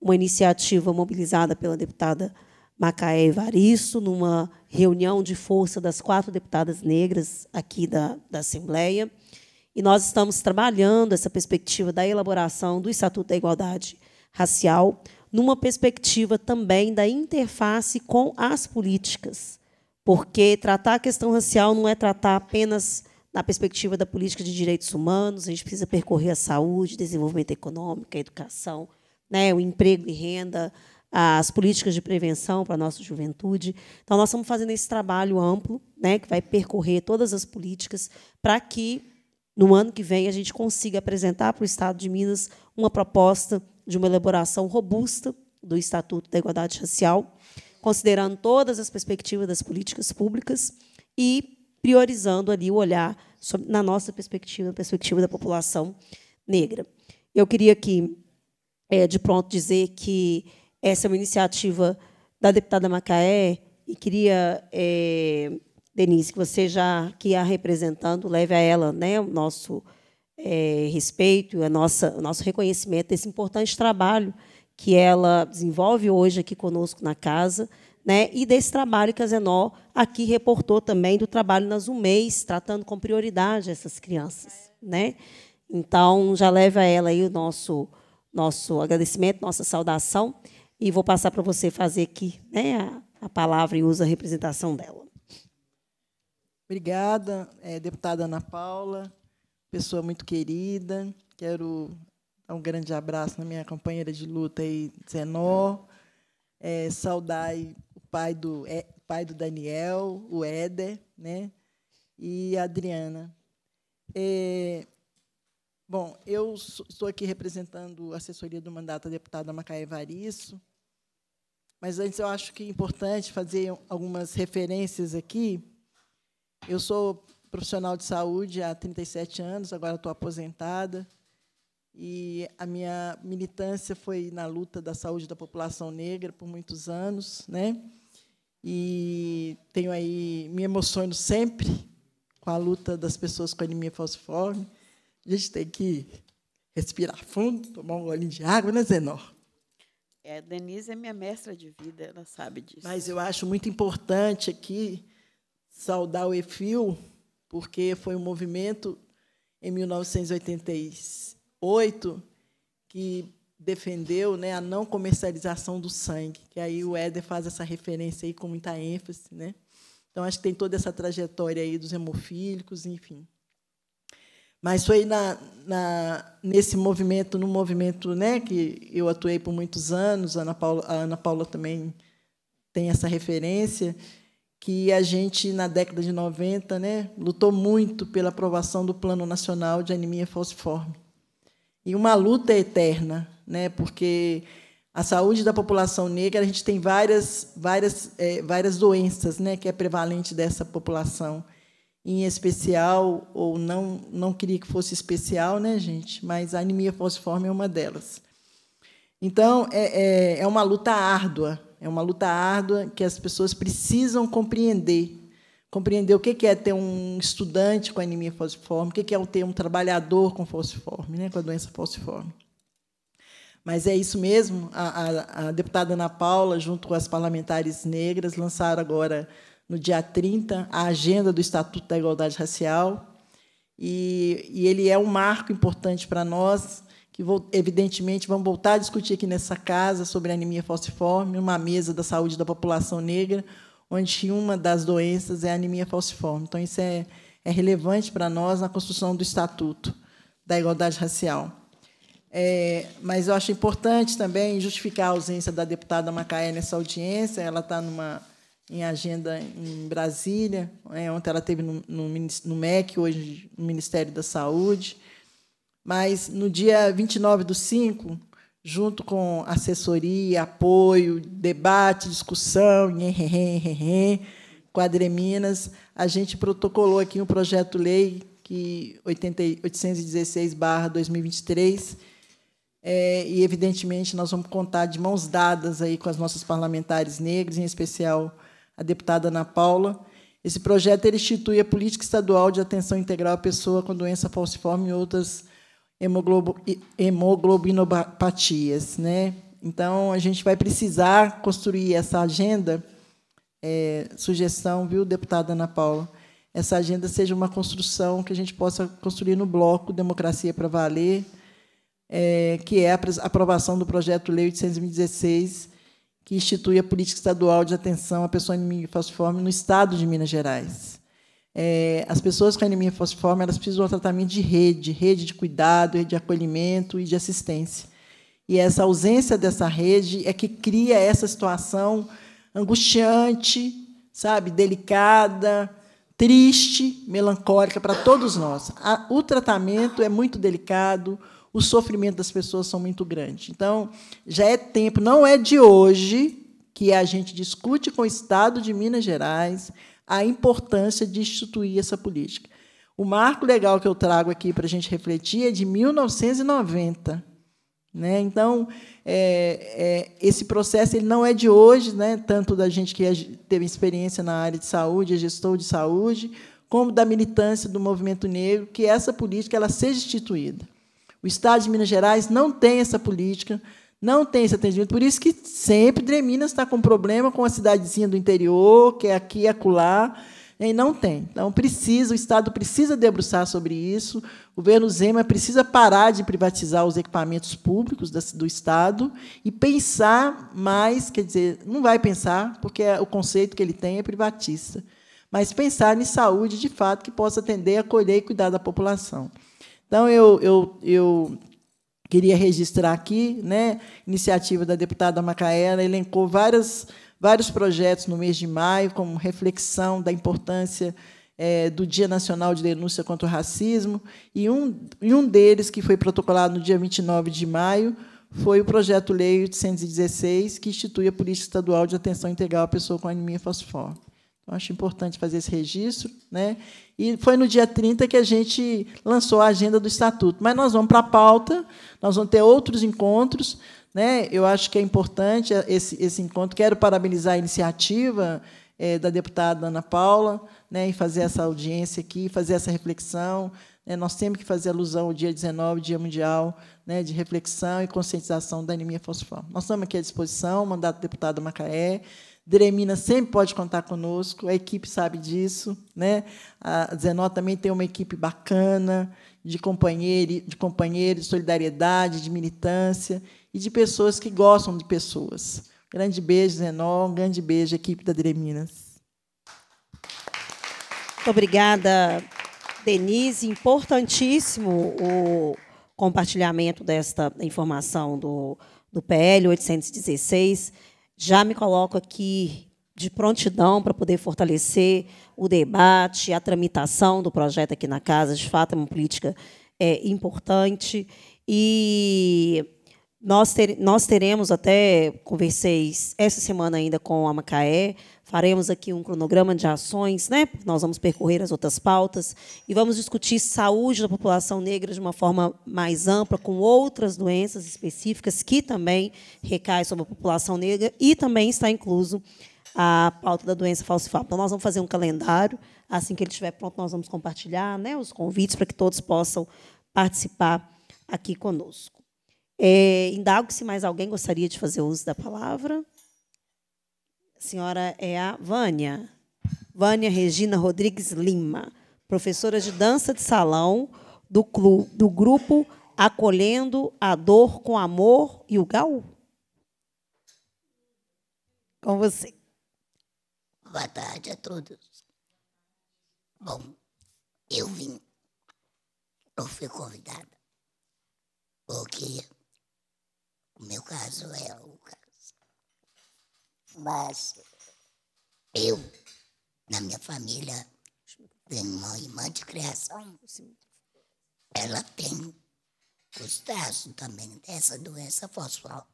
uma iniciativa mobilizada pela deputada Macaé Evaristo, numa reunião de força das quatro deputadas negras aqui da, da Assembleia. E nós estamos trabalhando essa perspectiva da elaboração do Estatuto da Igualdade Racial, numa perspectiva também da interface com as políticas, porque tratar a questão racial não é tratar apenas na perspectiva da política de direitos humanos, a gente precisa percorrer a saúde, desenvolvimento econômico, a educação, né, o emprego e renda, as políticas de prevenção para a nossa juventude. Então, nós estamos fazendo esse trabalho amplo, né, que vai percorrer todas as políticas, para que, no ano que vem, a gente consiga apresentar para o Estado de Minas uma proposta de uma elaboração robusta do Estatuto da Igualdade Racial, considerando todas as perspectivas das políticas públicas e priorizando ali o olhar sobre, na nossa perspectiva, na perspectiva da população negra. Eu queria aqui, é, de pronto, dizer que essa é uma iniciativa da deputada Macaé e queria, é, Denise, que você já que a representando, leve a ela né, o nosso é, respeito, a nossa, o nosso reconhecimento desse importante trabalho que ela desenvolve hoje aqui conosco na casa, né, e desse trabalho que a Zenó aqui reportou também do trabalho nas UMEIs, tratando com prioridade essas crianças. Né? Então, já leva a ela aí o nosso, nosso agradecimento, nossa saudação, e vou passar para você fazer aqui né, a, a palavra e usa a representação dela. Obrigada, é, deputada Ana Paula, pessoa muito querida. Quero dar um grande abraço na minha companheira de luta, aí, Zenó. É, saudar pai do, é, pai do Daniel, o Éder, né? e a Adriana. É, Bom, eu estou aqui representando a assessoria do mandato da deputada Macaé Varisso, mas antes eu acho que é importante fazer algumas referências aqui. Eu sou profissional de saúde há 37 anos, agora estou aposentada, e a minha militância foi na luta da saúde da população negra por muitos anos, né? E tenho aí me emociono sempre com a luta das pessoas com anemia falciforme. A gente tem que respirar fundo, tomar um golinho de água, né, Zenor? É, Denise é minha mestra de vida, ela sabe disso. Mas eu acho muito importante aqui saudar o EFIL, porque foi um movimento em 1988 que defendeu né, a não comercialização do sangue, que aí o Éder faz essa referência aí com muita ênfase, né? Então acho que tem toda essa trajetória aí dos hemofílicos, enfim. Mas foi na, na, nesse movimento, no movimento né, que eu atuei por muitos anos, a Ana Paula, a Ana Paula também tem essa referência, que a gente, na década de 90, né, lutou muito pela aprovação do Plano Nacional de Anemia Falciforme. E uma luta eterna, né, porque a saúde da população negra, a gente tem várias, várias, é, várias doenças né, que é prevalente dessa população em especial, ou não, não queria que fosse especial, né, gente? Mas a anemia falciforme é uma delas. Então, é, é, é uma luta árdua, é uma luta árdua que as pessoas precisam compreender. Compreender o que é ter um estudante com anemia falciforme, o que é ter um trabalhador com falciforme, né, com a doença falciforme. Mas é isso mesmo, a, a, a deputada Ana Paula, junto com as parlamentares negras, lançaram agora no dia 30, a agenda do Estatuto da Igualdade Racial. E, e ele é um marco importante para nós, que, evidentemente, vamos voltar a discutir aqui nessa casa sobre anemia falciforme, uma mesa da saúde da população negra, onde uma das doenças é a anemia falciforme. Então, isso é, é relevante para nós na construção do Estatuto da Igualdade Racial. É, mas eu acho importante também justificar a ausência da deputada Macaé nessa audiência. Ela está numa em agenda em Brasília. Né? Ontem ela teve no, no, no MEC, hoje no Ministério da Saúde. Mas no dia 29 do 5, junto com assessoria, apoio, debate, discussão, quadreminas, a gente protocolou aqui um projeto-lei que 816/2023 é, e evidentemente nós vamos contar de mãos dadas aí com as nossas parlamentares negras, em especial a deputada Ana Paula. Esse projeto ele institui a política estadual de atenção integral à pessoa com doença falciforme e outras hemoglobinopatias. Né? Então, a gente vai precisar construir essa agenda, é, sugestão, viu, deputada Ana Paula? Essa agenda seja uma construção que a gente possa construir no bloco Democracia para Valer, é, que é a aprovação do projeto Lei 816, que institui a política estadual de atenção à pessoa anemia falciforme no estado de Minas Gerais. É, as pessoas com anemia falciforme elas precisam de um tratamento de rede, rede de cuidado, rede de acolhimento e de assistência. E essa ausência dessa rede é que cria essa situação angustiante, sabe, delicada, triste, melancólica para todos nós. O tratamento é muito delicado, o sofrimento das pessoas são muito grandes. Então, já é tempo, não é de hoje, que a gente discute com o Estado de Minas Gerais a importância de instituir essa política. O marco legal que eu trago aqui para a gente refletir é de 1990. Né? Então, é, é, esse processo ele não é de hoje, né? tanto da gente que teve experiência na área de saúde, é gestor de saúde, como da militância do movimento negro, que essa política ela seja instituída. O Estado de Minas Gerais não tem essa política, não tem esse atendimento. Por isso que sempre Dreminas está com problema com a cidadezinha do interior, que é aqui e acolá, e não tem. Então, precisa, o Estado precisa debruçar sobre isso, o governo Zema precisa parar de privatizar os equipamentos públicos do Estado e pensar mais, quer dizer, não vai pensar, porque o conceito que ele tem é privatista, mas pensar em saúde, de fato, que possa atender, acolher e cuidar da população. Então, eu, eu, eu queria registrar aqui, né, iniciativa da deputada Macaela, elencou várias, vários projetos no mês de maio, como reflexão da importância é, do Dia Nacional de Denúncia contra o Racismo, e um, e um deles, que foi protocolado no dia 29 de maio, foi o projeto Lei 816, que institui a Política Estadual de Atenção Integral à Pessoa com Anemia Falciforme. Acho importante fazer esse registro. Né? E foi no dia 30 que a gente lançou a agenda do Estatuto. Mas nós vamos para a pauta, nós vamos ter outros encontros. Né? Eu acho que é importante esse, esse encontro. Quero parabenizar a iniciativa é, da deputada Ana Paula, né, em fazer essa audiência aqui, fazer essa reflexão. Né, nós temos que fazer alusão ao dia 19, Dia Mundial né, de Reflexão e Conscientização da Anemia Falciforme. Nós estamos aqui à disposição, mandato do deputado Macaé. Dremina sempre pode contar conosco, a equipe sabe disso. Né? A Zenó também tem uma equipe bacana de companheiro, de companheiros, de solidariedade, de militância e de pessoas que gostam de pessoas. Grande beijo, Zenó. Um grande beijo, equipe da Dreminas. Muito obrigada, Denise. Importantíssimo o compartilhamento desta informação do, do PL 816. Já me coloco aqui de prontidão para poder fortalecer o debate, a tramitação do projeto aqui na casa. De fato, é uma política é, importante. E nós, ter, nós teremos, até conversei essa semana ainda com a Macaé, faremos aqui um cronograma de ações, né? nós vamos percorrer as outras pautas e vamos discutir saúde da população negra de uma forma mais ampla, com outras doenças específicas que também recaem sobre a população negra e também está incluso a pauta da doença falciforme. Então, nós vamos fazer um calendário, assim que ele estiver pronto, nós vamos compartilhar né, os convites para que todos possam participar aqui conosco. É, indago se mais alguém gostaria de fazer uso da palavra. A senhora é a Vânia. Vânia Regina Rodrigues Lima, professora de dança de salão do, clube, do grupo Acolhendo a Dor com Amor e o Gal. Com você. Boa tarde a todos. Bom, eu vim, eu fui convidada, porque o meu caso é o. Mas eu, na minha família, tenho uma irmã de criação. Ela tem os traços também dessa doença fosforal.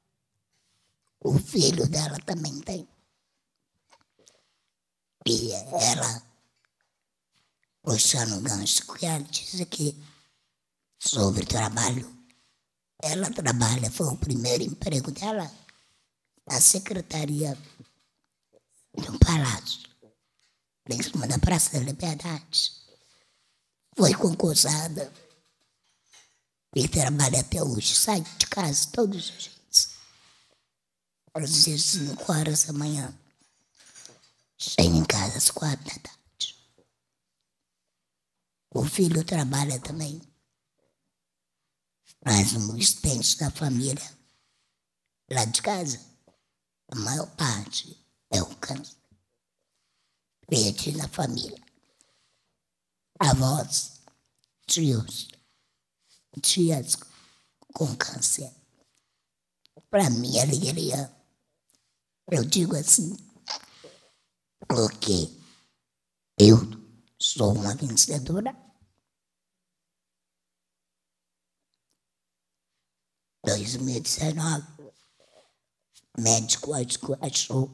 O filho dela também tem. E ela, puxando o gancho que ela disse aqui sobre trabalho ela trabalha, foi o primeiro emprego dela na secretaria do Palácio, em cima da Praça da Liberdade. Foi concursada e trabalha até hoje. Sai de casa todos os dias. Às vezes, cinco horas da manhã. Chega em casa às quatro da tarde. O filho trabalha também mas um extenso da família lá de casa, a maior parte é o câncer. Perde na família. Avós, tios, tias com câncer. Para mim, alegria. Eu digo assim, porque eu sou uma vencedora 2019, médico achou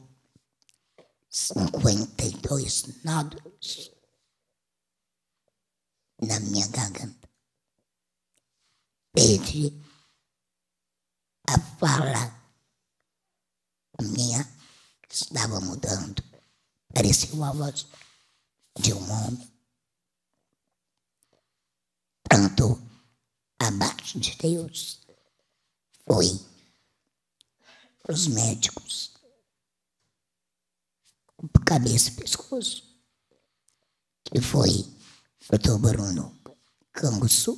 52 nódulos na minha garganta. Perdi a fala minha estava mudando. Parecia uma voz de um homem. Tanto abaixo de Deus foi os médicos, cabeça e pescoço, que foi doutor Bruno Canguçu,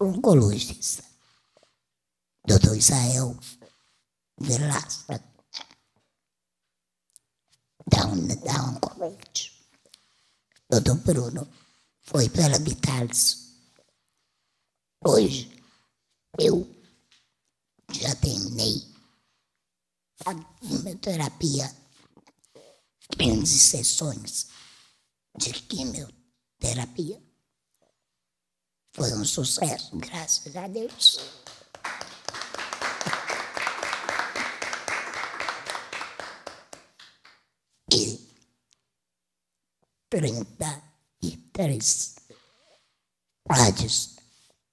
oncologista, doutor Israel Velasca, da, da Oncolete. Doutor Bruno foi pela Vitalis. Hoje, eu já terminei a quimioterapia 15 sessões de quimioterapia. Foi um sucesso, graças a Deus. E 33 rádios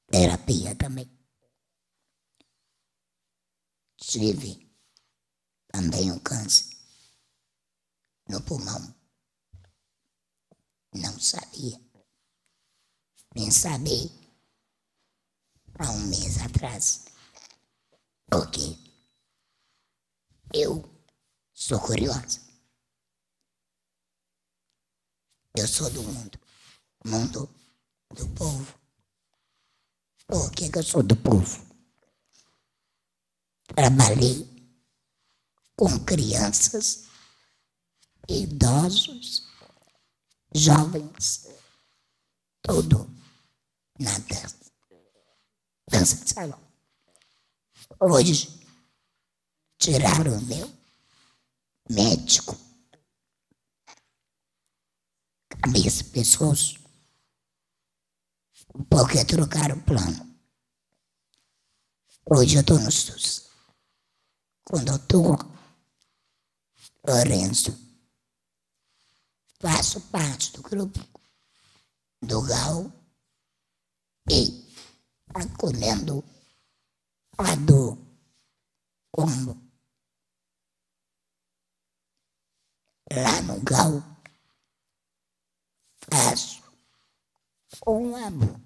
terapia também. Tive também um câncer no pulmão. Não sabia. Nem saber há um mês atrás. Porque eu sou curiosa. Eu sou do mundo. Mundo do povo. Por que, que eu sou do povo? Trabalhei com crianças, idosos, jovens, tudo na dança. Dança de salão. Hoje, tiraram o meu médico, cabeça, pescoço, porque trocaram o plano. Hoje eu estou no SUS. Com o doutor Lourenço. Faço parte do grupo do GAL e acolhendo a do combo. Lá no GAL faço um amor.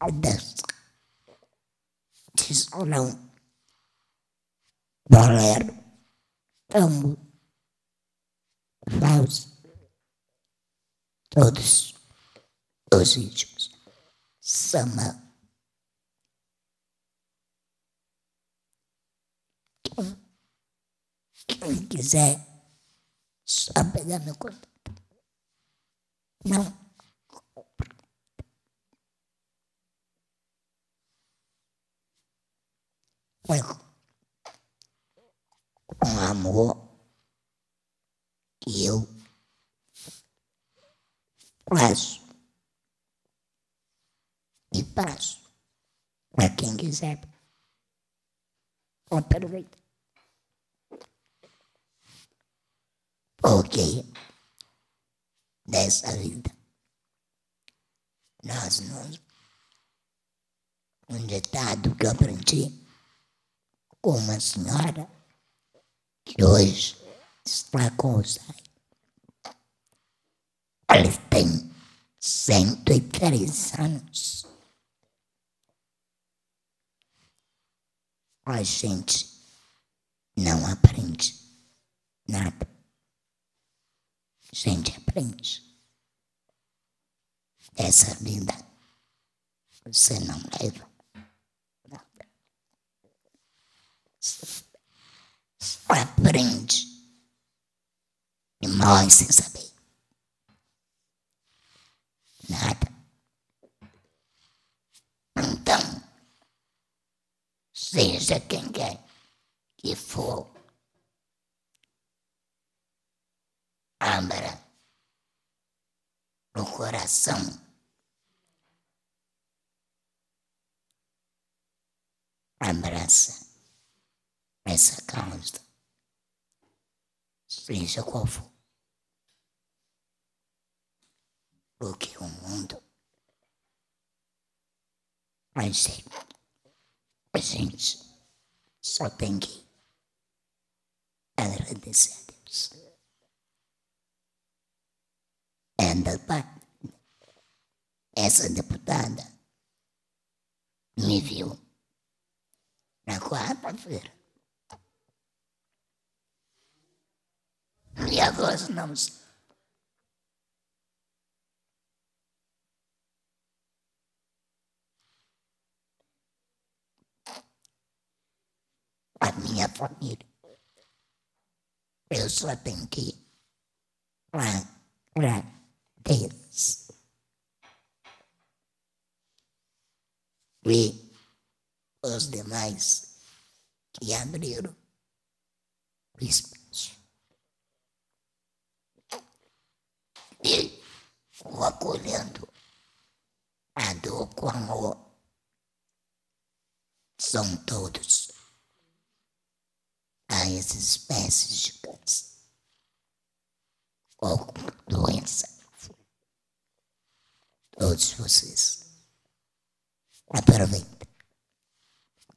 A salão, bolero, tambo, valsa, todos os ritmos, samba. Quem, quiser, só pegar meu contato. Não. Com amor que eu faço e passo para quem quiser. Aproveita. Porque dessa vida nós não. Um ditado que eu aprendi uma senhora que hoje está com o Alzheimer. Ela tem 103 anos. A gente não aprende nada. A gente aprende. Essa vida você não leva nada. Só aprende e morre sem saber. Nada. Então, seja quem quer que for, abra no coração. Abraça essa causa, seja qual for. Porque o mundo vai ser. A gente só tem que agradecer a Deus. Anda, pai. Essa deputada me viu na quarta-feira. Não. A minha família. Eu só tenho que Deus. E os demais que abriram o espaço. Ou acolhendo a dor com amor. São todos a essas espécies de câncer ou doença. Todos vocês. Aproveitem.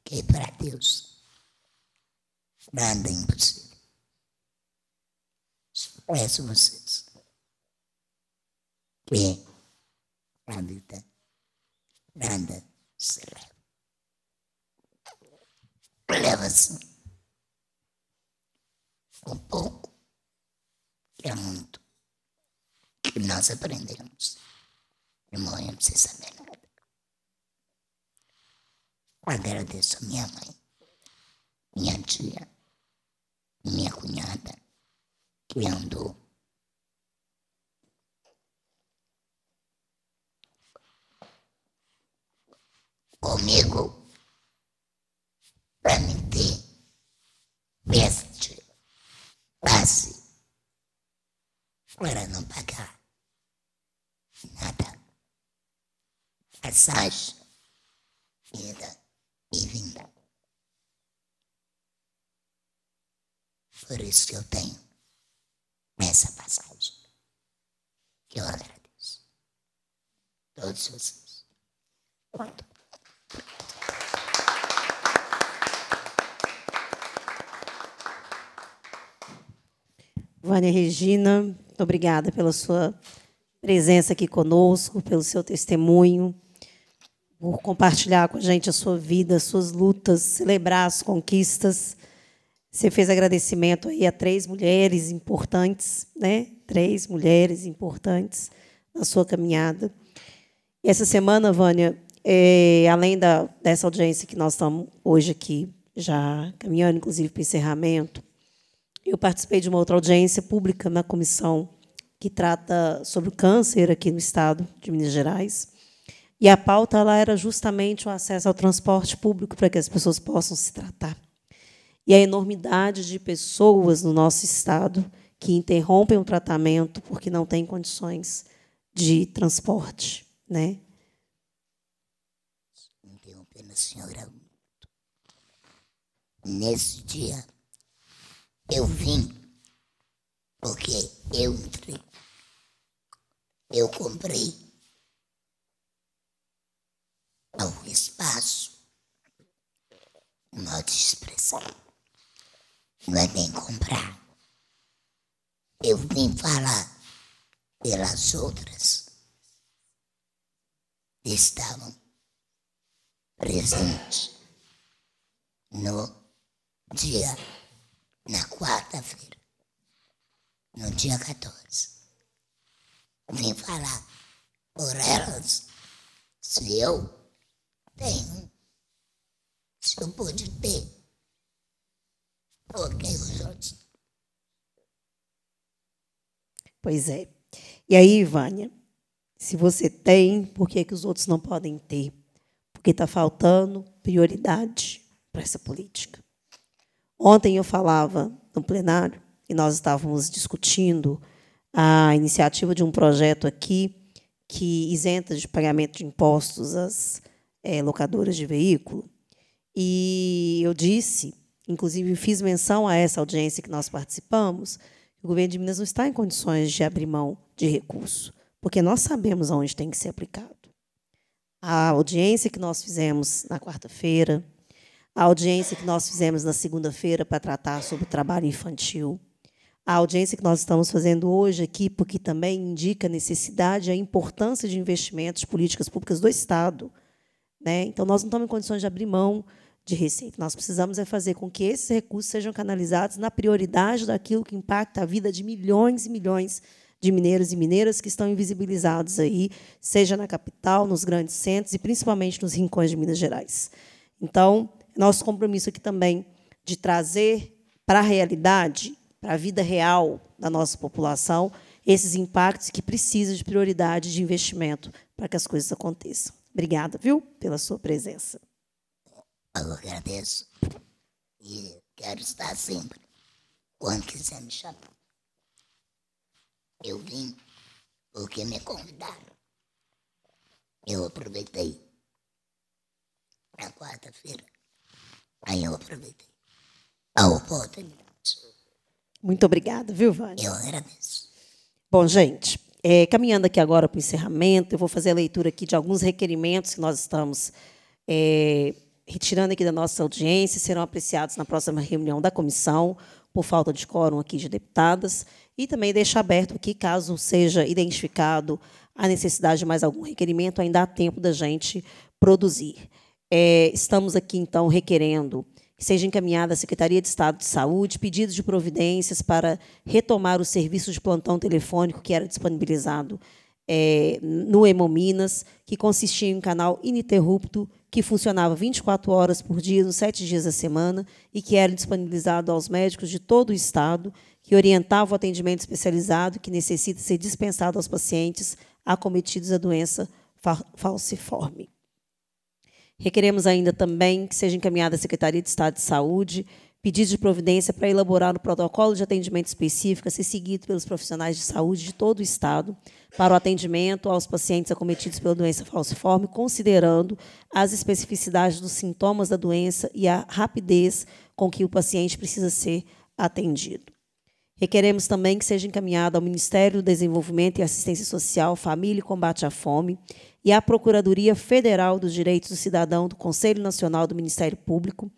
Que para Deus nada é impossível. Peço vocês que a vida nada. Se leva. Leva-se. Um pouco, que é muito, que nós aprendemos. E morremos sem saber nada. Agradeço a minha mãe, minha tia, minha cunhada, que andou comigo para me ter este passe para não pagar nada. Passagem, ida e vinda. Por isso que eu tenho essa passagem. Que eu agradeço. Todos vocês. Pronto. Vânia Regina, obrigada pela sua presença aqui conosco, pelo seu testemunho, por compartilhar com a gente a sua vida, as suas lutas, celebrar as conquistas. Você fez agradecimento aí a três mulheres importantes, né? Três mulheres importantes na sua caminhada. E essa semana, Vânia, é, além da, dessa audiência que nós estamos hoje aqui, já caminhando, inclusive, para o encerramento, eu participei de uma outra audiência pública na comissão que trata sobre o câncer aqui no estado de Minas Gerais. E a pauta ela era justamente o acesso ao transporte público para que as pessoas possam se tratar. E a enormidade de pessoas no nosso estado que interrompem o tratamento porque não têm condições de transporte, né? Interrompendo a senhora. Nesse dia, eu vim porque eu entrei. Eu comprei ao espaço modo de expressão. Não é nem comprar. Eu vim falar pelas outras que estavam presentes no dia na quarta-feira, no dia 14. Vim falar por elas se eu tenho, se eu pude ter, porque os outros. Pois é. E aí, Vânia, se você tem, por que, que os outros não podem ter? Porque está faltando prioridade para essa política. Ontem eu falava no plenário e nós estávamos discutindo a iniciativa de um projeto aqui que isenta de pagamento de impostos as é, locadoras de veículo. E eu disse, inclusive fiz menção a essa audiência que nós participamos, que o governo de Minas não está em condições de abrir mão de recurso, porque nós sabemos aonde tem que ser aplicado. A audiência que nós fizemos na quarta-feira, a audiência que nós fizemos na segunda-feira para tratar sobre o trabalho infantil, a audiência que nós estamos fazendo hoje aqui, porque também indica a necessidade e a importância de investimentos políticas públicas do Estado. Né? Então, nós não estamos em condições de abrir mão de receita. Nós precisamos é fazer com que esses recursos sejam canalizados na prioridade daquilo que impacta a vida de milhões e milhões de mineiros e mineiras que estão invisibilizados aí, seja na capital, nos grandes centros e principalmente nos rincões de Minas Gerais. Então, nosso compromisso aqui também de trazer para a realidade, para a vida real da nossa população, esses impactos que precisam de prioridade de investimento para que as coisas aconteçam. Obrigada, viu, pela sua presença. Eu agradeço e quero estar sempre, quando quiser me chamar. Eu vim porque me convidaram. Eu aproveitei. Na quarta-feira. Aí eu aproveitei a oportunidade. Muito obrigada, viu, Vânia? Eu agradeço. Bom, gente, é, caminhando aqui agora para o encerramento, eu vou fazer a leitura aqui de alguns requerimentos que nós estamos é, retirando aqui da nossa audiência, serão apreciados na próxima reunião da comissão, por falta de quórum aqui de deputadas, e também deixar aberto aqui, caso seja identificado a necessidade de mais algum requerimento, ainda há tempo da gente produzir. É, estamos aqui, então, requerendo que seja encaminhada à Secretaria de Estado de Saúde pedidos de providências para retomar o serviço de plantão telefônico que era disponibilizado é, no Hemominas, que consistia em um canal ininterrupto que funcionava 24 horas por dia, nos sete dias da semana, e que era disponibilizado aos médicos de todo o Estado, que orientava o atendimento especializado que necessita ser dispensado aos pacientes acometidos da doença falciforme. Requeremos ainda também que seja encaminhada à Secretaria de Estado de Saúde pedido de providência para elaborar o protocolo de atendimento específico a ser seguido pelos profissionais de saúde de todo o Estado para o atendimento aos pacientes acometidos pela doença falciforme, considerando as especificidades dos sintomas da doença e a rapidez com que o paciente precisa ser atendido. Requeremos também que seja encaminhado ao Ministério do Desenvolvimento e Assistência Social, Família e Combate à Fome e à Procuradoria Federal dos Direitos do Cidadão do Conselho Nacional do Ministério Público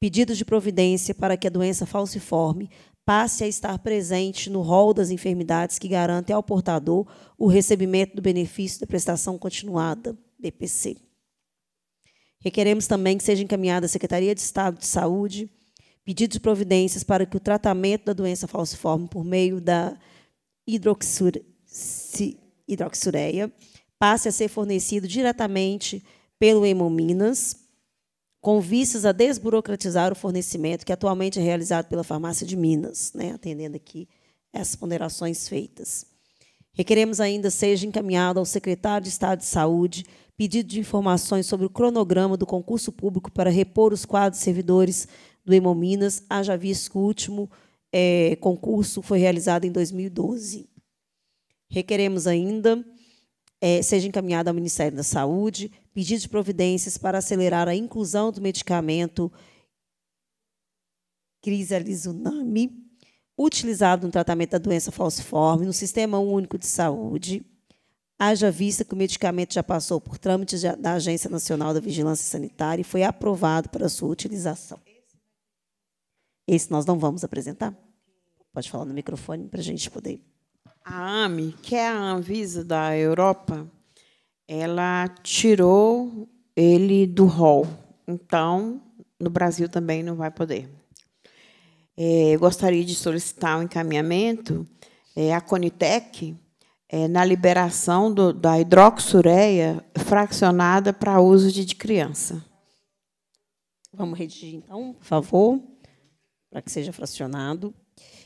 pedidos de providência para que a doença falciforme passe a estar presente no rol das enfermidades que garantem ao portador o recebimento do benefício da prestação continuada, BPC. Requeremos também que seja encaminhada à Secretaria de Estado de Saúde pedidos de providências para que o tratamento da doença falciforme por meio da hidroxureia passe a ser fornecido diretamente pelo Hemominas, com vistas a desburocratizar o fornecimento que atualmente é realizado pela Farmácia de Minas, né, atendendo aqui essas ponderações feitas. Requeremos ainda seja encaminhado ao secretário de Estado de Saúde pedido de informações sobre o cronograma do concurso público para repor os quadros servidores do Hemominas, haja visto que o último é, concurso foi realizado em 2012. Requeremos ainda é, seja encaminhado ao Ministério da Saúde pedido de providências para acelerar a inclusão do medicamento crisalizumab, utilizado no tratamento da doença falciforme no Sistema Único de Saúde, haja vista que o medicamento já passou por trâmites da Agência Nacional da Vigilância Sanitária e foi aprovado para sua utilização. Esse nós não vamos apresentar? Pode falar no microfone para a gente poder. A AME, que é a Anvisa da Europa, ela tirou ele do rol. Então, no Brasil também não vai poder. É, gostaria de solicitar um encaminhamento é, à Conitec é, na liberação do, da hidroxureia fracionada para uso de, de criança. Vamos redigir, então, por favor, para que seja fracionado.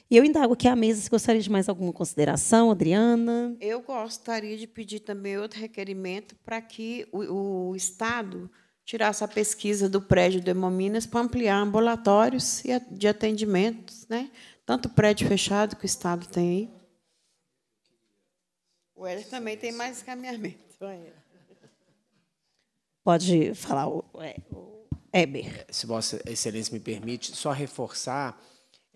E eu indago aqui à mesa se gostaria de mais alguma consideração, Adriana. Eu gostaria de pedir também outro requerimento para que o, o Estado tirasse a pesquisa do prédio do Hemominas para ampliar ambulatórios de atendimentos, né? tanto prédio fechado que o Estado tem aí. O Éder também tem mais encaminhamento. Pode falar, o, o Eber. Se Vossa Excelência me permite, só reforçar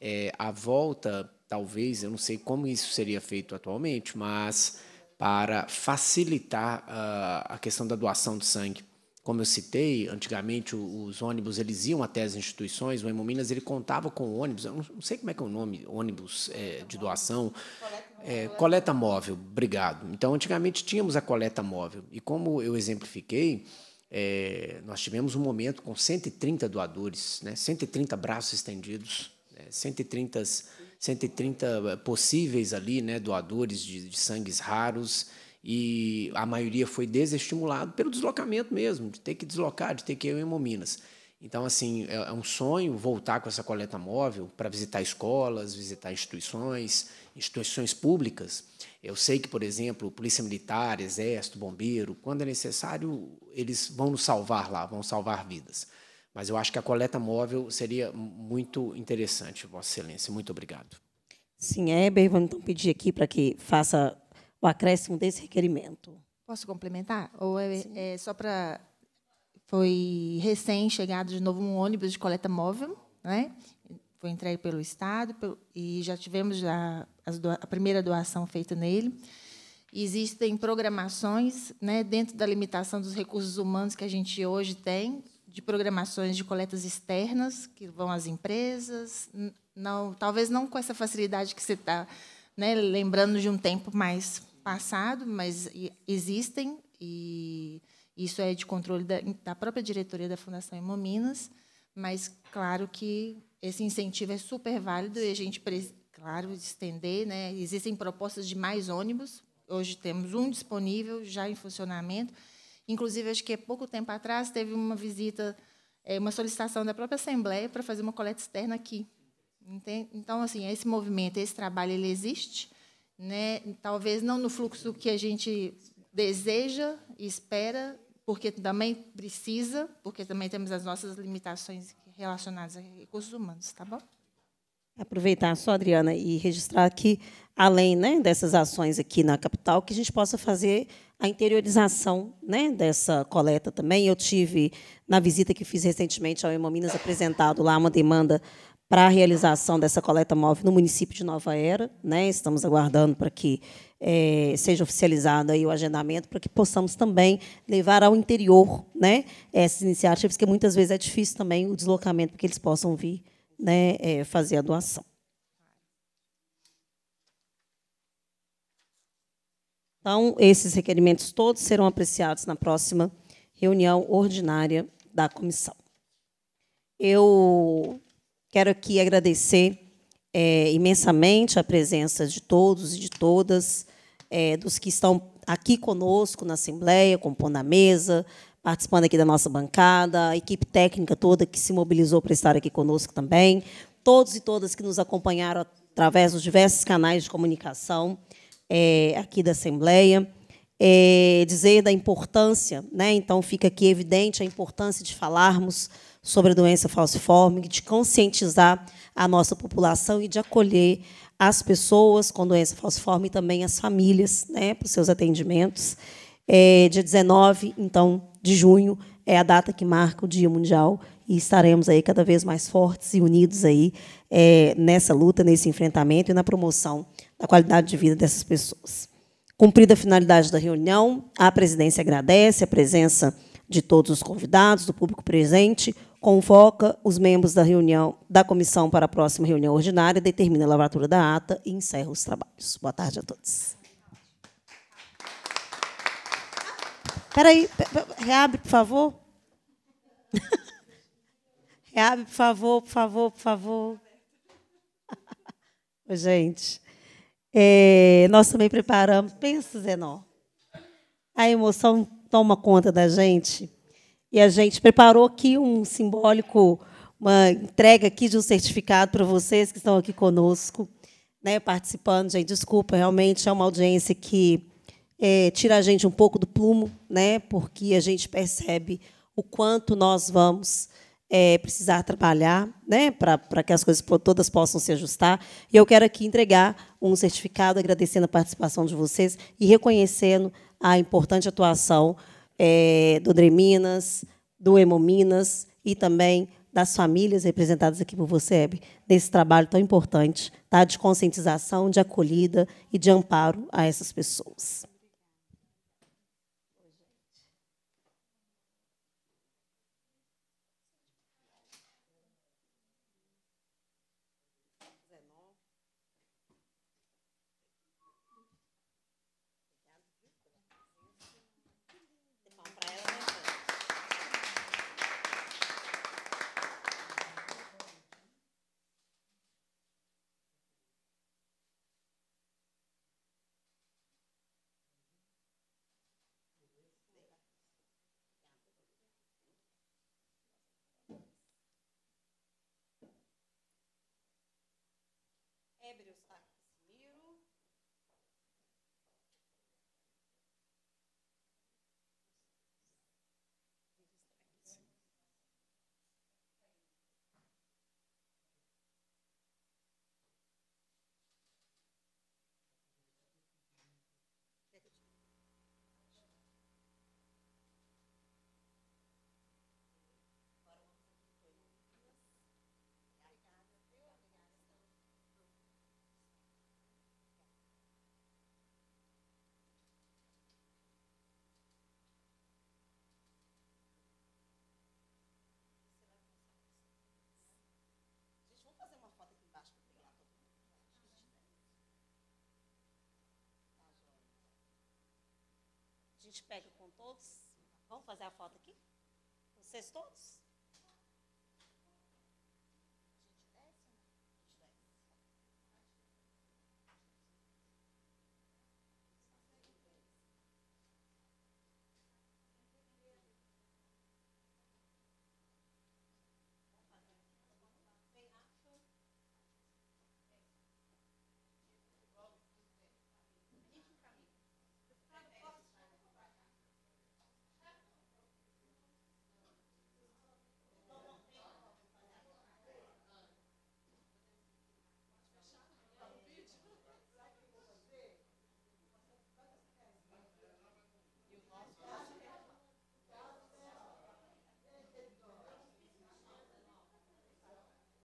é, a volta, talvez, eu não sei como isso seria feito atualmente, mas para facilitar uh, a questão da doação de sangue. Como eu citei, antigamente os ônibus eles iam até as instituições, o Hemominas ele contava com ônibus, eu não sei como é que é o nome, ônibus é, de doação, é, coleta móvel, obrigado. Então, antigamente tínhamos a coleta móvel, e como eu exemplifiquei, é, nós tivemos um momento com 130 doadores, né, 130 braços estendidos 130, 130 possíveis ali, né, doadores de, de sangues raros, e a maioria foi desestimulado pelo deslocamento mesmo, de ter que deslocar, de ter que ir em Hemominas. Então, assim, é, é um sonho voltar com essa coleta móvel para visitar escolas, visitar instituições, instituições públicas. Eu sei que, por exemplo, Polícia Militar, Exército, Bombeiro, quando é necessário, eles vão nos salvar lá, vão salvar vidas. Mas eu acho que a coleta móvel seria muito interessante, Vossa Excelência. Muito obrigado. Sim, Heber, vamos então pedir aqui para que faça o acréscimo desse requerimento. Posso complementar? Ou é, é só para. Foi recém-chegado de novo um ônibus de coleta móvel, né? foi entregue pelo Estado pelo, e já tivemos já a primeira doação feita nele. Existem programações, né, dentro da limitação dos recursos humanos que a gente hoje tem, de programações de coletas externas que vão às empresas, não, talvez não com essa facilidade que você está né, lembrando de um tempo mais passado, mas existem e isso é de controle da, da própria diretoria da Fundação Hemominas, mas claro que esse incentivo é super válido e a gente, claro, estender. Né? Existem propostas de mais ônibus. Hoje temos um disponível, já em funcionamento. Inclusive, acho que há pouco tempo atrás teve uma visita, é, uma solicitação da própria Assembleia para fazer uma coleta externa aqui. Então, assim, esse movimento, esse trabalho, ele existe. Né? Talvez não no fluxo que a gente deseja e espera, porque também precisa, porque também temos as nossas limitações relacionadas a recursos humanos, tá bom? Aproveitar só, Adriana, e registrar aqui, além né, dessas ações aqui na capital, que a gente possa fazer a interiorização né, dessa coleta também. Eu tive, na visita que fiz recentemente ao Hemominas, apresentado lá uma demanda para a realização dessa coleta móvel no município de Nova Era. Né? Estamos aguardando para que é, seja oficializado aí o agendamento, para que possamos também levar ao interior né, essas iniciativas, que muitas vezes é difícil também o deslocamento, para que eles possam vir né, é, fazer a doação. Então, esses requerimentos todos serão apreciados na próxima reunião ordinária da comissão. Eu Quero aqui agradecer é, imensamente a presença de todos e de todas, é, dos que estão aqui conosco na Assembleia, compondo a mesa, participando aqui da nossa bancada, a equipe técnica toda que se mobilizou para estar aqui conosco também, todos e todas que nos acompanharam através dos diversos canais de comunicação é, aqui da Assembleia. É, dizer da importância, né? então fica aqui evidente a importância de falarmos sobre a doença falciforme, de conscientizar a nossa população e de acolher as pessoas com doença falciforme e também as famílias né, para os seus atendimentos. É, dia 19, então, de junho, é a data que marca o Dia Mundial e estaremos aí cada vez mais fortes e unidos aí é, nessa luta, nesse enfrentamento e na promoção da qualidade de vida dessas pessoas. Cumprida a finalidade da reunião, a presidência agradece a presença de todos os convidados, do público presente, convoca os membros da reunião da comissão para a próxima reunião ordinária, determina a lavratura da ata e encerra os trabalhos. Boa tarde a todos. Espera aí, reabre, por favor. reabre, por favor, por favor, por favor. Gente, é, nós também preparamos, pensa, Zenó, a emoção toma conta da gente e a gente preparou aqui um simbólico, uma entrega aqui de um certificado para vocês que estão aqui conosco, né, participando. Gente, desculpa, realmente é uma audiência que é, tira a gente um pouco do plumo, né, porque a gente percebe o quanto nós vamos é, precisar trabalhar né, para que as coisas todas possam se ajustar. E eu quero aqui entregar um certificado agradecendo a participação de vocês e reconhecendo a importante atuação é, do Dreminas, do Hemominas e também das famílias representadas aqui por você, Hebe, nesse trabalho tão importante tá, de conscientização, de acolhida e de amparo a essas pessoas. Gente pega com todos. Vamos fazer a foto aqui? Vocês todos?